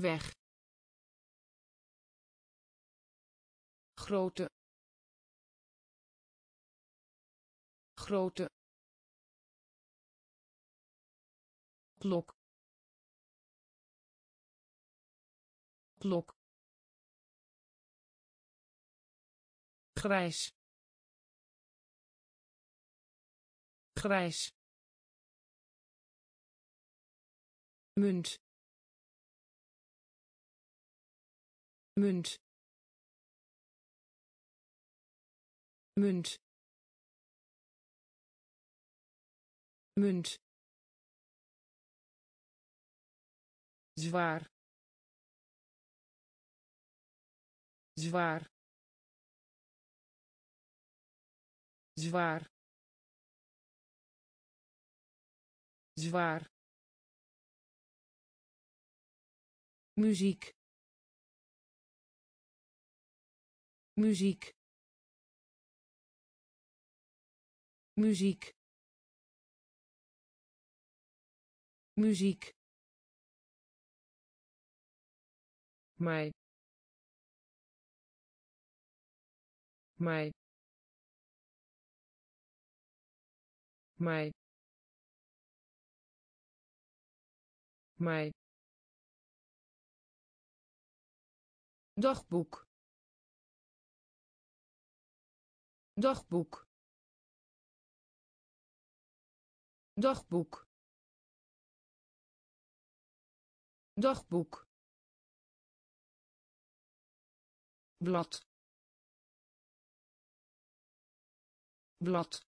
weg. Grote. Grote. Klok. Klok. Grijs. Grijs. Munt munt. Munt. Munt. Zwaar. Zwaar. Zwaar. Zwaar. Muziek muziek. Muziek. Muziek. Mij mij mij mij dagboek dagboek. Dagboek. Dagboek. Blad. Blad.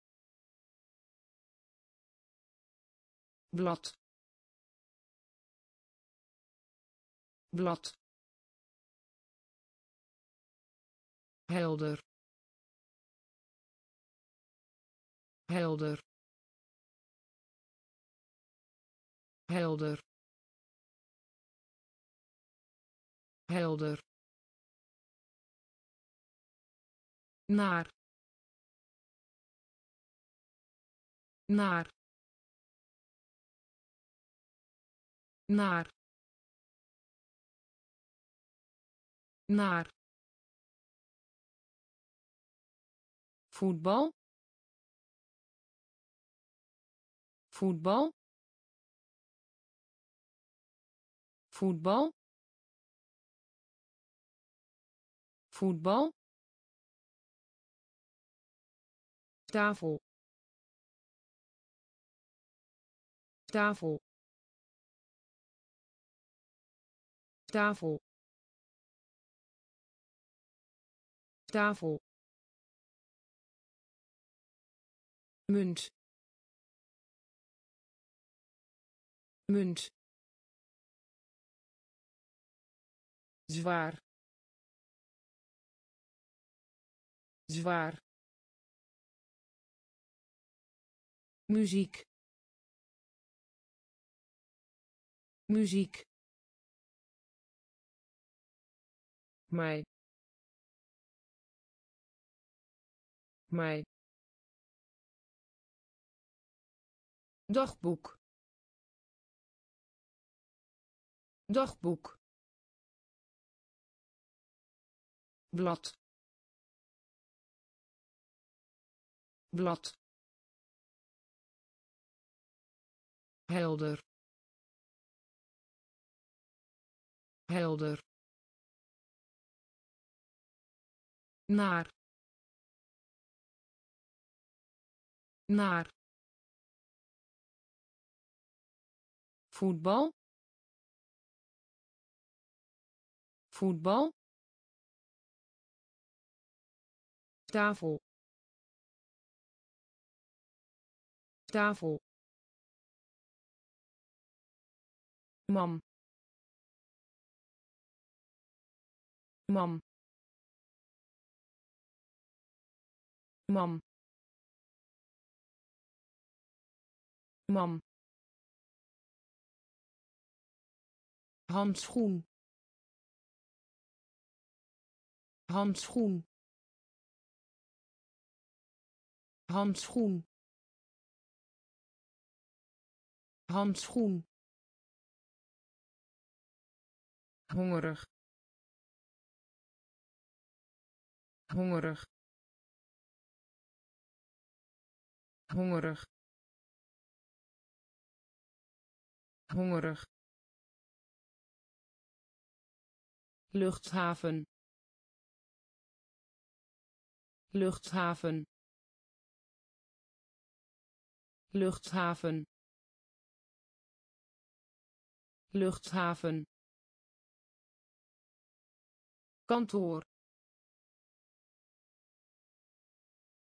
Blad. Blad. Helder helder. Helder. Helder. Naar. Naar. Naar. Naar. Voetbal voetbal. Voetbal. Voetbal. Tafel. Tafel. Tafel. Tafel. Munt munt. Zwaar. Zwaar. Muziek. Muziek. Mij. Mij. Dagboek dagboek. Blad. Blad. Helder. Helder. Naar. Naar. Voetbal voetbal. Tafel. Tafel. Mam. Mam. Mam. Mam. Handschoen handschoen. Handschoen. Handschoen. Hongerig. Hongerig. Hongerig. Hongerig. Luchthaven luchthaven luchthaven luchthaven kantoor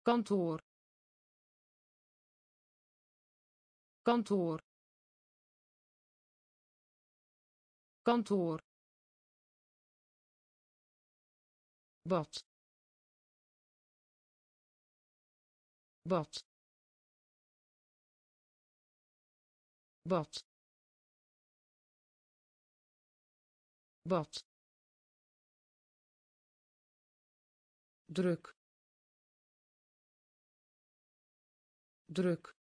kantoor kantoor kantoor bad bad bad bad druk. Druk.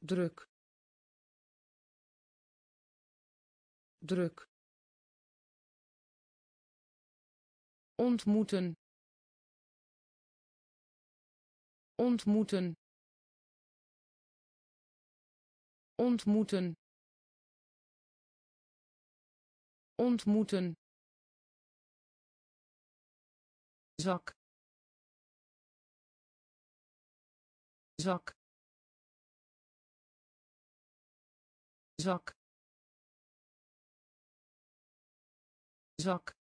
Druk. Druk. Ontmoeten ontmoeten. Ontmoeten. Ontmoeten. Zak. Zak. Zak. Zak.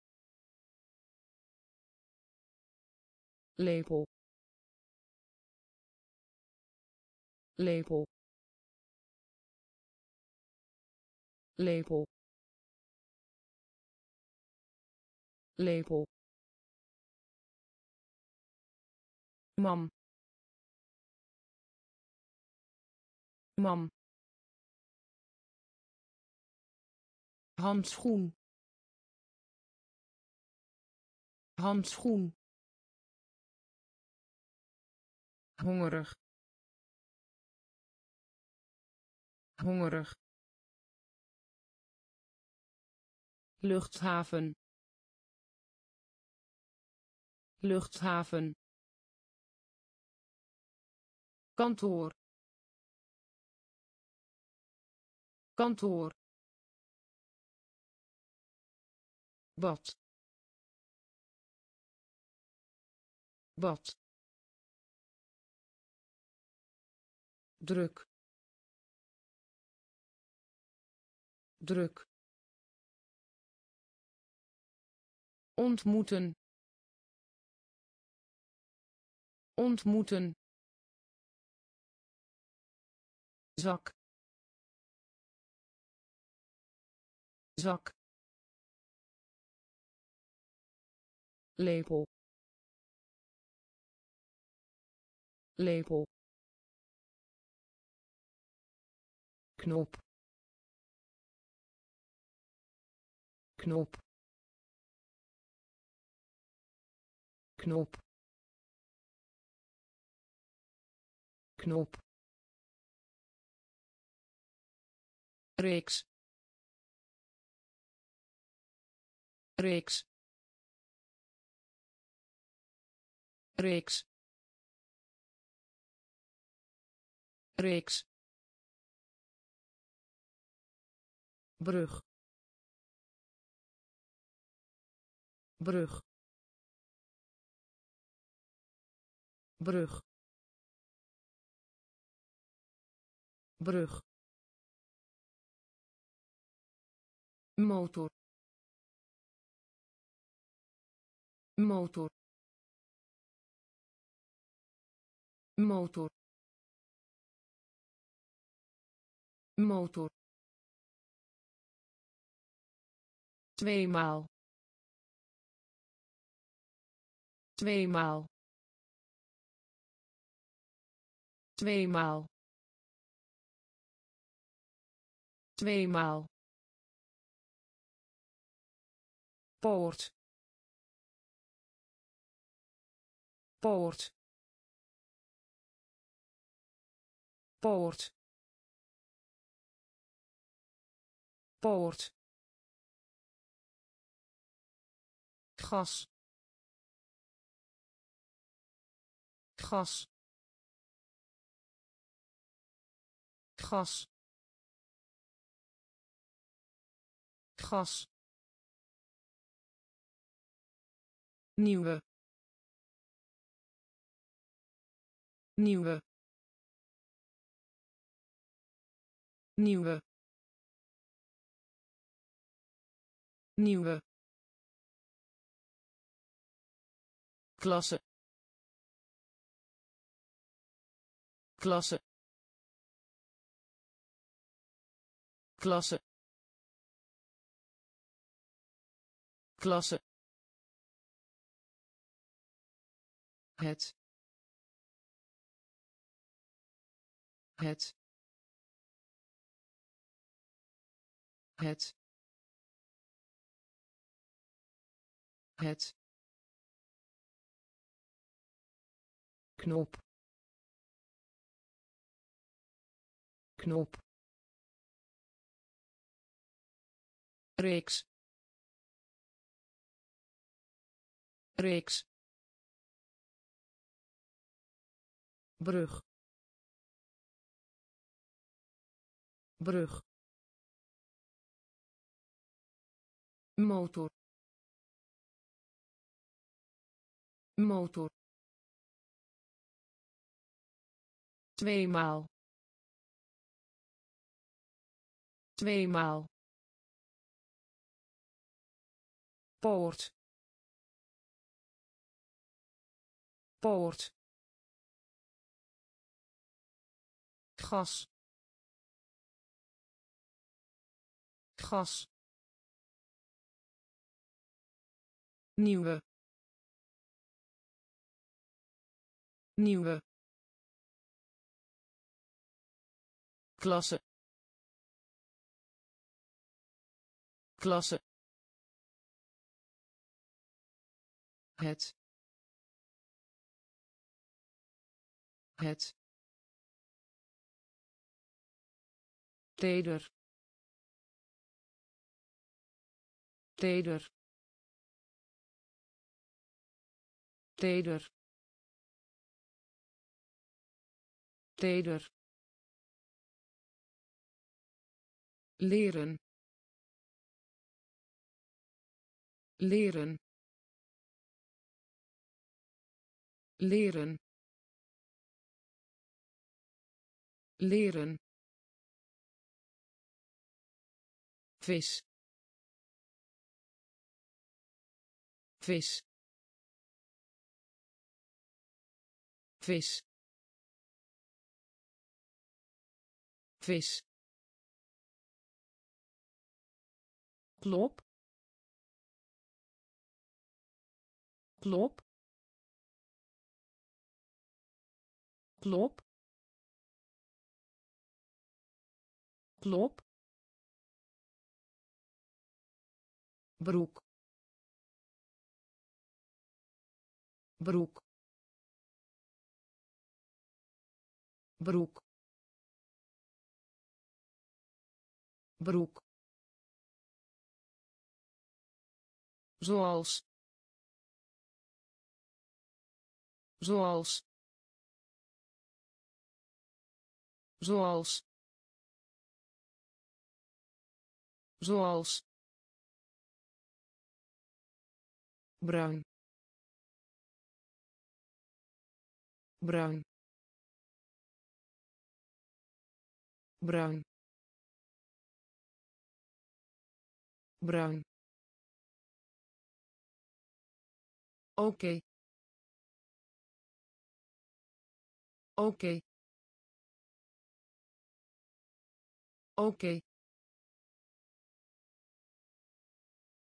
Lepel lepel. Lepel. Lepel. Mam. Mam. Handschoen. Handschoen. Hongerig hongerig. Luchthaven. Luchthaven. Kantoor. Kantoor. Bad. Bad. Druk druk. Ontmoeten. Ontmoeten. Zak zak lepel. Lepel. Knop knop. Knop. Knop. Reeks. Reeks. Reeks. Reeks. Brug brug. Brug. Brug. Motor. Motor. Motor. Motor. Tweemaal tweemaal tweemaal tweemaal poort poort poort poort gas gas. Gas. Gas. Nieuwe. Nieuwe. Nieuwe. Nieuwe. Klasse klasse klasse klasse. Het het. Het. Het. Knop knop. Reeks. Reeks. Brug. Brug. Motor. Motor. Tweemaal tweemaal. Poort. Poort. Gas. Gas. Nieuwe. Nieuwe. Klasse klasse. Het. Het. Teder. Teder. Teder. Teder. Leren leren. Leren. Leren. Vis. Vis. Vis. Vis. Klop klop. Klop. Klop. Broek. Broek. Broek. Broek. Zoals zoals zoals zoals bruin bruin bruin bruin oké okay. Oké. Oké.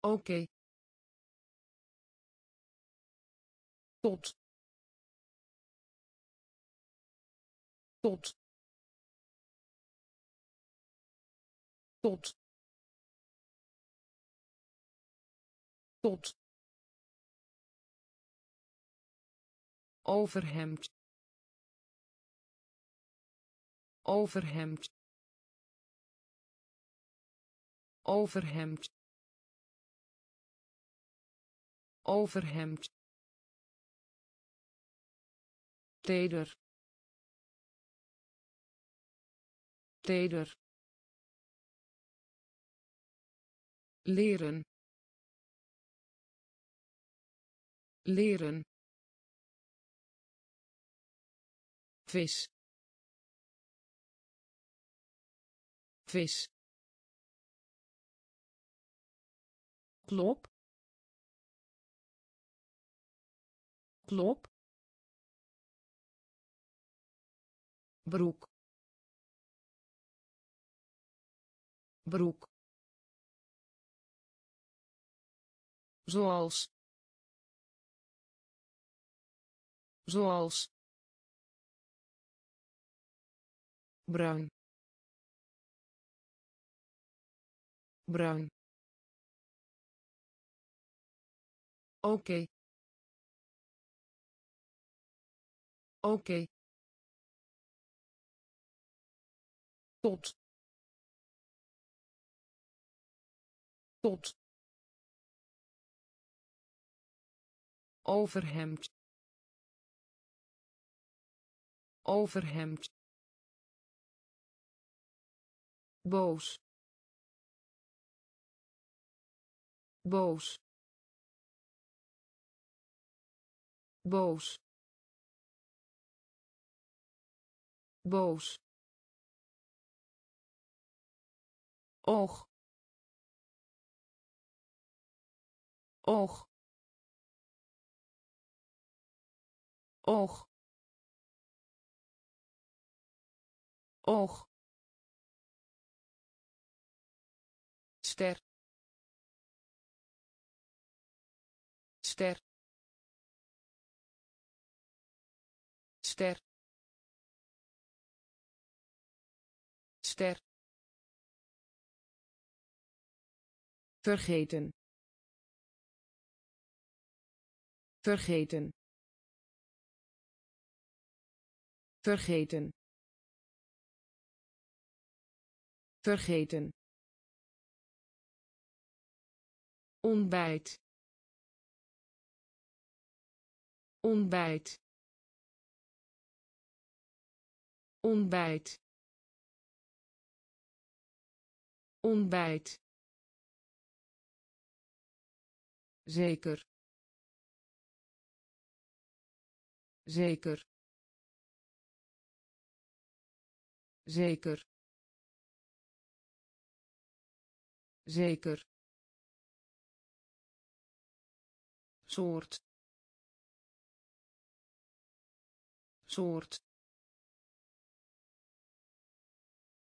Oké. Tot. Tot. Tot. Tot. Overhemd overhemd overhemd overhemd teder. Teder. Leren. Leren. Vis vis klop klop broek. Broek. Zoals. Zoals. Bruin bruin oké okay. oké okay. tot. Tot. Overhemd. Overhemd. Boos boos. Boos. Boos. Oog. Oog. Oog. Oog. Ster ster. Ster. Ster. Vergeten. Vergeten. Vergeten. Vergeten. Ontbijt ontbijt. Ontbijt. Ontbijt. Zeker. Zeker. Zeker. Zeker. Soort soort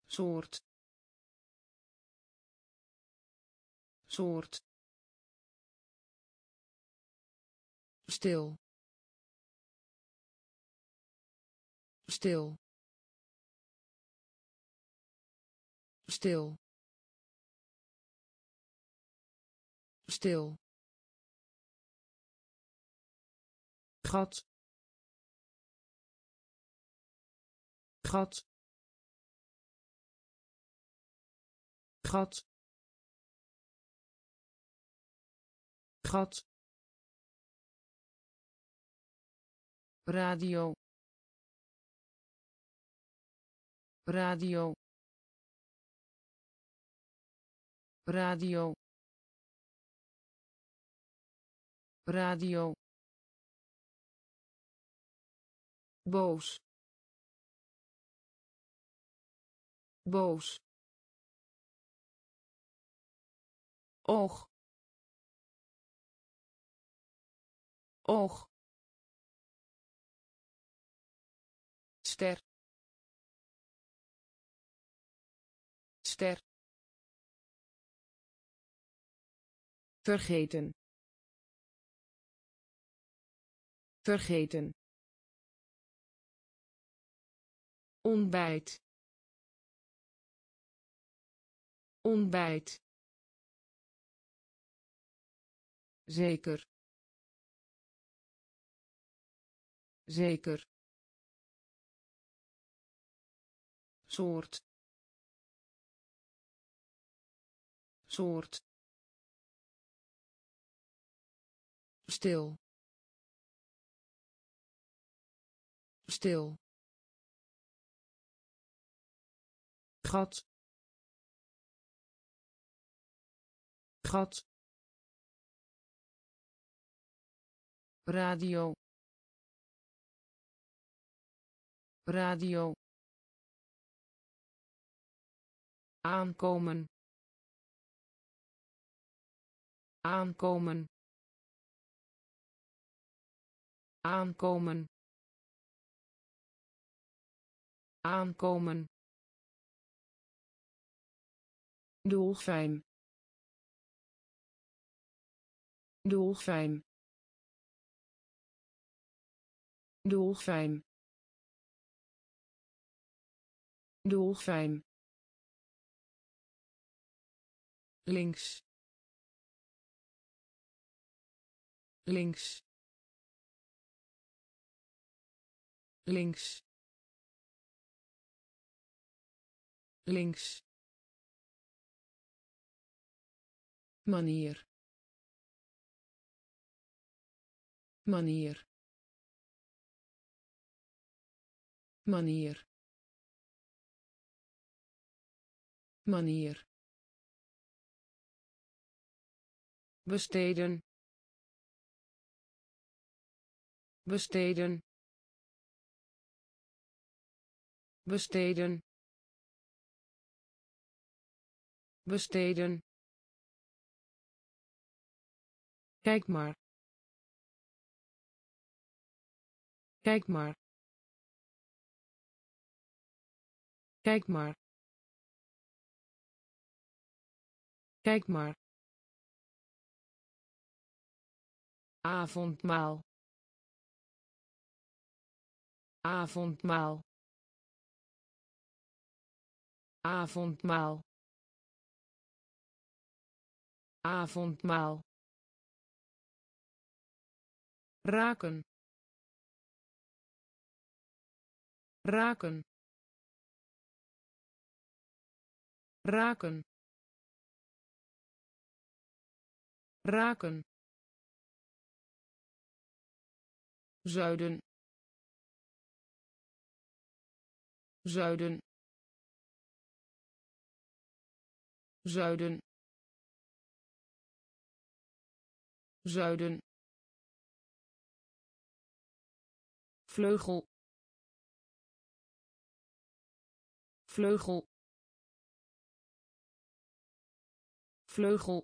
soort soort. Stil. Stil. Stil. Stil. Gat gat. Gat. Gat. Radio. Radio. Radio. Radio. Boos boos. Oog. Oog. Ster. Ster. Vergeten. Vergeten. Ontbijt ontbijt. Zeker. Zeker. Soort. Soort. Stil. Stil. Gat gat radio. Radio. Aankomen. Aankomen. Aankomen. Aankomen. Dolfijn dolfijn dolfijn dolfijn links. Links. Links. Links. Manier manier. Manier. Manier. Besteden. Besteden. Besteden. Besteden. Kijk maar kijk maar. Kijk maar. Kijk maar. Avondmaal. Avondmaal. Avondmaal. Avondmaal. Raken raken. Raken. Raken. Zuiden. Zuiden. Zuiden. Zuiden. Vleugel vleugel. Vleugel.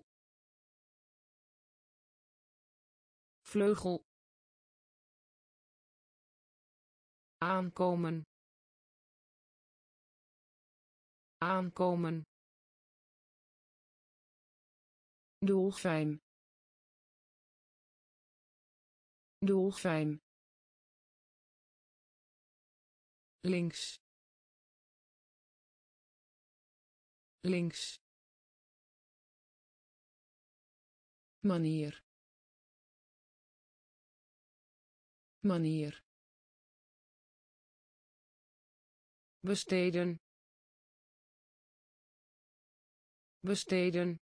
Vleugel. Aankomen. Aankomen. Dolfijn dolfijn links links. Manier. Manier. Besteden. Besteden.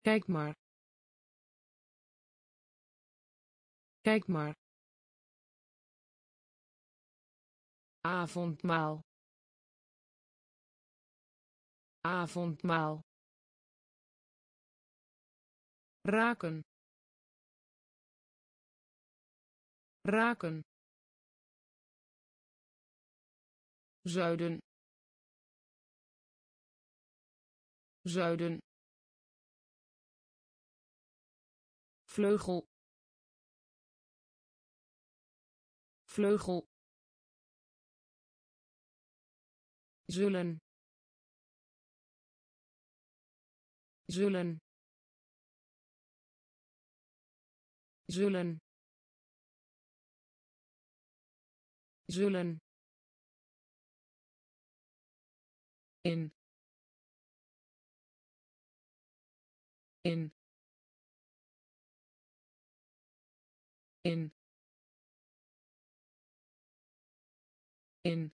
Kijk maar. Kijk maar. Avondmaal avondmaal. Raken. Raken. Zuiden. Zuiden. Vleugel. Vleugel. Zullen zullen. Zullen. Zullen. In. In. In. In.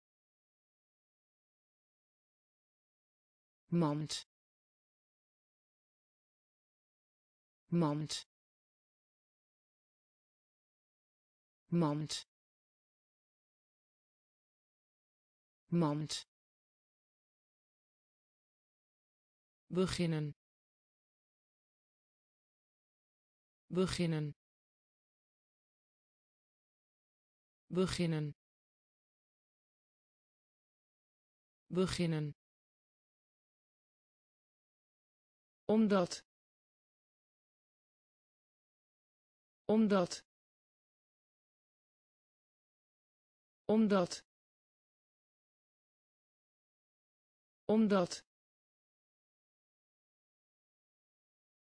Mand mand mand mand beginnen. Beginnen. Beginnen. Beginnen. Omdat omdat. Omdat. Omdat.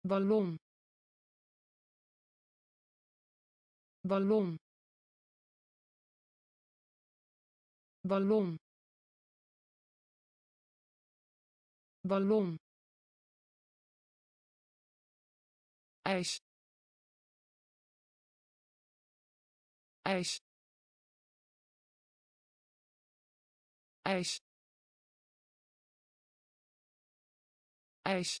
Ballon. Ballon. Ballon. Ballon. Ijs ijs. Ijs. Ijs.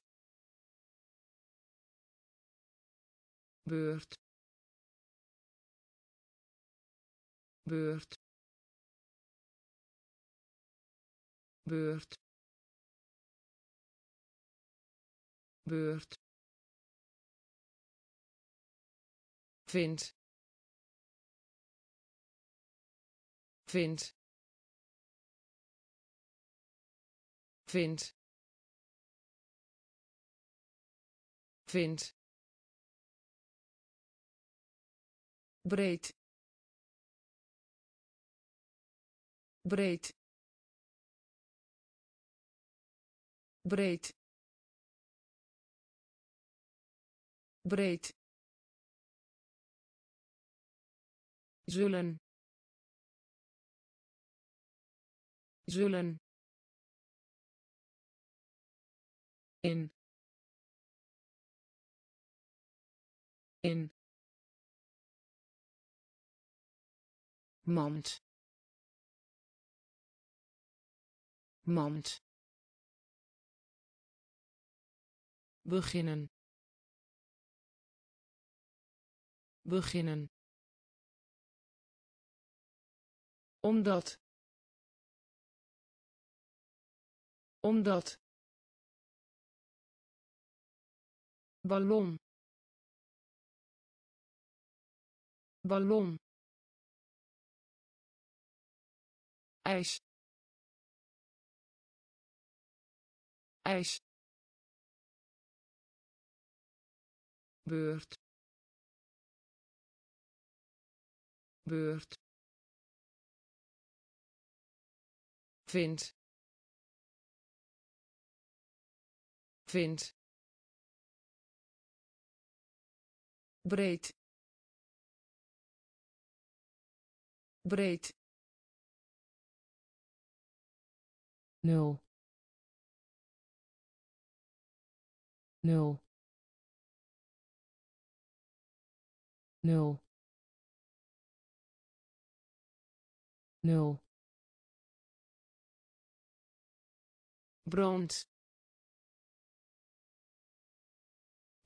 Beurt. Beurt. Beurt. Beurt. Vind vind. Vind. Vind. Breed. Breed. Breed. Breed. Zullen zullen. In. In. Mand. Mand. Beginnen. Beginnen. Omdat omdat. Ballon. Ballon. Ijs. Ijs. Beurt. Beurt. Vind vind. Breed. Breed. Nul. Nul. Nul. Nul. Brand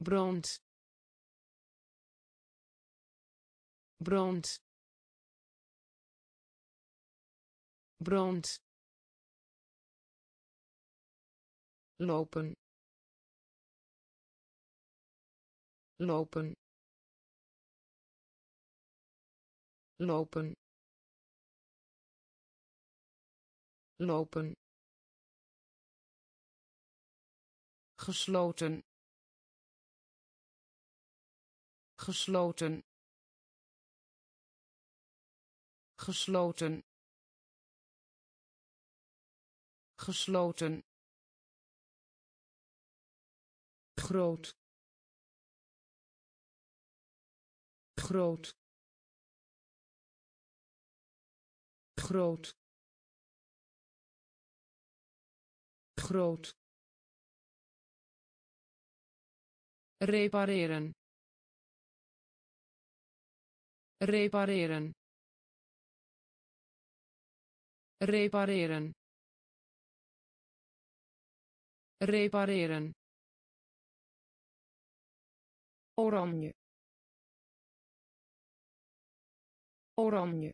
brand. Brand. Brand. Lopen. Lopen. Lopen. Lopen. Gesloten gesloten. Gesloten. Gesloten. Groot. Groot. Groot. Groot. Repareren repareren. Repareren. Repareren. Oranje. Oranje.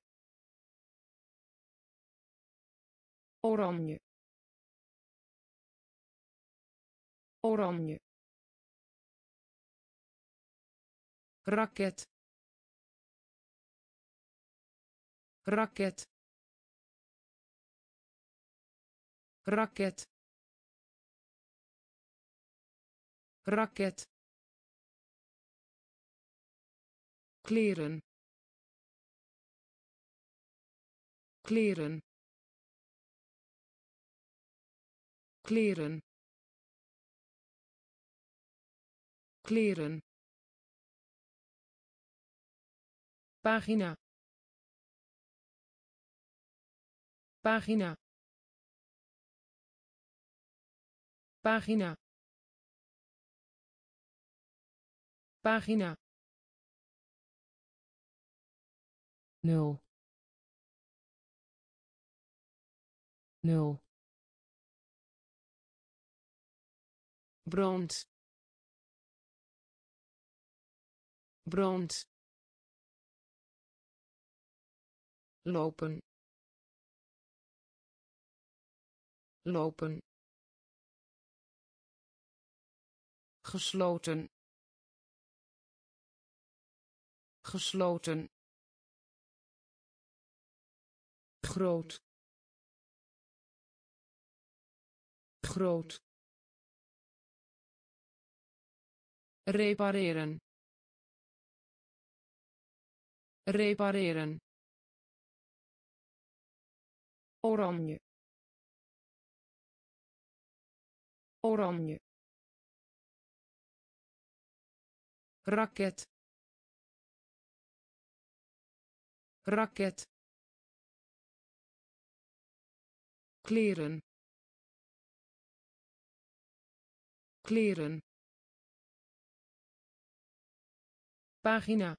Oranje. Oranje. Raket raket. Raket. Raket. Kleren. Kleren. Kleren. Kleren. Pagina pagina. Pagina. Pagina. Nul. Nul. Brand. Brand. Lopen lopen. Gesloten. Gesloten. Groot. Groot. Repareren. Repareren. Oranje oranje. Raket. Raket. Kleren. Kleren. Pagina.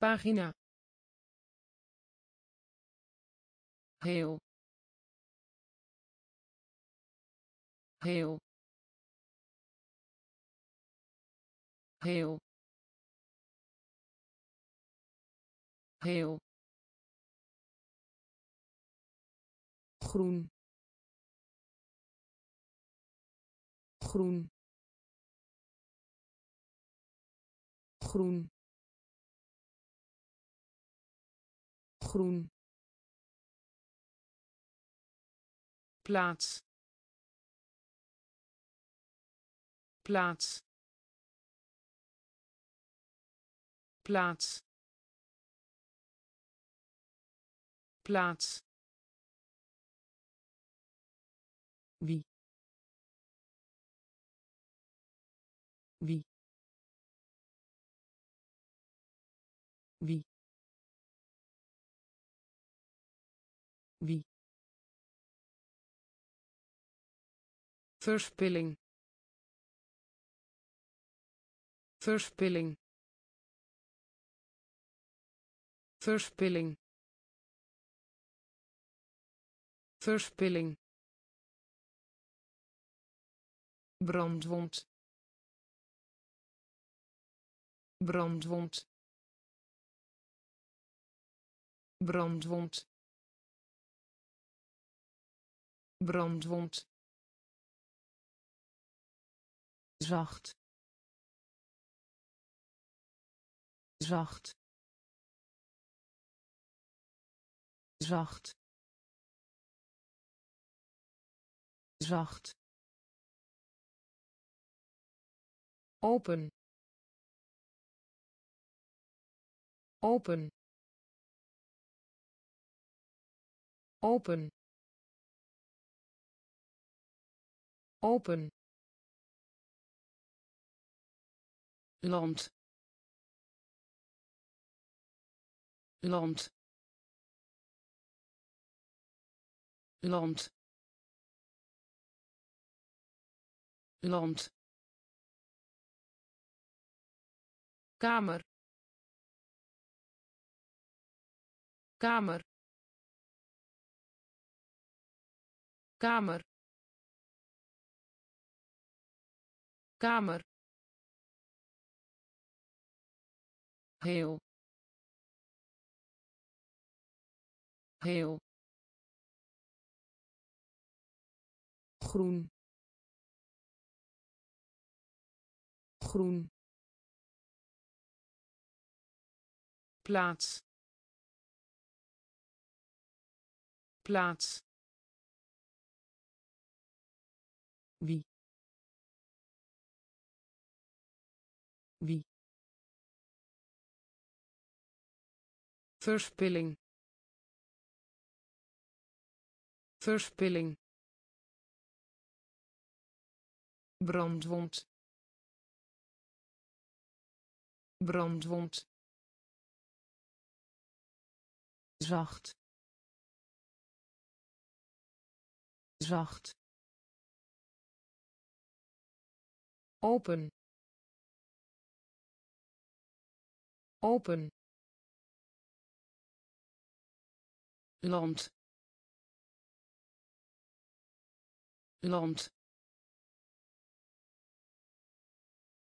Pagina. Heel heel. Heel. Heel. Groen. Groen. Groen. Groen. Plaats plaats. Plaats. Plaats. Wie? Wie? Wie? Wie? Verspilling verspilling. Verspilling. Verspilling. Brandwond. Brandwond. Brandwond. Brandwond. Zacht zacht. Zacht. Zacht. Open. Open. Open. Open. Land land. Land. Land. Kamer. Kamer. Kamer. Kamer. Heel heel groen. Groen. Plaats. Plaats. Wie? Wie? Verspilling verspilling brandwond. Brandwond. Zacht. Zacht. Open. Open. Land land.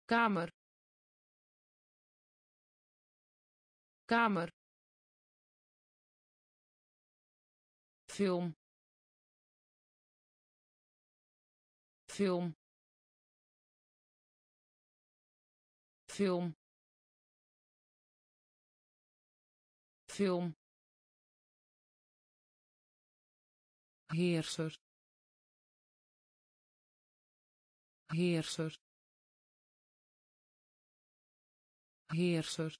Kamer. Kamer. Film. Film. Film. Film. Heerser heerser. Heerser.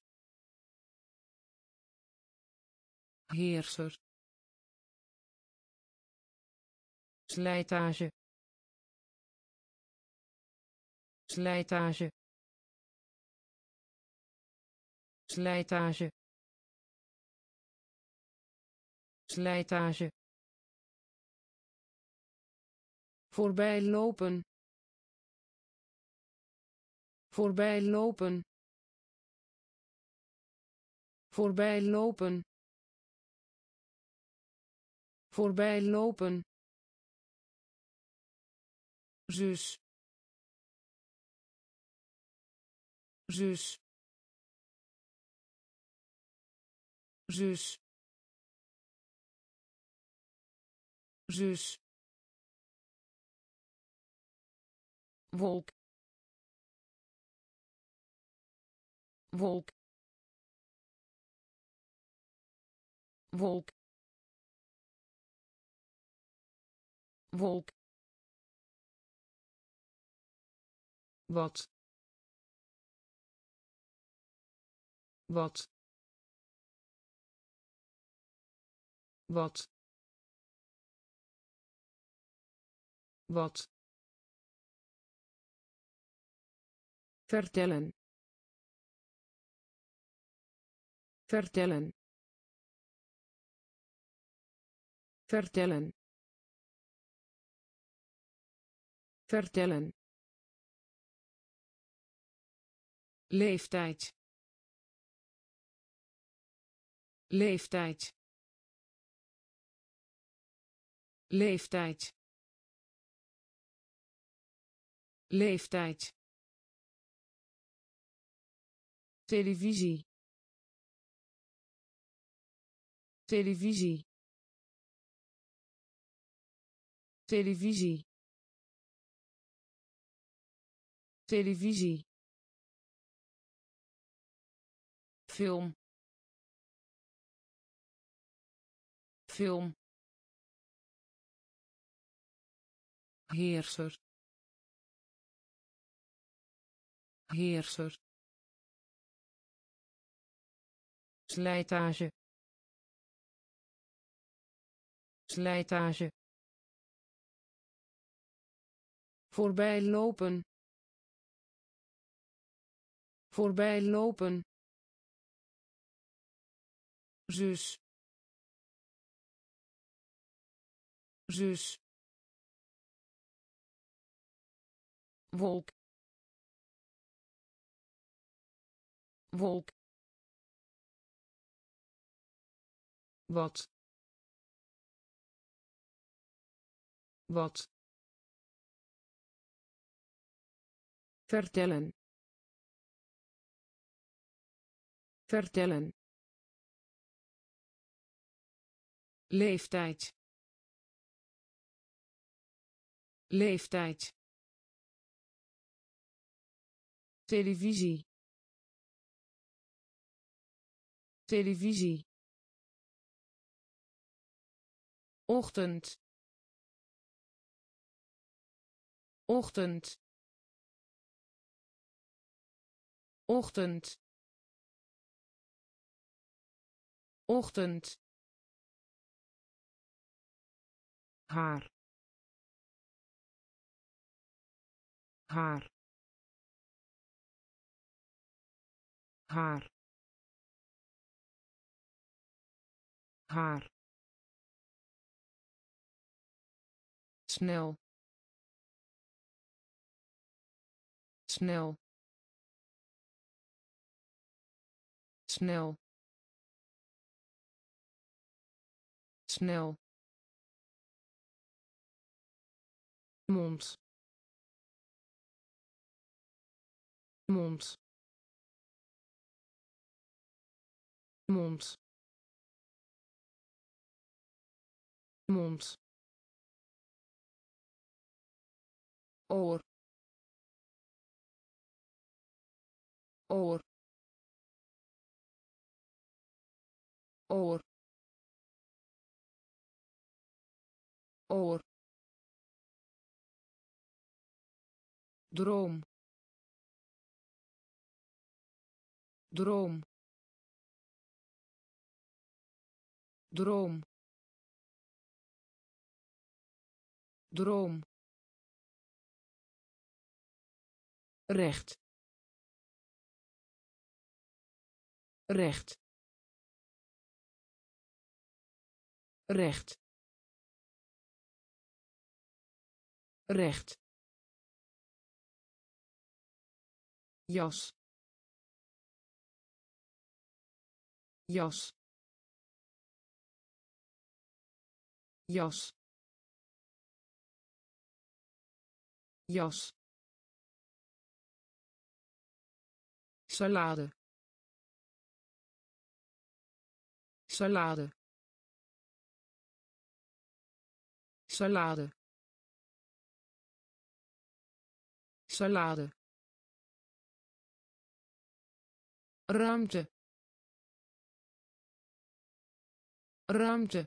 Heerser. Slijtage. Slijtage. Slijtage. Slijtage. Voorbij lopen voorbij lopen. Voorbij lopen. Voorbij lopen. Zus. Zus. Zus. Zus. Wolk wolk wolk wolk. Wat? Wat? Wat? Wat? Vertellen vertellen. Vertellen. Vertellen. Leeftijd. Leeftijd. Leeftijd. Leeftijd. Televisie televisie. Televisie. Televisie. Film. Film. Heerser. Heerser. Slijtage slijtage voorbij lopen voorbij lopen zus. Zus. Wolk. Wolk. Wat wat? Vertellen. Vertellen. Leeftijd. Leeftijd. Televisie. Televisie. Ochtend ochtend. Ochtend. Ochtend. Haar. Haar. Haar. Haar. Snel snel. Snel. Snel. Mond. Mond. Mond. Mond. Oor oor oor oor droom droom droom droom recht recht. Recht. Recht. Jas. Jas. Jas. Jas. Salade salade. Salade. Salade. Ruimte. Ruimte.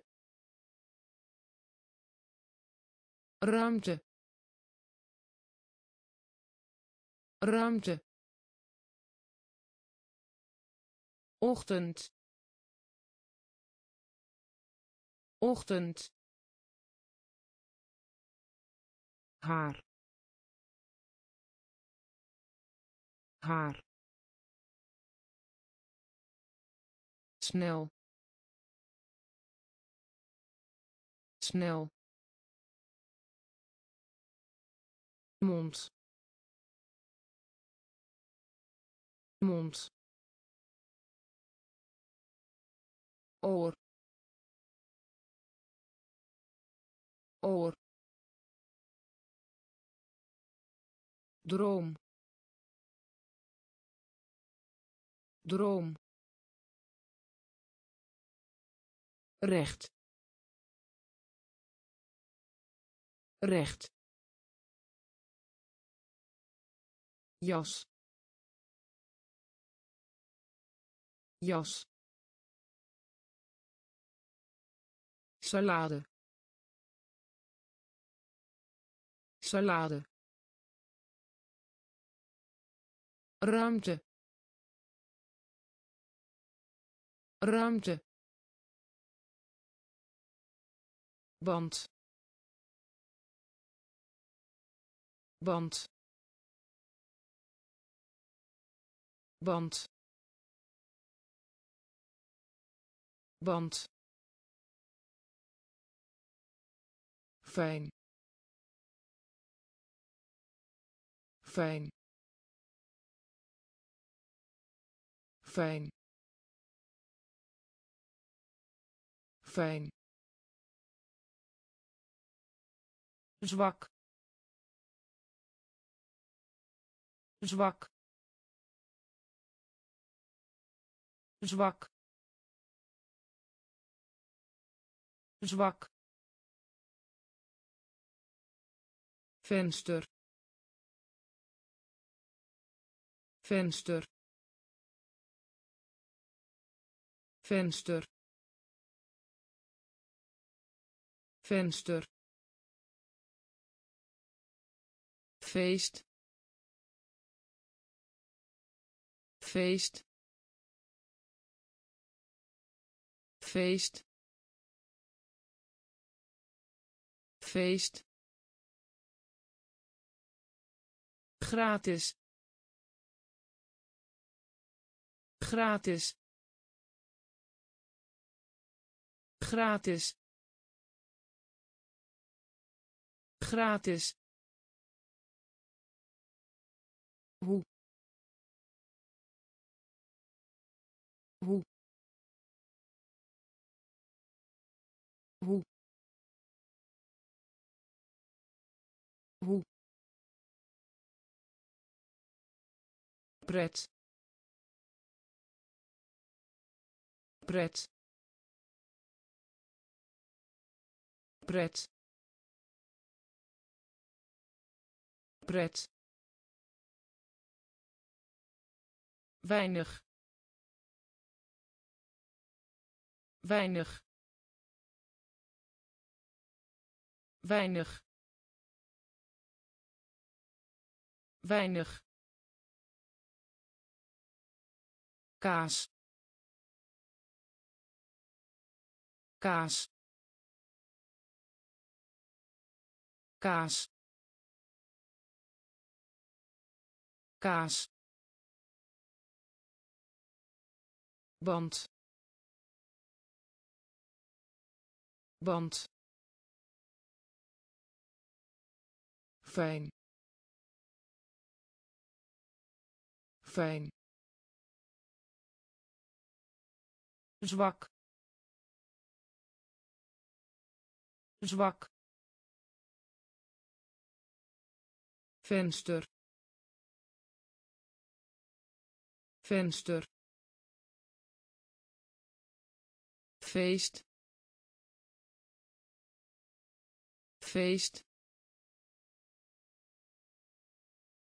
Ruimte. Ruimte. Ochtend ochtend. Haar. Haar. Snel. Snel. Mond. Mond. Oor oor droom droom recht recht jas jas salade salade. Ruimte. Ruimte. Band. Band. Band. Band. Fijn fijn. Fijn. Fijn. Zwak. Zwak. Zwak. Zwak. Venster venster. Venster. Venster. Feest. Feest. Feest. Feest. Gratis gratis. Gratis. Gratis. Hoe? Hoe? Hoe? Hoe? Pret pret. Pret. Pret. Weinig. Weinig. Weinig. Weinig. Kaas kaas. Kaas. Kaas. Band. Band. Fijn. Fijn. Zwak zwak. Venster. Venster. Feest. Feest.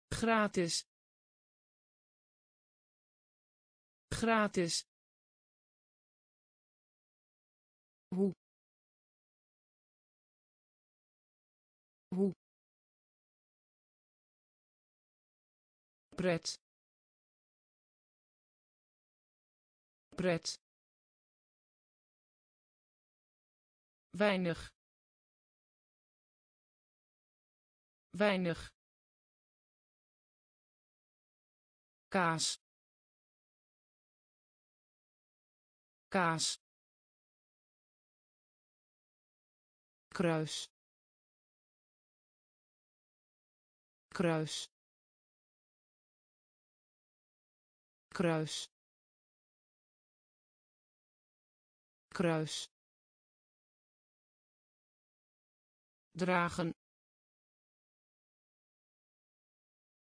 Gratis. Gratis. Hoe hoe. Pret. Pret. Weinig. Weinig. Kaas. Kaas. Kruis kruis. Kruis. Kruis. Dragen.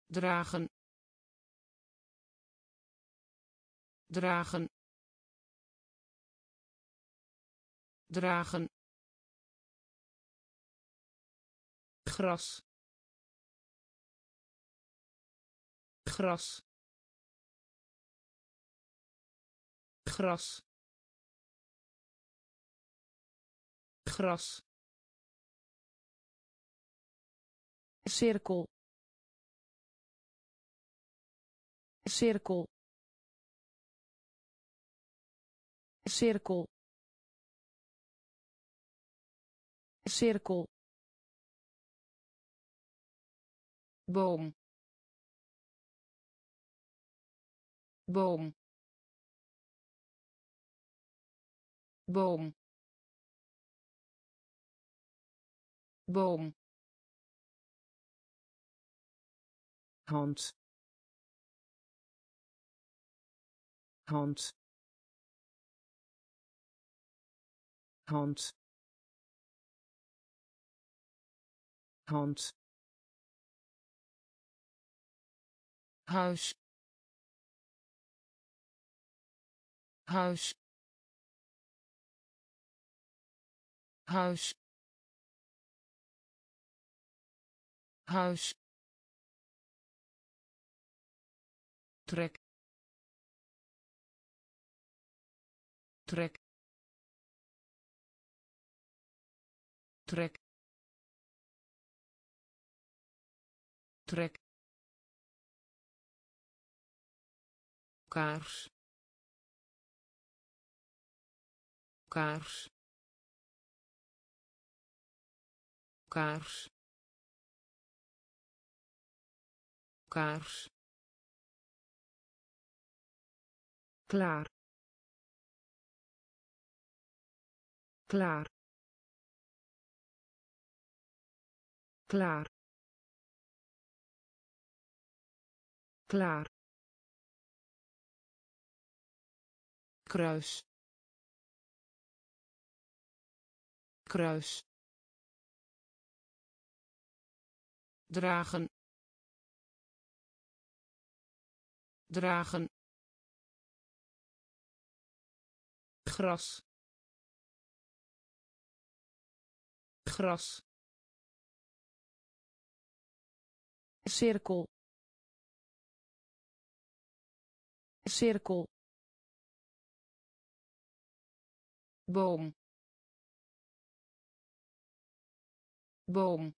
Dragen. Dragen. Dragen. Gras gras. Gras. Gras. Cirkel. Cirkel. Cirkel. Cirkel. Boom boom. Boom. Boom. Hand hand hand hand huis huis. Huis. Huis. Trek. Trek. Trek. Trek. Kaars kaars. Kaars. Kaars. Klaar. Klaar. Klaar. Klaar. Kruis kruis. Dragen. Dragen. Gras. Gras. Cirkel. Cirkel. Boom boom.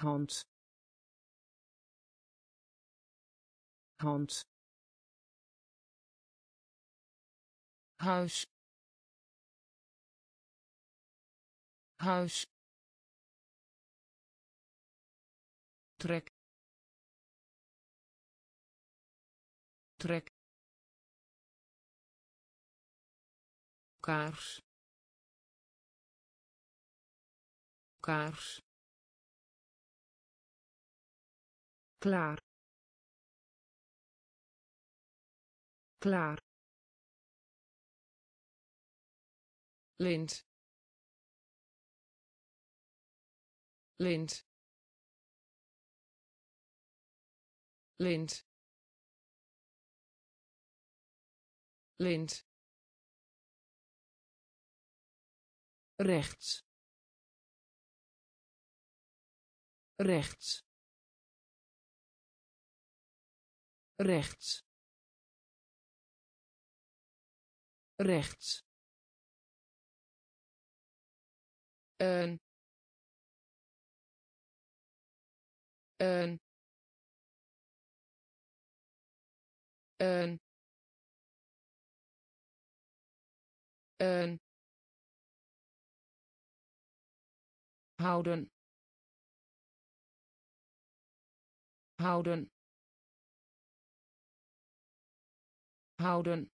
Hand hand huis. Huis. Trek. Trek. Kaars kaars klaar. Klaar. Lint. Lint. Lint. Lint. Rechts rechts. Rechts. Rechts. Een. Een. Een. Een. Houden houden. Houden.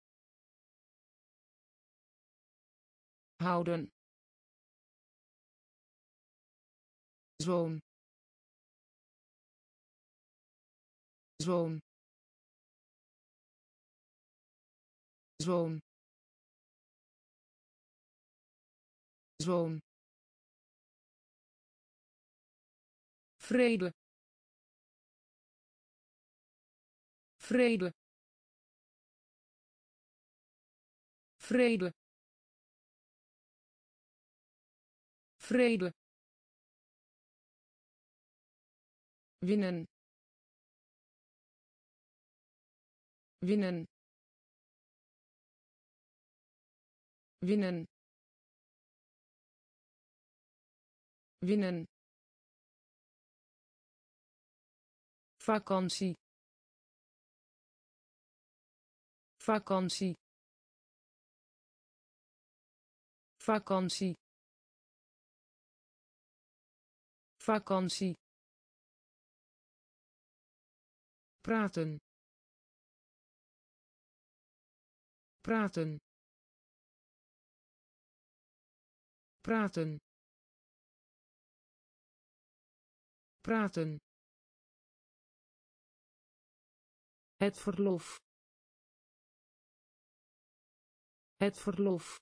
Houden. Zoon. Zoon. Zoon. Zoon. Vrede vrede. Vrede. Vrede. Winnen. Winnen. Winnen. Winnen. Vakantie vakantie. Vakantie. Vakantie. Praten. Praten. Praten. Praten. Het verlof het verlof.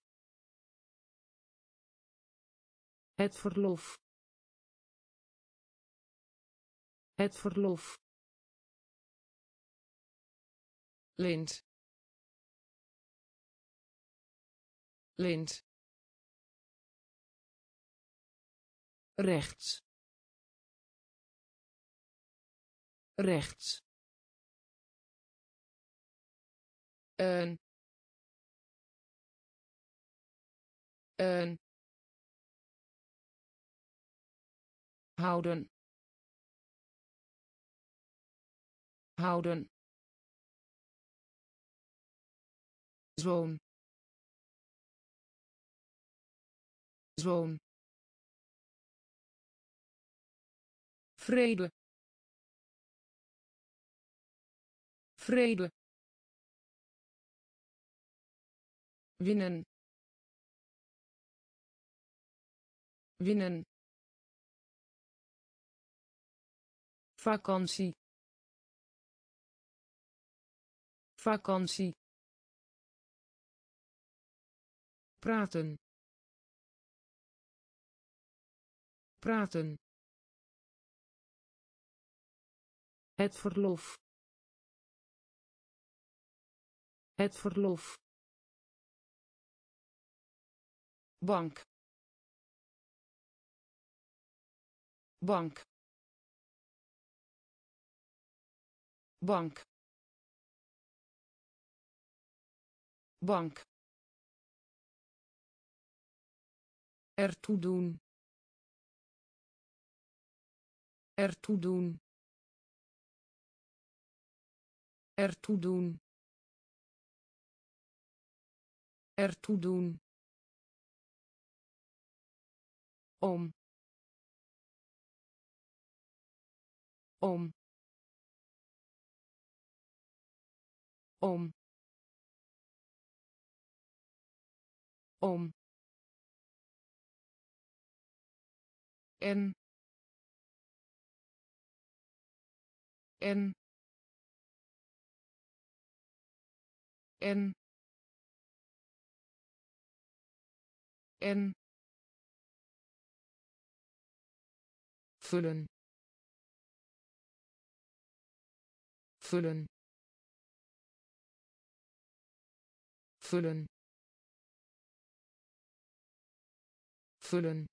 Het verlof. Het verlof. Lint. Lint. Rechts. Rechts. Een een houden houden zoon zoon vrede vrede winnen winnen. Vakantie. Vakantie. Praten. Praten. Het verlof. Het verlof. Bank bank. Bank. Bank. Ertoe doen. Ertoe doen. Ertoe doen. Ertoe doen. Om om. Om. Om. En. En. En. En. Vullen vullen. Vullen. Vullen.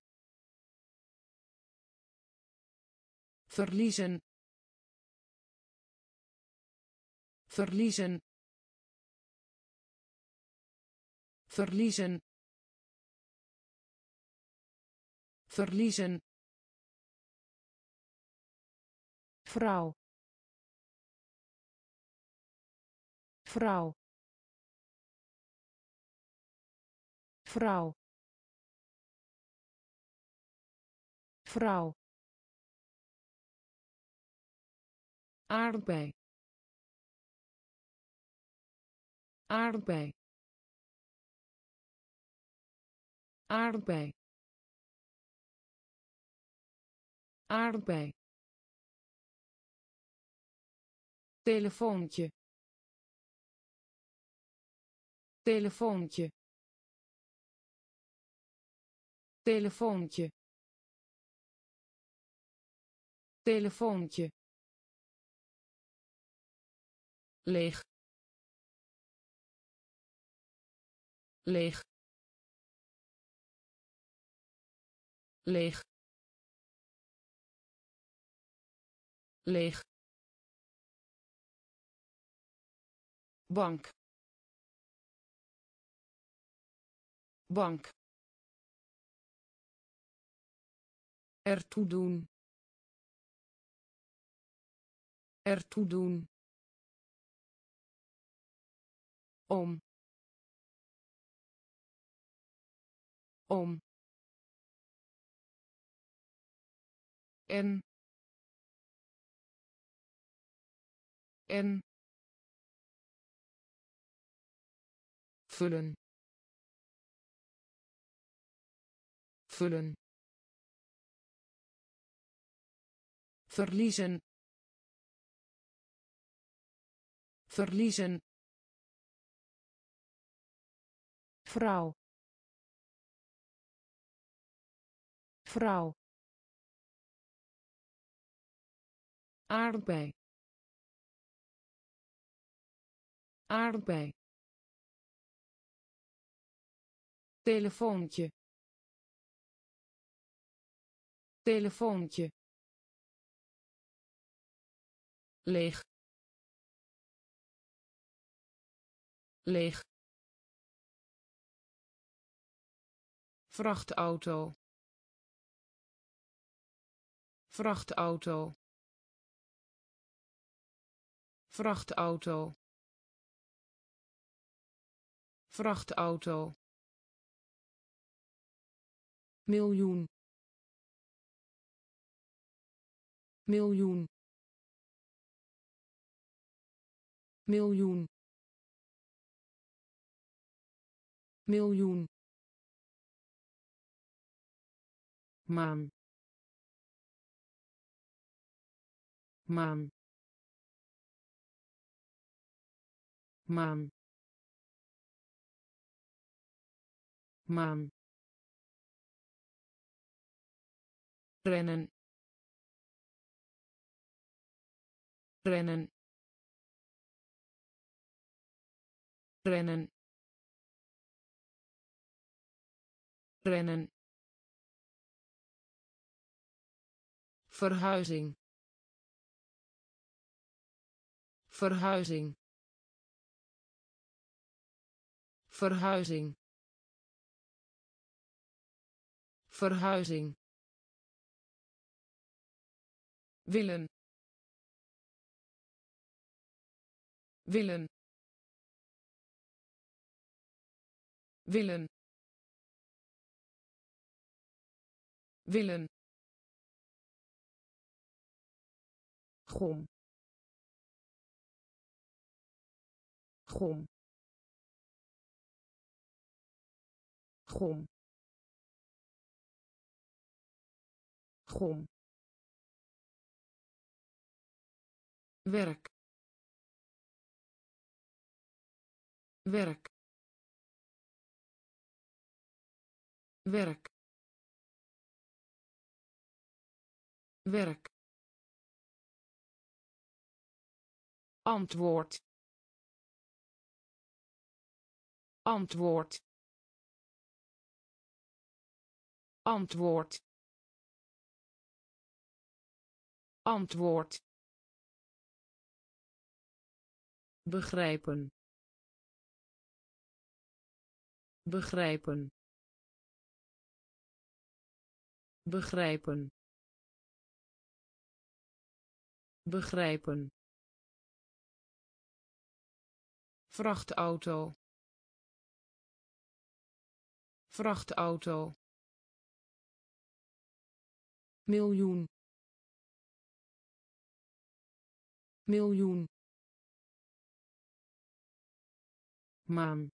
Verliezen. Verliezen. Verliezen. Verliezen. Vrouw vrouw. Vrouw. Vrouw. Aardbei. Aardbei. Aardbei. Aardbei. Telefoontje telefoontje. Telefoontje. Telefoontje. Leeg. Leeg. Leeg. Leeg. Bank bank. Ertoe doen. Ertoe doen. Om. Om. En. En. Vullen vullen. Verliezen. Verliezen. Vrouw. Vrouw. Aardbei. Aardbei. Telefoontje telefoontje. Leeg. Leeg. Vrachtauto. Vrachtauto. Vrachtauto. Vrachtauto. Miljoen miljoen. Miljoen. Miljoen. Maan. Maan. Maan. Maan. Rennen rennen rennen rennen verhuizing. Verhuizing. Verhuizing. Verhuizing. Willen willen. Willen. Willen. Gom. Gom. Gom. Gom. Werk werk. Werk. Werk. Antwoord. Antwoord. Antwoord. Antwoord. Begrijpen begrijpen. Begrijpen. Begrijpen. Vrachtauto. Vrachtauto. Miljoen. Miljoen. Maan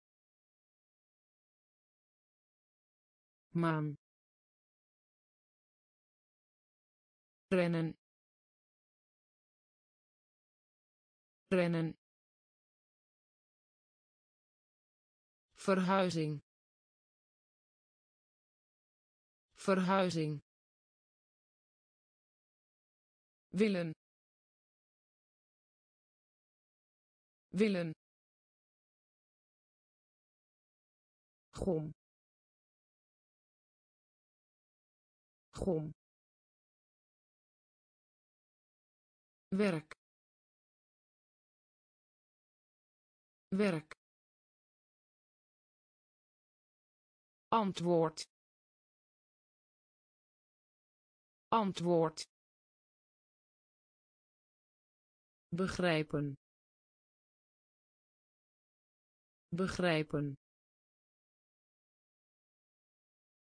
rennen. Rennen. Verhuizing. Verhuizing. Willen. Willen. Gom werk. Werk. Antwoord. Antwoord. Begrijpen. Begrijpen.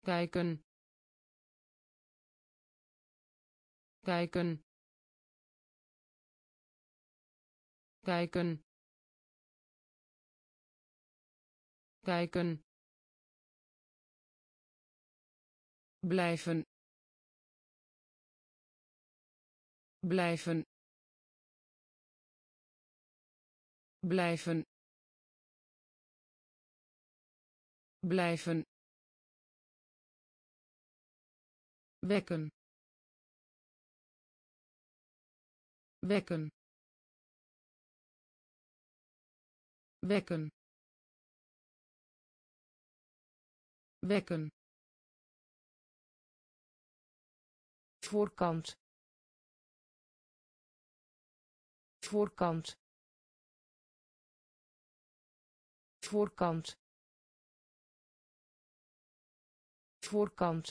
Kijken kijken. Kijken. Kijken. Blijven. Blijven. Blijven. Blijven. Wekken wekken. Wekken. Wekken. Voorkant. Voorkant. Voorkant. Voorkant.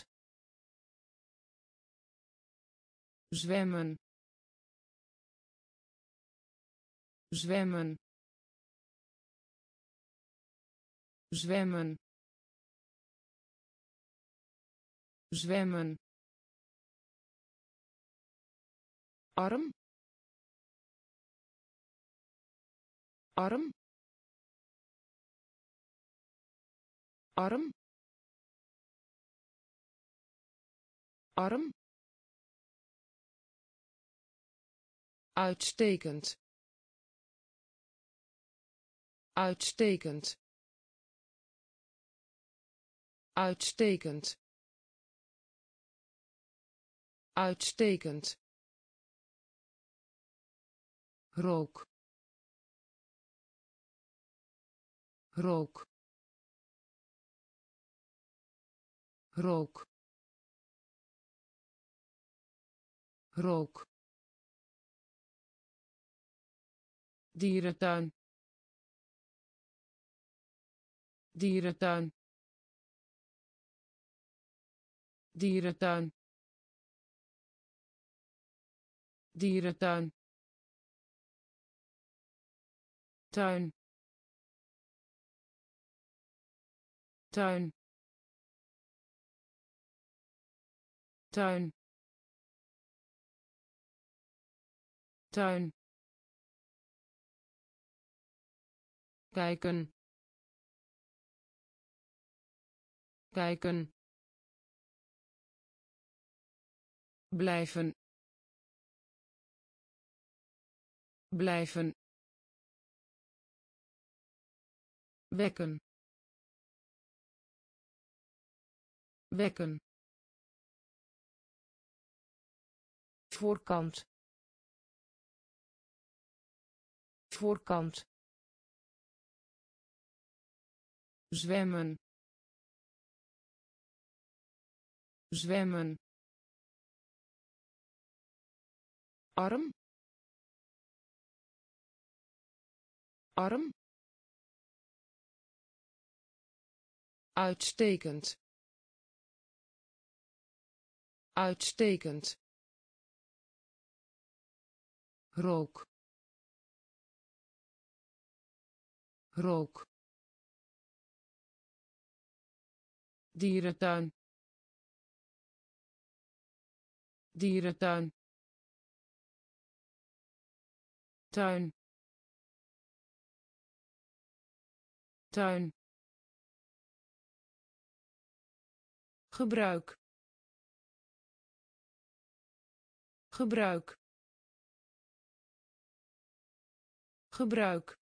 Zwemmen zwemmen. Zwemmen. Zwemmen. Arm. Arm. Arm. Arm. Uitstekend uitstekend. Uitstekend. Uitstekend. Rook. Rook. Rook. Rook. Dierentuin dierentuin. Dierentuin. Dierentuin. Tuin. Tuin. Tuin. Tuin. Kijken kijken. Blijven. Blijven. Wekken. Wekken. Voorkant. Voorkant. Zwemmen zwemmen. Arm. Arm. Uitstekend. Uitstekend. Rook. Rook. Dierentuin dierentuin. Tuin. Tuin. Gebruik. Gebruik. Gebruik.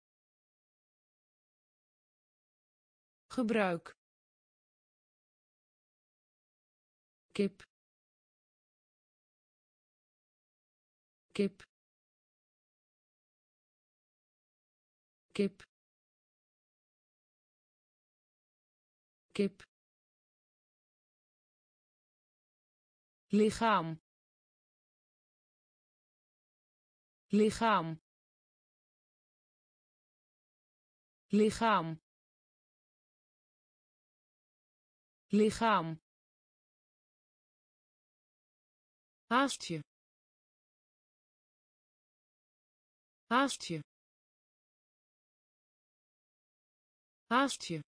Gebruik. Kip kip. Kip. Kip. Lichaam. Lichaam. Lichaam. Lichaam. Haast je haast je. Haast je.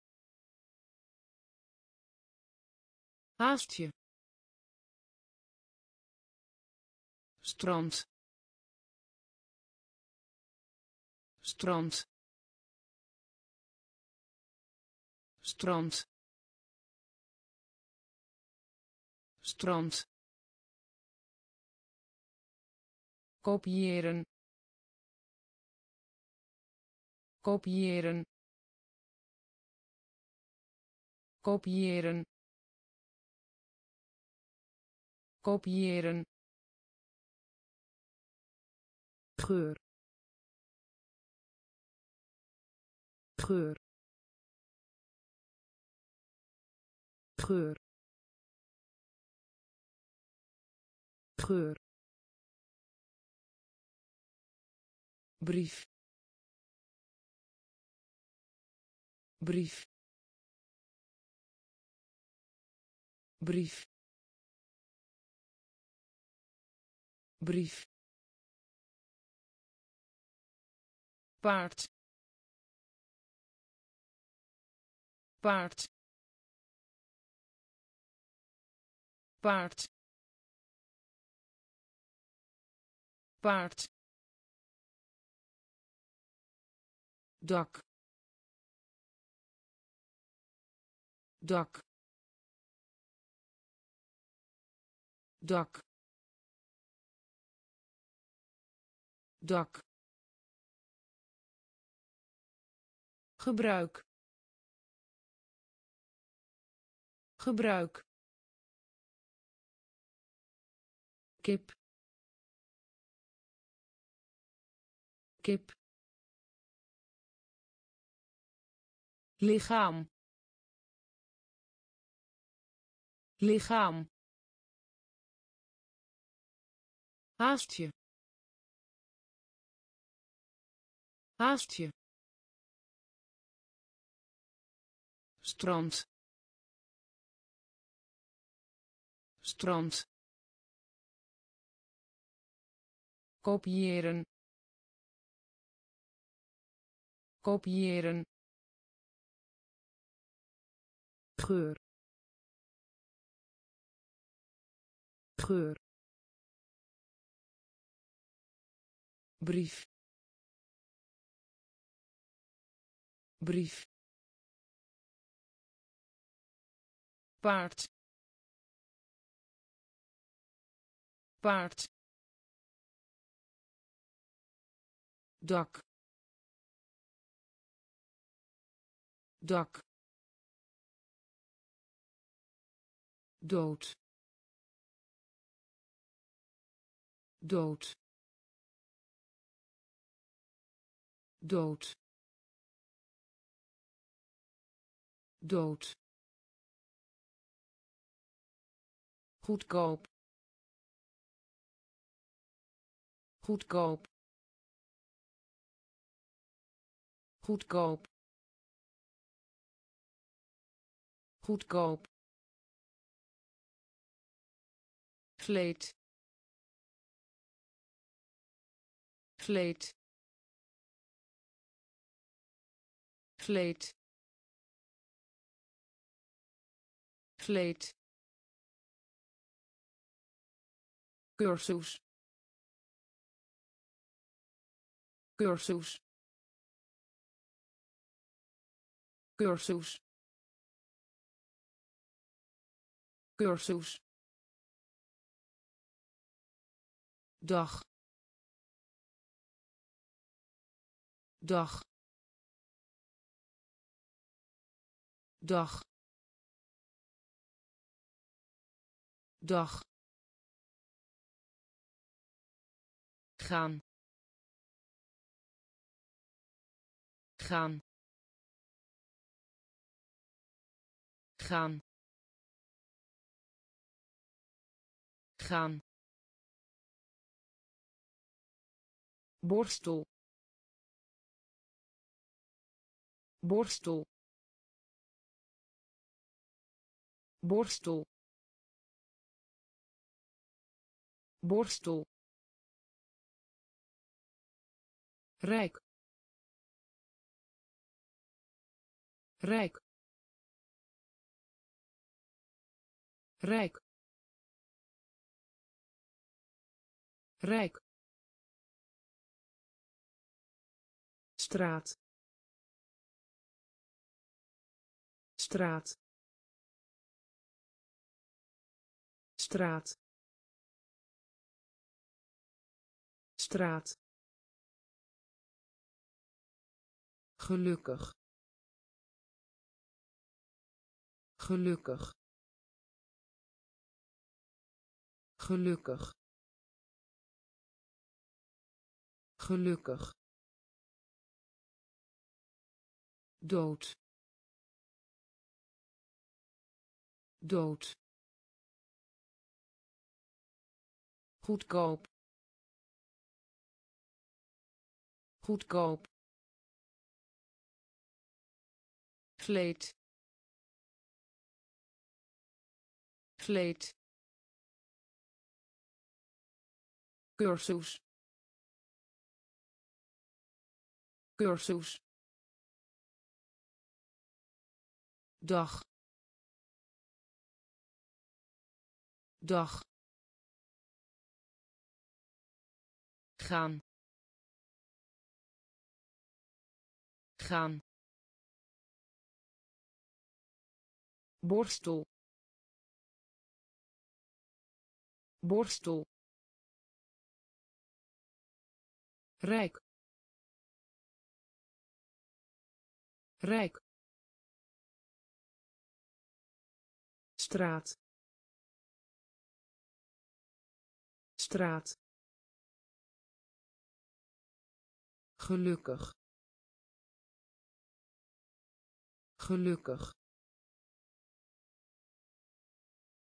Haast je. Strand. Strand. Strand. Strand. Kopiëren kopiëren. Kopiëren. Kopiëren. Geur. Geur. Geur. Geur. Brief brief. Brief. Brief. Paard. Paard. Paard. Paard. Dak dak dak dak gebruik. Gebruik. Kip. Kip. Lichaam lichaam. Haastje haastje strand. Strand. Kopiëren. Kopiëren. Geur geur. Brief. Brief. Paard. Paard. Dak. Dak. Dood dood. Dood. Dood. Goedkoop. Goedkoop. Goedkoop. Goedkoop. Vleet vleet vleet vleet cursus. Cursus. Cursus. Cursus. Dag dag. Dag. Dag. Gaan. Gaan. Gaan. Gaan. Borstel borstel. Borstel. Borstel. Rijk. Rijk. Rijk. Rijk. Straat straat. Straat. Straat. Gelukkig. Gelukkig. Gelukkig. Gelukkig. Dood dood. Goedkoop. Goedkoop. Vleet vleet cursus. Cursus. Dag dag. Gaan. Gaan. Borstel. Borstel. Rijk. Rijk. Straat straat. Gelukkig. Gelukkig